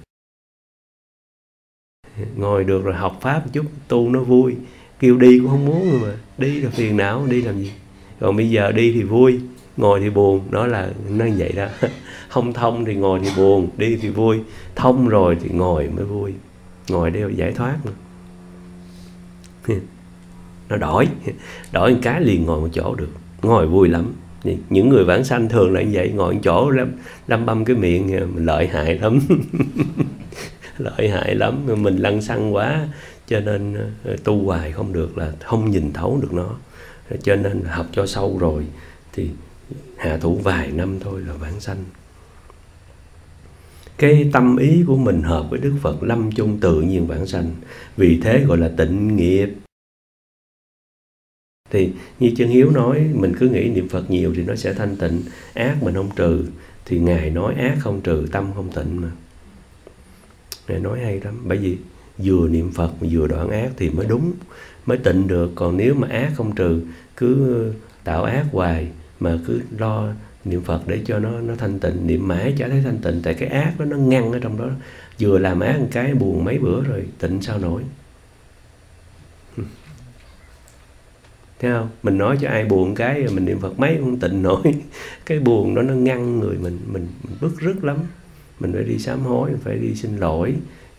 Ngồi được rồi học pháp một chút, tu nó vui. Kêu đi cũng không muốn rồi mà. Đi là phiền não, đi làm gì? Còn bây giờ đi thì vui ngồi thì buồn, đó là nó như vậy đó. Không thông thì ngồi thì buồn, đi thì vui. Thông rồi thì ngồi mới vui. Ngồi đeo giải thoát mà nó đổi. Đổi một cái liền ngồi một chỗ được. Ngồi vui lắm. Những người vãng sanh thường là như vậy, ngồi một chỗ lắm lăm băm cái miệng à, lợi hại lắm. Lợi hại lắm. Mình lăn xăng quá, cho nên à, tu hoài không được là không nhìn thấu được nó. Cho nên học cho sâu rồi thì hạ thủ vài năm thôi là vãng sanh. Cái tâm ý của mình hợp với Đức Phật lâm chung tự nhiên vãng sanh. Vì thế gọi là tịnh nghiệp. Thì như chân hiếu nói, mình cứ nghĩ niệm phật nhiều thì nó sẽ thanh tịnh. Ác mình không trừ, thì ngài nói ác không trừ, tâm không tịnh mà. Ngài nói hay lắm, bởi vì vừa niệm phật mà vừa đoạn ác thì mới đúng, mới tịnh được. Còn nếu mà ác không trừ, cứ tạo ác hoài mà cứ lo niệm phật để cho nó nó thanh tịnh niệm mãi chả thấy thanh tịnh. Tại cái ác đó nó ngăn ở trong đó. Vừa làm ác một cái buồn mấy bữa rồi tịnh sao nổi. Thấy không? Mình nói cho ai buồn cái mình niệm phật mấy không tịnh nổi. Cái buồn đó nó ngăn người mình mình, mình bức rứt lắm. Mình phải đi sám hối mình phải đi xin lỗi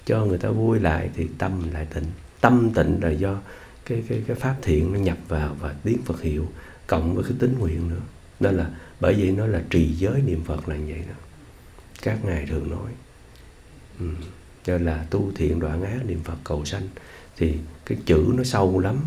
cho người ta vui lại thì tâm lại tịnh. Tâm tịnh là do cái cái cái pháp thiện nó nhập vào và tiếng Phật hiệu cộng với cái tính nguyện nữa. Nên là bởi vậy nó là trì giới niệm Phật là như vậy đó. Các ngài thường nói. Ừ. cho là tu thiện đoạn ác niệm Phật cầu sanh. Thì cái chữ nó sâu lắm.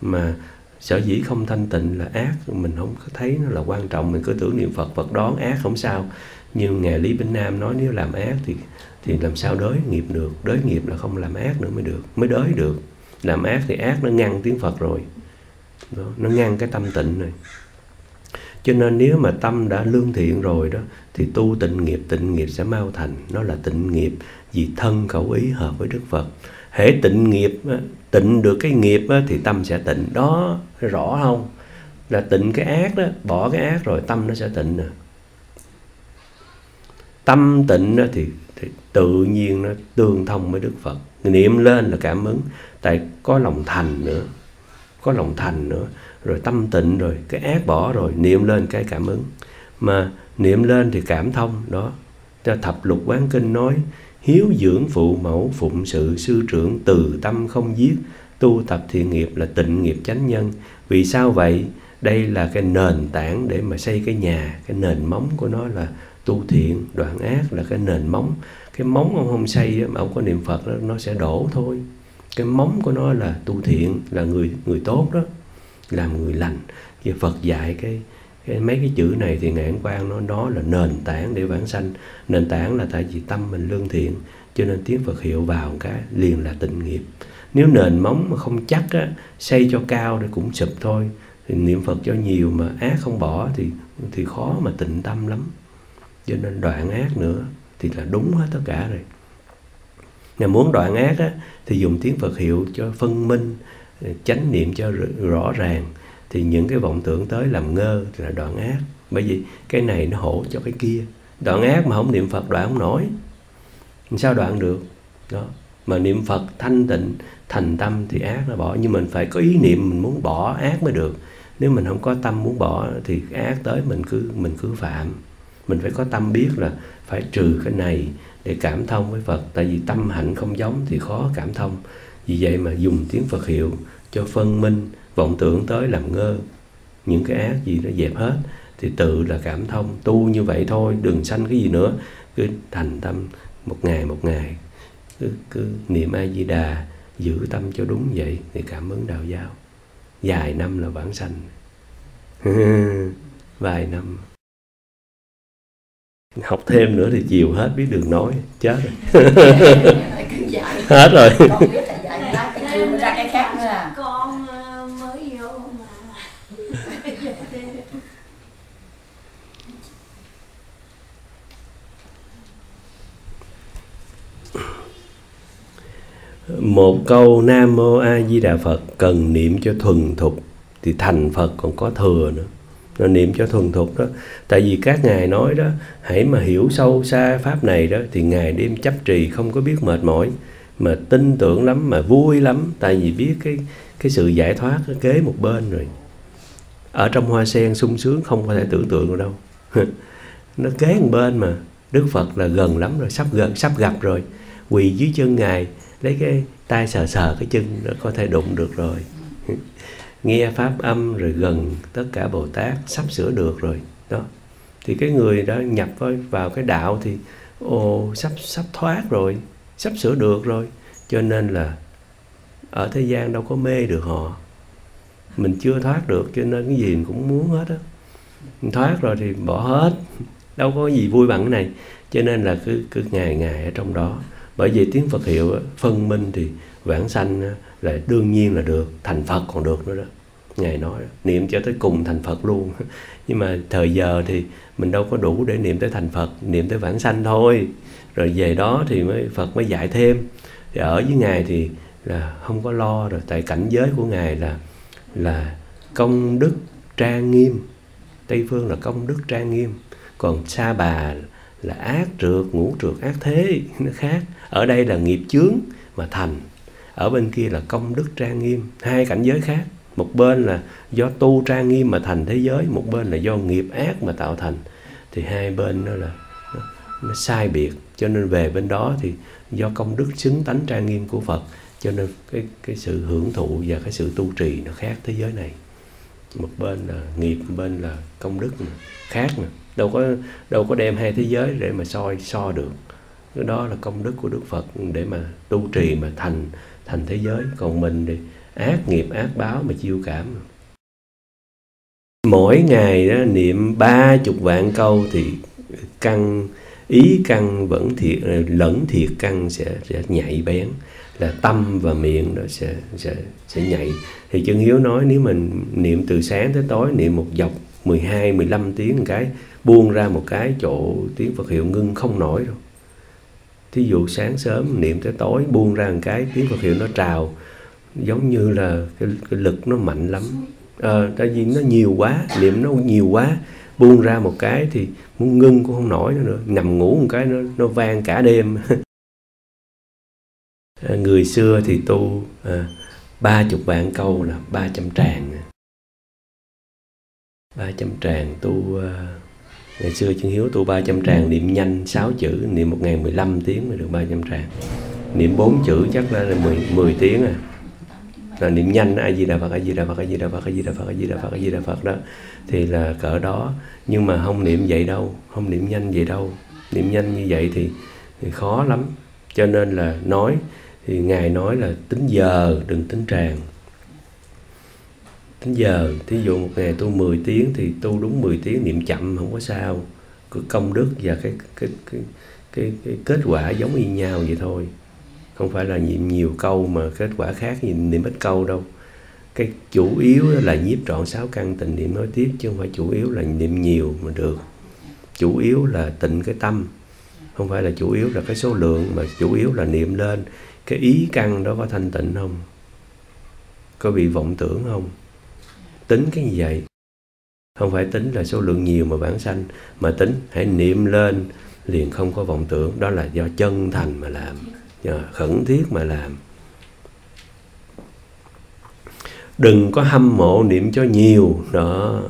Mà sở dĩ không thanh tịnh là ác, mình không có thấy nó là quan trọng. Mình cứ tưởng niệm Phật Phật đón ác không sao. Nhưng ngài Lý Binh Nam nói nếu làm ác thì thì làm sao đới nghiệp được? Đới nghiệp là không làm ác nữa mới được, mới đới được. Làm ác thì ác nó ngăn tiếng Phật rồi đó, nó ngăn cái tâm tịnh này. Cho nên nếu mà tâm đã lương thiện rồi đó thì tu tịnh nghiệp tịnh nghiệp sẽ mau thành. Nó là tịnh nghiệp vì thân khẩu ý hợp với Đức Phật. Hễ tịnh nghiệp tịnh được cái nghiệp thì tâm sẽ tịnh. Đó rõ không? Là tịnh cái ác đó bỏ cái ác rồi tâm nó sẽ tịnh nè. Tâm tịnh thì, thì tự nhiên nó tương thông với Đức Phật. Niệm lên là cảm ứng. Tại có lòng thành nữa có lòng thành nữa rồi tâm tịnh rồi cái ác bỏ rồi niệm lên cái cảm ứng. Mà niệm lên thì cảm thông đó cho thập lục quán kinh nói hiếu dưỡng phụ mẫu phụng sự sư trưởng từ tâm không giết tu tập thiện nghiệp là tịnh nghiệp chánh nhân. Vì sao vậy? Đây là cái nền tảng để mà xây cái nhà cái nền móng của nó là tu thiện đoạn ác là cái nền móng. Cái móng ông không xây mà ông có niệm phật đó, nó sẽ đổ thôi cái móng của nó là tu thiện là người người tốt đó làm người lành. Thì phật dạy cái, cái mấy cái chữ này thì ngạn quan nó đó là nền tảng để vãng sanh. Nền tảng là tại vì tâm mình lương thiện cho nên tiếng phật hiệu vào cái liền là tịnh nghiệp. Nếu nền móng mà không chắc á, xây cho cao thì cũng sụp thôi. Thì niệm phật cho nhiều mà ác không bỏ thì thì khó mà tịnh tâm lắm. Cho nên đoạn ác nữa thì là đúng hết tất cả rồi. Nhà muốn đoạn ác á, thì dùng tiếng Phật hiệu cho phân minh, ờ, chánh niệm cho rõ ràng thì những cái vọng tưởng tới làm ngơ thì là đoạn ác. Bởi vì cái này nó hổ cho cái kia. Đoạn ác mà không niệm Phật đoạn không nổi. Sao đoạn được? Đó. Mà niệm Phật thanh tịnh, thành tâm thì ác nó bỏ. Nhưng mình phải có ý niệm mình muốn bỏ ác mới được. Nếu mình không có tâm muốn bỏ thì ác tới mình cứ mình cứ phạm. Mình phải có tâm biết là phải trừ cái này để cảm thông với Phật. Tại vì tâm hạnh không giống thì khó cảm thông. Vì vậy mà dùng tiếng Phật hiệu cho phân minh vọng tưởng tới làm ngơ. Những cái ác gì nó dẹp hết thì tự là cảm thông. Tu như vậy thôi đừng sanh cái gì nữa. Cứ thành tâm một ngày một ngày. Cứ, cứ niệm a di đà giữ tâm cho đúng vậy thì cảm ứng đạo giáo. Dài năm là vãng sanh. Vài năm học thêm nữa thì chiều hết biết đường nói chết rồi. Hết rồi. Con à. Ờ, mới vô mà. Một câu nam mô a di đà phật cần niệm cho thuần thục thì thành phật còn có thừa nữa rồi niệm cho thuần thục đó. Tại vì các ngài nói đó, hãy mà hiểu sâu xa pháp này đó, thì ngài đêm chấp trì không có biết mệt mỏi, mà tin tưởng lắm, mà vui lắm. Tại vì biết cái cái sự giải thoát nó kế một bên rồi. Ở trong hoa sen sung sướng không có thể tưởng tượng được đâu. Nó kế một bên mà. Đức phật là gần lắm rồi, sắp gần, sắp gặp rồi. Quỳ dưới chân ngài, lấy cái tay sờ sờ cái chân, nó có thể đụng được rồi nghe pháp âm rồi gần tất cả bồ tát, sắp sửa được rồi. Đó. Thì cái người đó nhập vào cái đạo thì, ồ, sắp sắp thoát rồi, sắp sửa được rồi. Cho nên là ở thế gian đâu có mê được họ. Mình chưa thoát được, cho nên cái gì mình cũng muốn hết á. Thoát rồi thì bỏ hết. Đâu có gì vui bằng cái này. Cho nên là cứ cứ ngày ngày ở trong đó. Bởi vì tiếng Phật hiệu phân minh thì vãng sanh là đương nhiên là được, thành Phật còn được nữa đó. Ngài nói, niệm cho tới cùng thành Phật luôn. Nhưng mà thời giờ thì mình đâu có đủ để niệm tới thành Phật, niệm tới vãng sanh thôi. Rồi về đó thì mới, Phật mới dạy thêm. Thì ở với ngài thì là không có lo rồi, tại cảnh giới của ngài là là công đức trang nghiêm. Tây phương là công đức trang nghiêm. Còn sa bà là ác trượt, ngũ trượt ác thế, nó khác. Ở đây là nghiệp chướng mà thành ở bên kia là công đức trang nghiêm, hai cảnh giới khác. Một bên là do tu trang nghiêm mà thành thế giới, một bên là do nghiệp ác mà tạo thành. Thì hai bên đó là nó sai biệt. Cho nên về bên đó thì do công đức xứng tánh trang nghiêm của Phật, cho nên cái cái sự hưởng thụ và cái sự tu trì nó khác thế giới này. Một bên là nghiệp, một bên là công đức mà khác mà đâu có đâu có đem hai thế giới để mà soi, so được. Cái đó là công đức của Đức Phật để mà tu trì mà thành thành thế giới. Còn mình thì ác nghiệp ác báo mà chiêu cảm. Mỗi ngày đó niệm ba chục vạn câu thì căn ý căn vẫn thiệt lẫn thiệt căn sẽ, sẽ nhạy bén. Là tâm và miệng nó sẽ sẽ sẽ nhạy. Thì chân hiếu nói nếu mình niệm từ sáng tới tối niệm một dọc 12 15 tiếng một cái buông ra một cái chỗ tiếng Phật hiệu ngưng không nổi rồi thí dụ sáng sớm niệm tới tối buông ra một cái tiếng Phật hiệu nó trào. Giống như là cái, cái lực nó mạnh lắm. À, tại vì nó nhiều quá niệm nó nhiều quá buông ra một cái thì muốn ngưng cũng không nổi nữa nằm ngủ một cái nó nó vang cả đêm. À, người xưa thì tu à, ba chục vạn câu là ba trăm tràng. Ba trăm tràng tu à, ngày xưa chân hiếu tu ba trăm tràng niệm nhanh sáu chữ niệm một ngày mười lăm tiếng mới được ba trăm tràng. Niệm bốn chữ chắc là mười mười tiếng à. Là niệm nhanh a di đà phật a di đà phật a di đà phật a di đà phật a di đà phật a di đà phật đó. Thì là cỡ đó. Nhưng mà không niệm vậy đâu không niệm nhanh vậy đâu. Niệm nhanh như vậy thì, thì khó lắm. Cho nên là nói thì ngài nói là tính giờ đừng tính tràng tính giờ thí dụ một ngày tu 10 tiếng thì tu đúng 10 tiếng niệm chậm không có sao. Cứ công đức và cái cái cái cái, cái kết quả giống y nhau vậy thôi. Không phải là niệm nhiều câu mà kết quả khác gì niệm ít câu đâu. Cái chủ yếu là nhiếp trọn sáu căn tình niệm nói tiếp chứ không phải chủ yếu là niệm nhiều mà được. Chủ yếu là tịnh cái tâm. Không phải là chủ yếu là cái số lượng mà chủ yếu là niệm lên. Cái ý căn đó có thanh tịnh không? Có bị vọng tưởng không? Tính cái gì vậy? Không phải tính là số lượng nhiều mà bản sanh, mà tính hãy niệm lên liền không có vọng tưởng. Đó là do chân thành mà làm, do khẩn thiết mà làm. Đừng có hâm mộ niệm cho nhiều. Đó.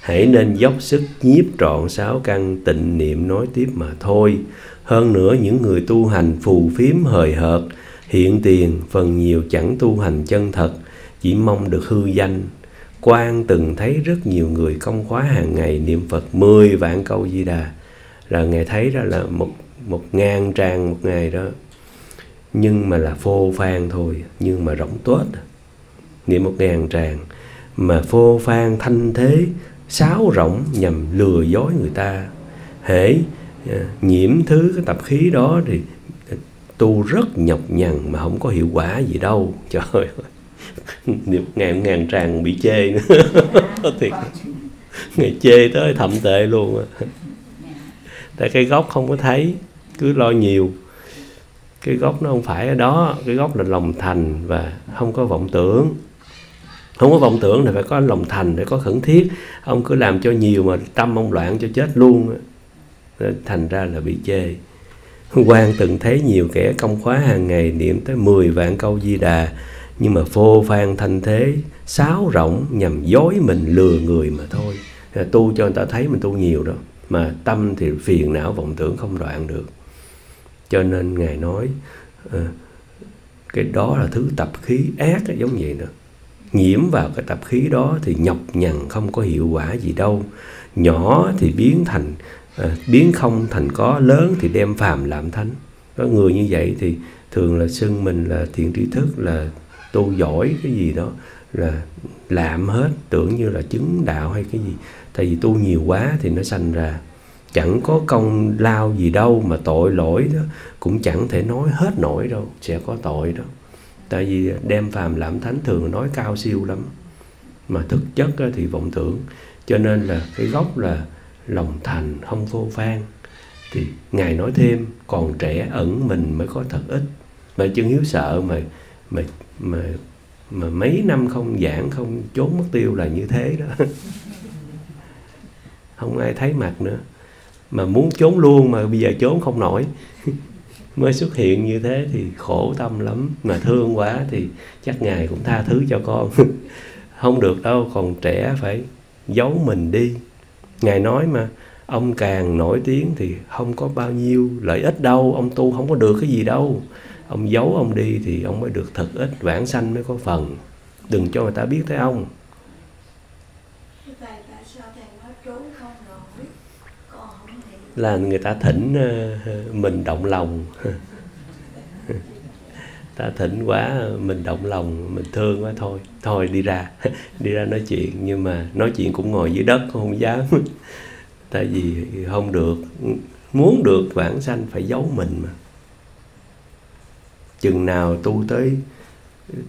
Hãy nên dốc sức nhiếp trọn sáu căn tịnh niệm nói tiếp mà thôi. Hơn nữa, những người tu hành phù phiếm hời hợt, hiện tiền, phần nhiều chẳng tu hành chân thật, chỉ mong được hư danh quan từng thấy rất nhiều người công khóa hàng ngày niệm phật 10 vạn câu di đà. Là ngài thấy đó là một một ngàn trang một ngày đó. Nhưng mà là phô phan thôi, nhưng mà rỗng tuếch. Niệm một ngàn tràng, mà phô phan thanh thế, sáo rỗng nhằm lừa dối người ta. Hễ à, nhiễm thứ cái tập khí đó thì tu rất nhọc nhằn mà không có hiệu quả gì đâu. Trời ơi niệm ngàn ngàn tràng bị chê nữa. Thiệt. Ngày chê tới thậm tệ luôn à. tại cái gốc không có thấy cứ lo nhiều. Cái gốc nó không phải ở đó cái gốc là lòng thành và không có vọng tưởng. Không có vọng tưởng thì phải có lòng thành phải có khẩn thiết. Ông cứ làm cho nhiều mà tâm ông loạn cho chết luôn thành ra là bị chê. Quan từng thấy nhiều kẻ công khóa hàng ngày niệm tới 10 vạn câu di đà nhưng mà phô phan thanh thế sáo rỗng nhằm dối mình lừa người mà thôi. Tu cho người ta thấy mình tu nhiều đó mà tâm thì phiền não vọng tưởng không đoạn được. Cho nên ngài nói à, cái đó là thứ tập khí ác giống vậy nữa nhiễm vào cái tập khí đó thì nhọc nhằn không có hiệu quả gì đâu. Nhỏ thì biến thành à, biến không thành có lớn thì đem phàm làm thánh. Có người như vậy thì thường là xưng mình là thiện tri thức là tu giỏi cái gì đó là làm hết, tưởng như là chứng đạo hay cái gì. Tại vì tu nhiều quá thì nó sanh ra. Chẳng có công lao gì đâu mà tội lỗi đó, cũng chẳng thể nói hết nổi đâu, sẽ có tội đó. Tại vì đem phàm làm thánh thường nói cao siêu lắm. Mà thực chất thì vọng tưởng. Cho nên là cái gốc là lòng thành không vô phan thì ngài nói thêm, còn trẻ ẩn mình mới có thật ít. Mà chân hiếu sợ mà mà mà mà mấy năm không giảng, không trốn mất tiêu là như thế đó. Không ai thấy mặt nữa. Mà muốn trốn luôn mà bây giờ trốn không nổi. Mới xuất hiện như thế thì khổ tâm lắm. Mà thương quá thì chắc ngài cũng tha thứ cho con. Không được đâu, còn trẻ phải giấu mình đi. Ngài nói mà, ông càng nổi tiếng thì không có bao nhiêu lợi ích đâu. Ông tu không có được cái gì đâu ông giấu ông đi thì ông mới được thật ít vãng sanh mới có phần. Đừng cho người ta biết tới ông. Là người ta thỉnh ờ, mình động lòng. Ta thỉnh quá mình động lòng mình thương quá thôi. Thôi đi ra đi ra nói chuyện. Nhưng mà nói chuyện cũng ngồi dưới đất không dám. Tại vì không được muốn được vãng sanh phải giấu mình mà chừng nào tu tới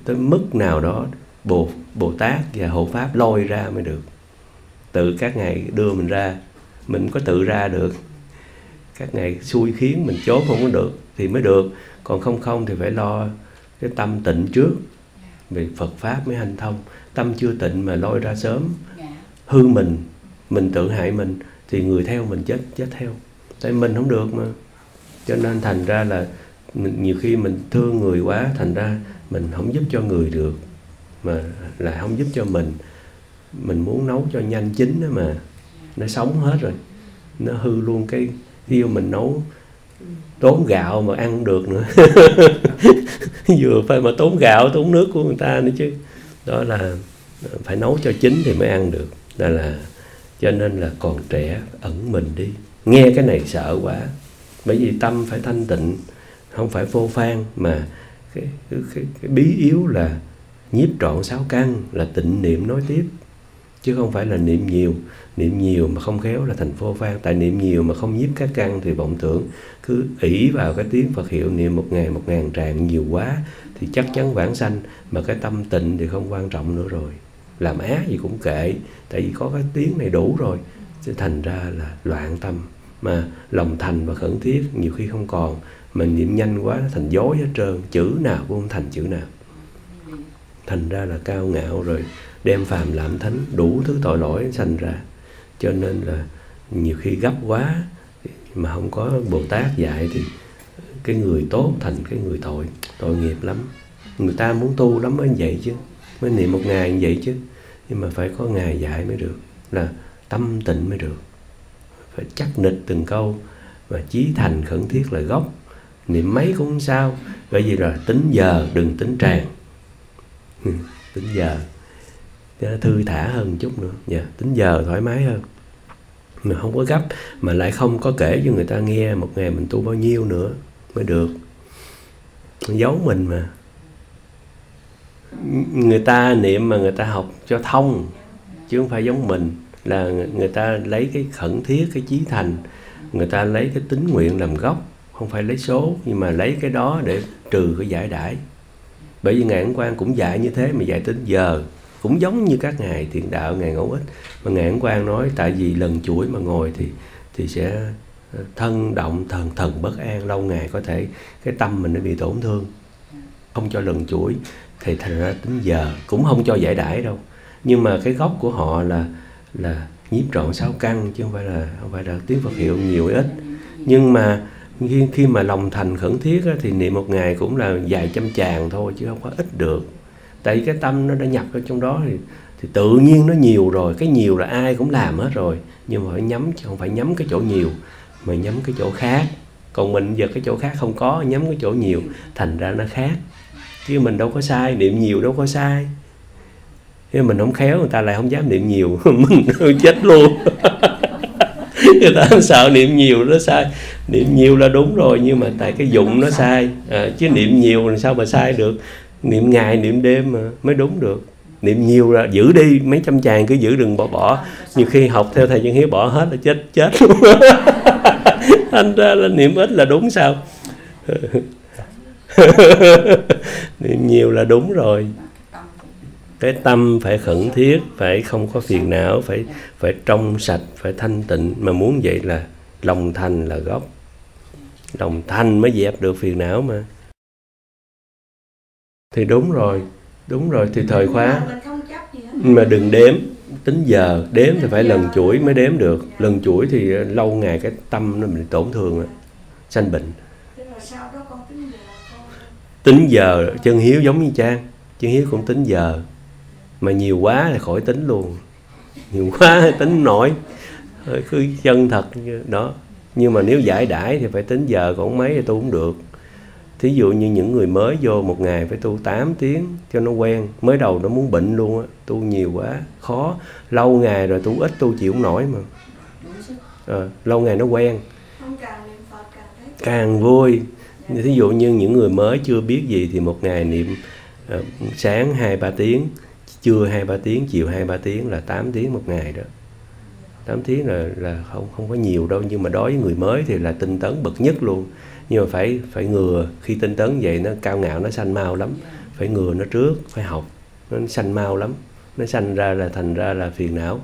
tới mức nào đó bồ bồ tát và hộ pháp lôi ra mới được. Tự các ngài đưa mình ra mình có tự ra được. Các ngài xui khiến mình trốn không có được thì mới được. Còn không không thì phải lo cái tâm tịnh trước. Về Phật pháp mới hành thông tâm chưa tịnh mà lôi ra sớm. Dạ. hư mình mình tự hại mình thì người theo mình chết chết theo. Tại mình không được mà. Cho nên thành ra là mình, nhiều khi mình thương người quá thành ra mình không giúp cho người được mà là không giúp cho mình. Mình muốn nấu cho nhanh chín đó mà nó sống hết rồi. Nó hư luôn cái yêu mình nấu tốn gạo mà ăn được nữa. Vừa phải mà tốn gạo tốn nước của người ta nữa chứ. Đó là phải nấu cho chín thì mới ăn được. Đó là cho nên là còn trẻ ẩn mình đi. Nghe cái này sợ quá. Bởi vì tâm phải thanh tịnh không phải vô phan mà cái, cái, cái, cái bí yếu là nhiếp trọn sáu căn là tịnh niệm nói tiếp. Chứ không phải là niệm nhiều. Niệm nhiều mà không khéo là thành phô phan tại niệm nhiều mà không nhiếp các căn thì vọng tưởng. Cứ ỷ vào cái tiếng Phật hiệu niệm một ngày một ngàn tràng nhiều quá thì chắc chắn vãng sanh. Mà cái tâm tịnh thì không quan trọng nữa rồi. Làm ác gì cũng kệ. Tại vì có cái tiếng này đủ rồi. Sẽ thành ra là loạn tâm. Mà lòng thành và khẩn thiết nhiều khi không còn mình niệm nhanh quá nó thành dối hết trơn. Chữ nào cũng không thành chữ nào. Thành ra là cao ngạo rồi đem phàm làm thánh, đủ thứ tội lỗi sanh ra. Cho nên là nhiều khi gấp quá, mà không có bồ tát dạy thì cái người tốt thành cái người tội. Tội nghiệp lắm. Người ta muốn tu lắm mới vậy chứ. Mới niệm một ngày như vậy chứ. Nhưng mà phải có ngày dạy mới được. Là tâm tịnh mới được. Phải chắc nịch từng câu. Và chí thành khẩn thiết là gốc niệm mấy cũng không sao. Bởi vì là tính giờ, đừng tính tràng. Ừ, tính giờ. Cho nó thư thả hơn chút nữa. Dạ tính giờ thoải mái hơn. Mà không có gấp, mà lại không có kể cho người ta nghe một ngày mình tu bao nhiêu nữa mới được. Giấu mình mà. Người ta niệm mà người ta học cho thông, chứ không phải giống mình. Là người ta lấy cái khẩn thiết, cái chí thành. Người ta lấy cái tính nguyện làm gốc không phải lấy số, nhưng mà lấy cái đó để trừ cái giải đãi. Bởi vì ngài ấn quan cũng dạy như thế mà dạy tính giờ. Cũng giống như các ngài thiền đạo, ngài ngẫu ích. Mà ngài ấn quan nói, tại vì lần chuỗi mà ngồi thì thì sẽ ờ, thân động thần thần bất an, lâu ngày có thể cái tâm mình nó bị tổn thương. Không cho lần chuỗi thì thành ra tính giờ, cũng không cho giải đãi đâu. Nhưng mà cái gốc của họ là là nhiếp trọn sáu căn, chứ không phải là, không phải là tiếng Phật hiệu nhiều ít. Nhưng mà khi, khi mà lòng thành khẩn thiết á, thì niệm một ngày cũng là vài trăm tràng thôi chứ không có ít được. Tại vì cái tâm nó đã nhập ở trong đó thì thì tự nhiên nó nhiều rồi cái nhiều là ai cũng làm hết rồi. Nhưng mà phải nhắm chứ không phải nhắm cái chỗ nhiều mà nhắm cái chỗ khác. Còn mình giờ cái chỗ khác không có nhắm cái chỗ nhiều thành ra nó khác. Chứ mình đâu có sai niệm nhiều đâu có sai. Nhưng mình không khéo người ta lại không dám niệm nhiều mình chết luôn người ta sợ niệm nhiều nó sai. Niệm nhiều là đúng rồi nhưng mà tại cái dụng nó sai. À, chứ niệm nhiều làm sao mà sai được? Niệm ngày niệm đêm mà mới đúng được. Niệm nhiều là giữ đi mấy trăm chàng cứ giữ đừng bỏ bỏ. Nhiều khi học theo thầy chân hiếu bỏ hết là chết chết luôn. Anh ra là niệm ít là đúng sao? Niệm nhiều là đúng rồi cái tâm phải khẩn thiết phải không có phiền não phải phải trong sạch phải thanh tịnh. Mà muốn vậy là lòng thành là gốc. Lòng thành mới dẹp được phiền não mà. Thì đúng rồi đúng rồi thì thời khóa. Mà đừng đếm tính giờ đếm thì phải lần chuỗi mới đếm được. Lần chuỗi thì lâu ngày cái tâm nó bị tổn thương á, sanh bệnh. Tính giờ chân hiếu giống như trang chân hiếu cũng tính giờ mà nhiều quá thì khỏi tính luôn. Nhiều quá tính nổi. Cứ chân thật đó. Nhưng mà nếu giải đãi thì phải tính giờ còn mấy thì tu cũng được. Thí dụ như những người mới vô một ngày phải tu 8 tiếng cho nó quen. Mới đầu nó muốn bệnh luôn á tu nhiều quá khó. Lâu ngày rồi tu ít tu chịu không nổi mà. À, lâu ngày nó quen. Càng vui. Thí dụ như những người mới chưa biết gì thì một ngày niệm uh, sáng hai ba tiếng trưa hai, ba tiếng, chiều hai, ba tiếng là 8 tiếng một ngày đó. 8 tiếng là là không không có nhiều đâu, nhưng mà đối với người mới thì là tinh tấn bậc nhất luôn. Nhưng mà phải phải ngừa khi tinh tấn vậy nó cao ngạo, nó xanh mau lắm. Phải ngừa nó trước, phải học, nó xanh mau lắm. Nó xanh ra là thành ra là phiền não.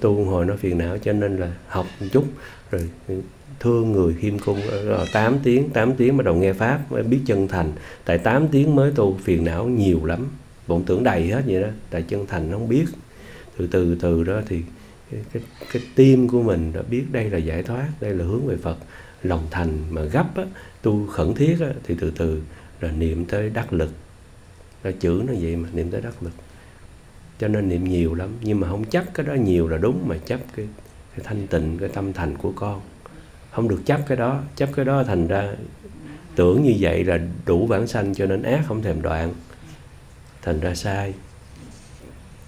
Tu hồi nó phiền não cho nên là học một chút. Rồi thương người khiêm cung. Ờ, Rồi 8 tiếng 8 tiếng bắt đầu nghe pháp mới biết chân thành. Tại 8 tiếng mới tu, phiền não nhiều lắm vọng tưởng đầy hết vậy đó tại chân thành nó không biết. Từ từ từ đó thì cái, cái, cái tim của mình đã biết đây là giải thoát đây là hướng về phật. Lòng thành mà gấp á, tu khẩn thiết á, thì từ từ là niệm tới đắc lực. Là chữ nó vậy mà niệm tới đắc lực. Cho nên niệm nhiều lắm nhưng mà không chắc cái đó nhiều là đúng mà chấp cái, cái thanh tịnh cái tâm thành của con. Không được chấp cái đó chấp cái đó thành ra tưởng như vậy là đủ bản sanh cho nên ác không thèm đoạn thành ra sai.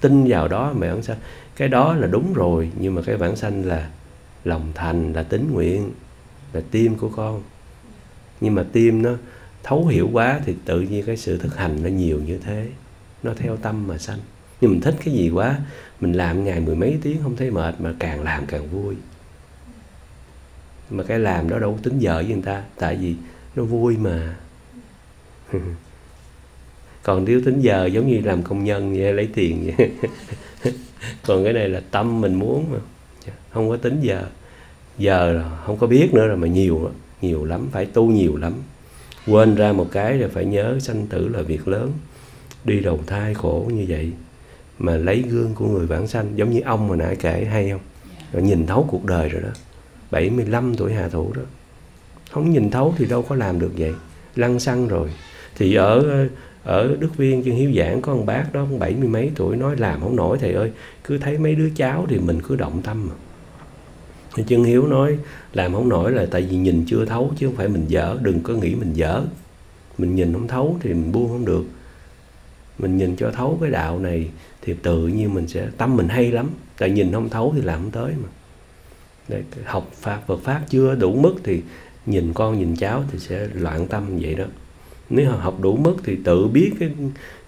Tin vào đó mà bản sanh cái đó là đúng rồi, nhưng mà cái bản sanh là lòng thành, là tính nguyện, là tim của con. Nhưng mà tim nó thấu hiểu quá thì tự nhiên cái sự thực hành nó nhiều như thế. Nó theo tâm mà sanh. Nhưng mình thích cái gì quá, mình làm ngày mười mấy tiếng không thấy mệt mà càng làm càng vui. Mà cái làm đó đâu có tính giờ với người ta, tại vì nó vui mà. còn thiếu tính giờ giống như làm công nhân vậy, lấy tiền vậy. Còn cái này là tâm mình muốn mà. Dạ, không có tính giờ. Giờ không có biết nữa rồi mà nhiều nhiều lắm, phải tu nhiều lắm. Quên ra một cái rồi phải nhớ sanh tử là việc lớn. Đi đầu thai khổ như vậy mà lấy gương của người vãng sanh, giống như ông mà nãy kể hay không? Rồi nhìn thấu cuộc đời rồi đó. 75 tuổi hạ thủ đó. Không nhìn thấu thì đâu có làm được vậy. Lăn xăng rồi. Thì ở ở Đức Viên chân hiếu giảng có ông bác đó bảy mươi mấy tuổi, nói làm không nổi, thầy ơi, cứ thấy mấy đứa cháu thì mình cứ động tâm mà chân hiếu nói, làm không nổi là tại vì nhìn chưa thấu, chứ không phải mình dở, đừng có nghĩ mình dở. Mình nhìn không thấu thì mình buông không được. Mình nhìn cho thấu cái đạo này thì tự nhiên mình sẽ, tâm mình hay lắm, tại nhìn không thấu thì làm không tới mà. Để học pháp, Phật pháp chưa đủ mức thì nhìn con nhìn cháu thì sẽ loạn tâm vậy đó nếu học đủ mức thì tự biết cái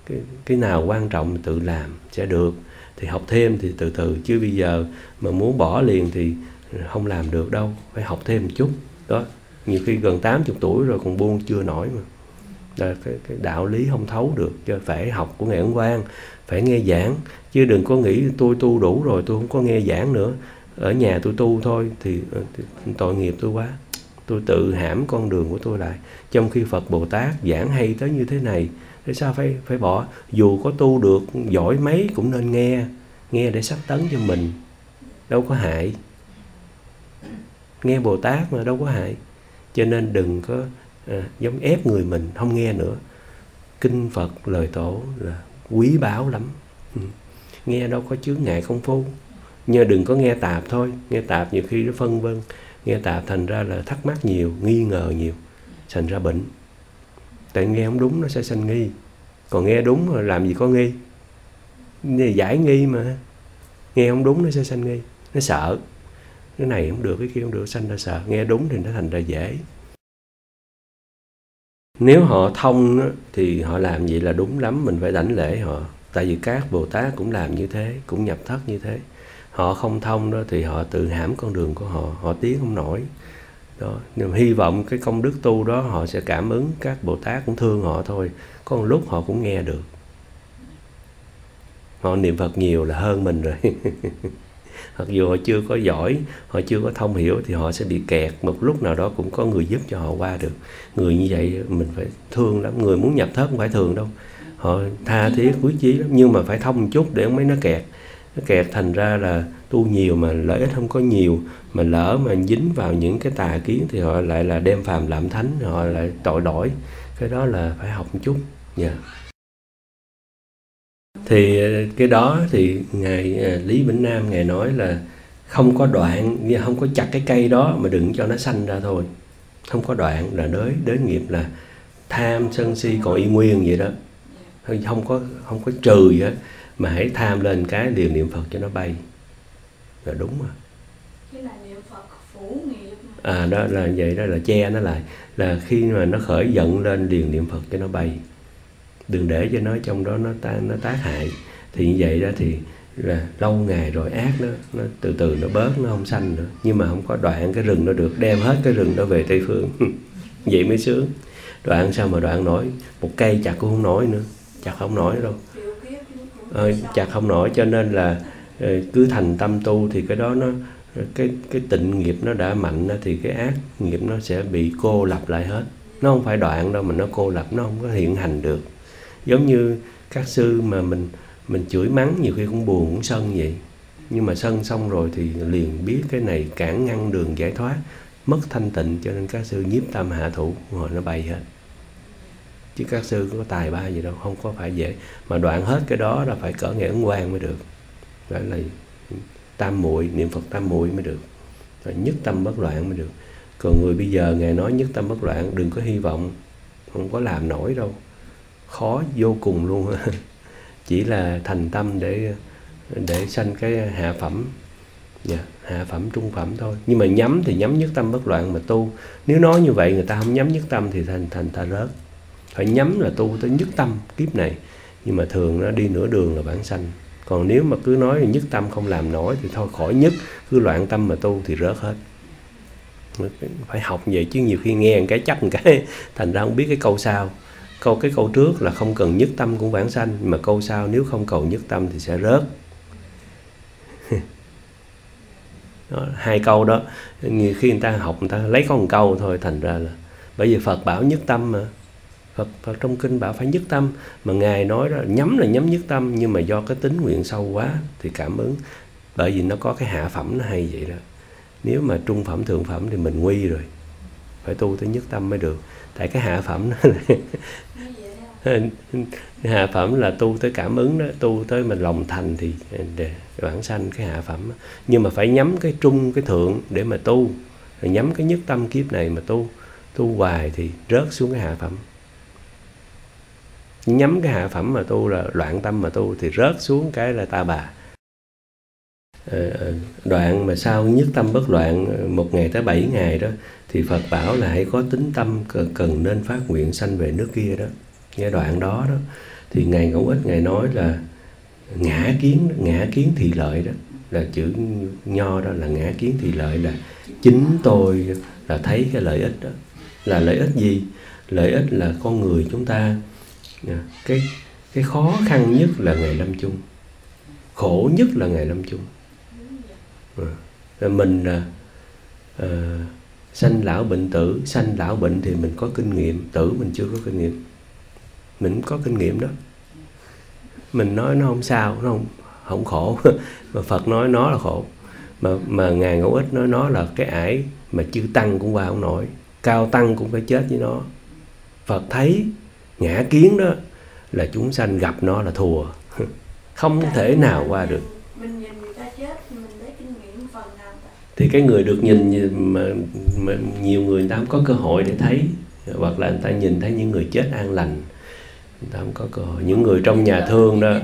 cái cái nào quan trọng thì tự làm sẽ được. Thì học thêm thì từ từ chứ bây giờ mà muốn bỏ liền thì không làm được đâu phải học thêm một chút. Đó nhiều khi gần 80 tuổi rồi còn buông chưa nổi mà. Là cái, cái đạo lý không thấu được cho phải học của ngài ấn quang phải nghe giảng. Chứ đừng có nghĩ tôi tu đủ rồi tôi không có nghe giảng nữa. Ở nhà tôi tu thôi thì, ờ, thì tội nghiệp tôi quá tôi tự hãm con đường của tôi lại. Trong khi phật bồ tát giảng hay tới như thế này tại sao phải phải bỏ? Dù có tu được giỏi mấy cũng nên nghe nghe để sắp tấn cho mình. Đâu có hại. Nghe bồ tát mà đâu có hại. Cho nên đừng có à, giống ép người mình không nghe nữa. Kinh phật lời tổ là quý báu lắm. Ừ. nghe đâu có chướng ngại công phu. Nhưng đừng có nghe tạp thôi. Nghe tạp nhiều khi nó phân vân nghe tạp thành ra là thắc mắc nhiều, nghi ngờ nhiều, thành ra bệnh. Tại nghe không đúng, nó sẽ sanh nghi. Còn nghe đúng rồi, làm gì có nghi? Giải nghi mà. Nghe không đúng, nó sẽ sanh nghi. Nó sợ. Cái này không được, cái kia không được, sanh ra sợ. Nghe đúng thì nó thành ra dễ. Nếu họ thông thì họ làm vậy là đúng lắm, mình phải đảnh lễ họ. Tại vì các bồ tát cũng làm như thế, cũng nhập thất như thế họ không thông đó thì họ tự hãm con đường của họ họ tiến không nổi. Đó nhưng hy vọng cái công đức tu đó, họ sẽ cảm ứng các bồ tát cũng thương họ thôi. Có một lúc họ cũng nghe được. Họ niệm phật nhiều là hơn mình rồi. Mặc dù họ chưa có giỏi, họ chưa có thông hiểu thì họ sẽ bị kẹt. Một lúc nào đó cũng có người giúp cho họ qua được. Người như vậy mình phải thương lắm. Người muốn nhập thất không phải thường đâu. Họ tha thiết quý chí lắm. Nhưng mà phải thông một chút để không mấy nó kẹt nó kẹt thành ra là tu nhiều mà lợi ích không có nhiều, mà lỡ mà dính vào những cái tà kiến thì họ lại là đem phàm làm thánh, họ lại tội lỗi cái đó là phải học một chút. Nha yeah. thì ờ, cái đó thì ngài ờ, lý vĩnh nam ngài nói là không có đoạn, không có chặt cái cây đó mà đừng cho nó xanh ra thôi. Không có đoạn là đới đới nghiệp là tham sân si còn y nguyên vậy đó. Không có không có trừ vậy mà hãy tham lên cái liền niệm phật cho nó bay. Là đúng rồi. À đó là vậy đó là che nó lại. Là khi mà nó khởi giận lên liền niệm phật cho nó bay. Đừng để cho nó trong đó nó ta nó tác hại. Thì như vậy đó thì là lâu ngày rồi ác nó nó từ từ nó bớt nó không xanh nữa. Nhưng mà không có đoạn cái rừng nó được đem hết cái rừng đó về tây phương. Vậy mới sướng. Đoạn sao mà đoạn nổi? Một cây chặt cũng không nổi nữa. Chặt không nổi đâu Ờ, chặt không nổi, cho nên là ờ, cứ thành tâm tu thì cái đó nó, cái cái tịnh nghiệp nó đã mạnh thì cái ác nghiệp nó sẽ bị cô lập lại hết. Nó không phải đoạn đâu mà nó cô lập, nó không có hiện hành được. Giống như các sư mà mình mình chửi mắng nhiều khi cũng buồn, cũng sân vậy. Nhưng mà sân xong rồi thì liền biết cái này cản ngăn đường giải thoát, mất thanh tịnh, cho nên các sư nhiếp tâm hạ thủ rồi nó bay hết chứ các sư có tài ba gì đâu không có phải dễ. Mà đoạn hết cái đó là phải cỡ nghệ ấn quan mới được. Đó là tam muội niệm phật tam muội mới được. Rồi nhất tâm bất loạn mới được. Còn người bây giờ ngài nói nhất tâm bất loạn đừng có hy vọng không có làm nổi đâu. Khó vô cùng luôn. Chỉ là thành tâm để để sanh cái hạ phẩm. Yeah, hạ phẩm trung phẩm thôi. Nhưng mà nhắm thì nhắm nhất tâm bất loạn mà tu. Nếu nói như vậy người ta không nhắm nhất tâm thì thành thành ta rớt phải nhắm là tu tới nhất tâm kiếp này. Nhưng mà thường nó đi nửa đường là bản sanh. Còn nếu mà cứ nói nhất tâm không làm nổi thì thôi khỏi nhất. Cứ loạn tâm mà tu thì rớt hết. Phải học vậy chứ nhiều khi nghe một cái chắc một cái thành ra không biết cái câu sau. Câu cái câu trước là không cần nhất tâm cũng vãng sanh mà câu sau nếu không cầu nhất tâm thì sẽ rớt. Đó, hai câu đó. Nhiều khi người ta học người ta lấy có một câu thôi thành ra là bởi vì Phật bảo nhất tâm mà. Phật, Phật trong kinh bảo phải nhất tâm. Mà ngài nói đó nhắm là nhắm nhất tâm nhưng mà do cái tính nguyện sâu quá thì cảm ứng. Bởi vì nó có cái hạ phẩm nó hay vậy đó. Nếu mà trung phẩm thượng phẩm thì mình nguy rồi. Phải tu tới nhất tâm mới được. Tại cái hạ phẩm nó hạ phẩm là tu tới cảm ứng đó tu tới mình lòng thành thì để bản sanh cái hạ phẩm nhưng mà phải nhắm cái trung cái thượng để mà tu. Rồi nhắm cái nhất tâm kiếp này mà tu. Tu hoài thì rớt xuống cái hạ phẩm nhắm cái hạ phẩm mà tu là loạn tâm mà tu thì rớt xuống cái là ta bà. Ờ, ờ, đoạn mà sau nhất tâm bất loạn, một ngày tới bảy ngày đó, thì Phật bảo là hãy có tính tâm cần nên phát nguyện sanh về nước kia đó. Nghe đoạn đó đó, thì ngài ngẫu ích ngài nói là ngã kiến ngã kiến thị lợi đó, là chữ nho đó, là ngã kiến thị lợi là chính tôi là thấy cái lợi ích đó. Là lợi ích gì? Lợi ích là con người chúng ta Dạ. cái cái khó khăn nhất là ngày lâm chung. Khổ nhất là ngày lâm chung. Dạ. Mình là ờ, sanh lão bệnh tử. Sanh lão bệnh thì mình có kinh nghiệm. Tử mình chưa có kinh nghiệm. Mình có kinh nghiệm đó. Mình nói nó không sao, nó không không khổ. Mà Phật nói nó là khổ. Mà mà ngài ngẫu ích nói nó là cái ải mà chư tăng cũng qua không nổi. Cao tăng cũng phải chết với nó. Phật thấy ngã kiến đó là chúng sanh gặp nó là thua. Không thể nào qua được. thì cái người được nhìn mà, mà nhiều người người ta không có cơ hội để thấy. Hoặc là người ta nhìn thấy những người chết an lành. Người ta không có cơ hội. Những người trong nhà thương đó.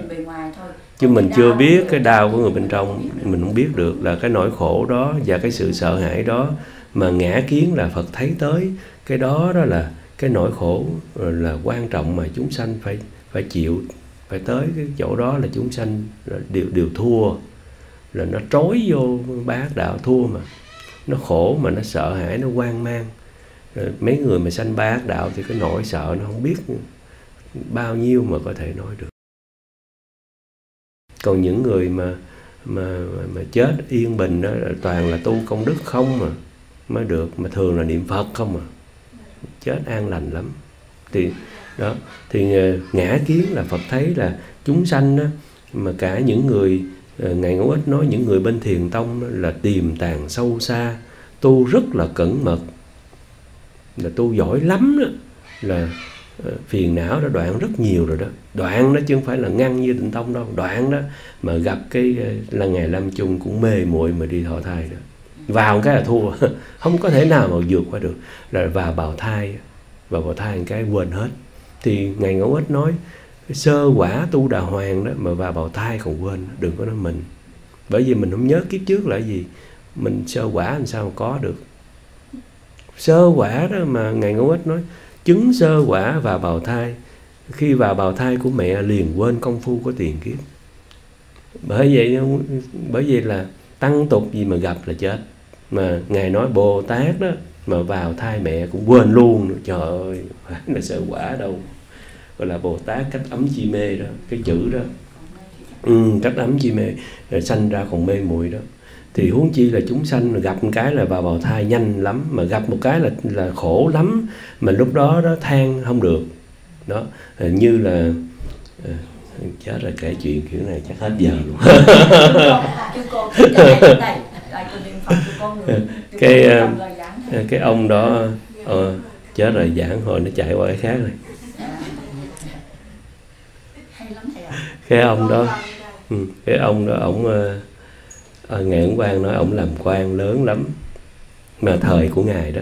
chứ mình chưa biết cái đau của người bên trong mình không biết được là cái nỗi khổ đó và cái sự sợ hãi đó mà ngã kiến là Phật thấy tới. Cái đó đó là cái nỗi khổ là quan trọng mà chúng sanh phải phải chịu, phải tới cái chỗ đó là chúng sanh đều đều thua, là nó trói vô bát đạo thua mà. Nó khổ mà nó sợ hãi, nó quan mang. Rồi mấy người mà sanh bát đạo thì cái nỗi sợ nó không biết bao nhiêu mà có thể nói được. Còn những người mà mà mà chết yên bình đó, toàn là tu công đức không mà, mới được, mà thường là niệm phật không mà chết an lành lắm. Thì đó thì ờ, ngã kiến là phật thấy là chúng sanh đó, mà cả những người ờ, ngài ngẫu ích nói những người bên thiền tông là tiềm tàng sâu xa tu rất là cẩn mật. Là tu giỏi lắm đó là ờ, phiền não đã đoạn rất nhiều rồi đó. Đoạn đó chứ không phải là ngăn như tịnh tông đâu đoạn đó mà gặp cái là ngày lâm chung cũng mê muội mà đi thọ thai đó vào cái là thua. Không có thể nào mà vượt qua được. Là vào bào thai, vào bào thai một cái quên hết. Thì ngài ngẫu ích nói, sơ quả tu đà hoàng đó mà vào bào thai còn quên, đừng có nói mình. Bởi vì mình không nhớ kiếp trước là gì. Mình sơ quả làm sao mà có được. Sơ quả đó mà ngài ngẫu ích nói, chứng sơ quả vào bào thai. Khi vào bào thai của mẹ liền quên công phu của tiền kiếp. Bởi vậy, bởi vì là tăng tục gì mà gặp là chết mà ngài nói bồ tát đó mà vào thai mẹ cũng quên luôn nữa. trời ơi phải là sợ quả đâu. Gọi là bồ tát cách ấm chi mê đó cái chữ đó. Ừ, cách ấm chi mê rồi sanh ra còn mê muội đó. Thì huống chi là chúng sanh gặp một cái là vào bào thai nhanh lắm mà gặp một cái là là khổ lắm mà lúc đó đó than không được. Đó như là ờ, chết rồi kể chuyện kiểu này chắc hết giờ luôn. Cái, ờ, cái ông đó ờ, chết rồi giảng hồi nó chạy qua cái khác rồi. Ạ. cái ông đó ừ, cái ông đó ổng ờ, ờ, ngài ổng quan nói ổng làm quan lớn lắm. Mà thời của ngài đó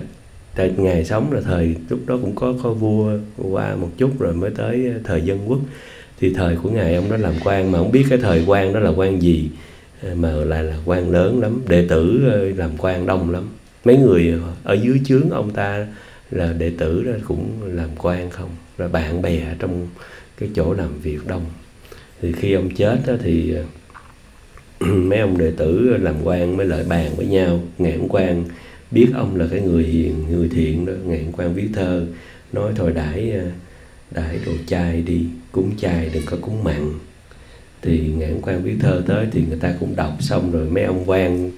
tại ngài sống là thời lúc đó cũng có có vua qua một chút rồi mới tới thời dân quốc. Thì thời của ngài ông đó làm quan mà không biết cái thời quan đó là quan gì. ờ, mà lại là quan lớn lắm, đệ tử ờ, làm quan đông lắm. Mấy người ở dưới chướng ông ta là đệ tử đó cũng làm quan không rồi bạn bè trong cái chỗ làm việc đông. Thì khi ông chết đó thì ờ, mấy ông đệ tử làm quan mới lại bàn với nhau ngạn quan, biết ông là cái người hiền, người thiện đó ngạn quan viết thơ, nói thôi đãi ờ, đãi đồ chay đi, cúng chay đừng có cúng mặn thì ngạn ông quan viết thơ tới thì người ta cũng đọc xong rồi mấy ông quan,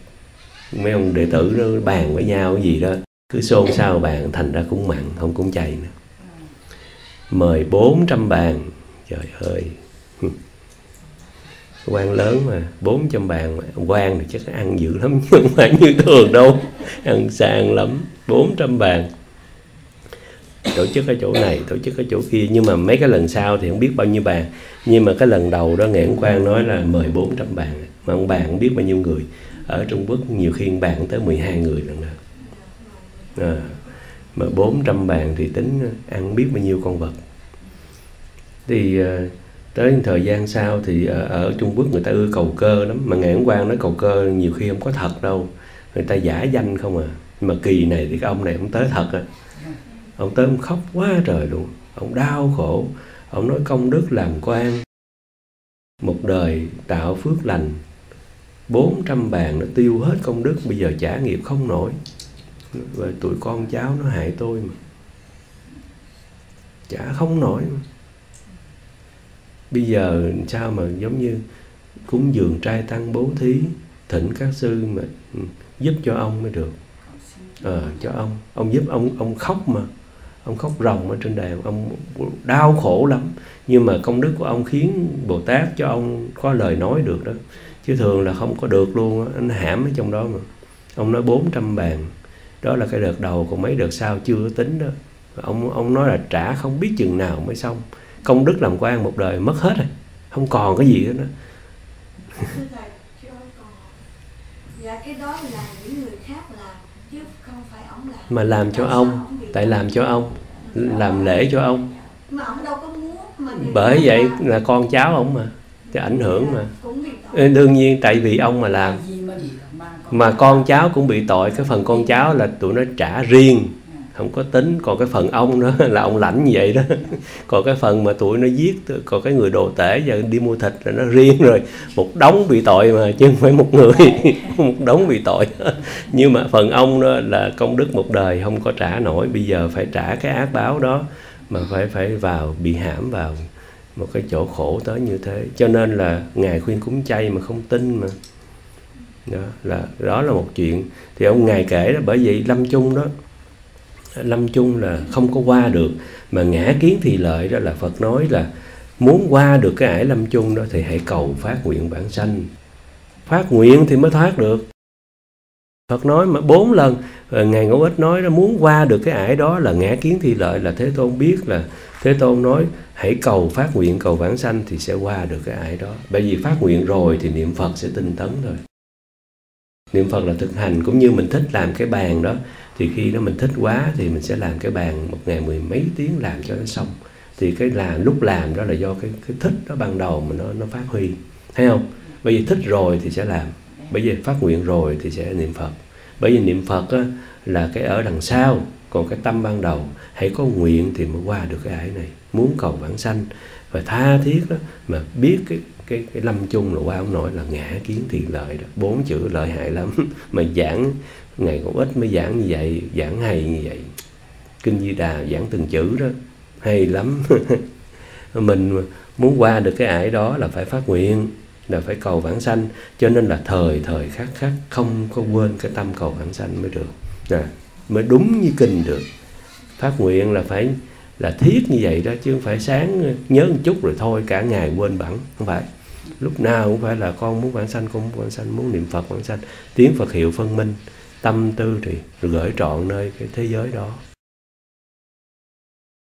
mấy ông đệ tử nó bàn với nhau cái gì đó. Cứ xôn xao bàn, thành ra cũng mặn, không cũng chày nữa. Mời 400 bàn. Trời ơi. Quan lớn mà 400 bàn mà. Quan thì chắc ăn dữ lắm, nhưng không phải như thường đâu. Ăn sang lắm 400 bàn. Tổ chức ở chỗ này, tổ chức ở chỗ kia. Nhưng mà mấy cái lần sau thì không biết bao nhiêu bàn nhưng mà cái lần đầu đó nghệ quang nói là mời 400 bàn mà ông bạn biết bao nhiêu người. Ở Trung Quốc nhiều khi ông bạn tới 12 người lần đó à, mà 400 bàn thì tính ăn biết bao nhiêu con vật. Thì à, tới thời gian sau thì ở, ở Trung Quốc người ta ưa cầu cơ lắm. Mà ngài quang nói cầu cơ nhiều khi không có thật đâu. Người ta giả danh không à. Nhưng mà kỳ này thì cái ông này ông tới thật à ông tới ông khóc quá trời luôn. Ông đau khổ ông nói công đức làm quan. Một đời tạo phước lành. 400 bàn nó tiêu hết công đức, bây giờ trả nghiệp không nổi. Và tụi con cháu nó hại tôi mà. Trả không nổi mà. bây giờ sao mà giống như cúng dường trai tăng bố thí, thỉnh các sư mà ừ, giúp cho ông mới được. Ờ cho ông. Ông giúp ông ông khóc mà ông khóc ròng ở trên đàn ông đau khổ lắm. Nhưng mà công đức của ông khiến bồ tát cho ông có lời nói được đó. Chứ thường là không có được luôn á, anh hãm ở trong đó mà. Ông nói 400 bàn. Đó là cái đợt đầu, còn mấy đợt sau chưa tính đó. Ông ông nói là trả không biết chừng nào mới xong. Công đức làm quan một đời mất hết rồi. Không còn cái gì hết đó. Dạ cái đó là những người khác làm chứ không phải ông làm mà làm cho ông, tại làm cho ông, làm lễ cho ông. Bởi vậy là con cháu ông mà cái ảnh hưởng mà. Đương nhiên tại vì ông mà làm. Mà con cháu cũng bị tội, cái phần con cháu là tụi nó trả riêng không có tính, còn cái phần ông đó, là ông lãnh như vậy đó. Còn cái phần mà tụi nó giết, còn cái người đồ tể giờ đi mua thịt là nó riêng rồi. Một đống bị tội mà, chứ không phải một người. Một đống bị tội. Nhưng mà phần ông đó là công đức một đời, không có trả nổi. Bây giờ phải trả cái ác báo đó, mà phải phải vào, bị hãm vào một cái chỗ khổ tới như thế. Cho nên là ngài khuyên cúng chay mà không tin mà. Đó, là đó là một chuyện. Thì ông ngài kể đó, bởi vậy lâm chung đó lâm chung là không có qua được mà ngã kiến thì lợi đó là phật nói là muốn qua được cái ải lâm chung đó thì hãy cầu phát nguyện bản sanh phát nguyện thì mới thoát được Phật nói mà bốn lần ờ, ngài Ngẫu Ích nói là muốn qua được cái ải đó là ngã kiến thi lợi là Thế Tôn biết là Thế Tôn nói hãy cầu phát nguyện, cầu vãng sanh thì sẽ qua được cái ải đó. Bởi vì phát nguyện rồi thì niệm Phật sẽ tinh tấn thôi. Niệm Phật là thực hành cũng như mình thích làm cái bàn đó thì khi đó mình thích quá thì mình sẽ làm cái bàn một ngày mười mấy tiếng làm cho nó xong. Thì cái là lúc làm đó là do cái cái thích đó ban đầu mà nó nó phát huy. Thấy không? Bởi vì thích rồi thì sẽ làm. Bởi vì phát nguyện rồi thì sẽ niệm phật. Bởi vì niệm phật á, là cái ở đằng sau. Còn cái tâm ban đầu hãy có nguyện thì mới qua được cái ải này. Muốn cầu vãng sanh. Và tha thiết đó mà biết cái cái cái lâm chung là qua ông nội là ngã kiến thiện lợi đó. Bốn chữ lợi hại lắm. Mà giảng ngày cũng ít mới giảng như vậy giảng hay như vậy. Kinh di đà giảng từng chữ đó hay lắm. Mình muốn qua được cái ải đó là phải phát nguyện là phải cầu vãng sanh. Cho nên là thời thời khắc khắc không có quên cái tâm cầu vãng sanh mới được. À, mới đúng như kinh được. Phát nguyện là phải là thiết như vậy đó chứ không phải sáng nhớ một chút rồi thôi cả ngày quên bẵng không phải. Lúc nào cũng phải là con muốn vãng sanh con muốn vãng sanh muốn niệm phật vãng sanh. Tiếng phật hiệu phân minh tâm tư thì gửi trọn nơi cái thế giới đó.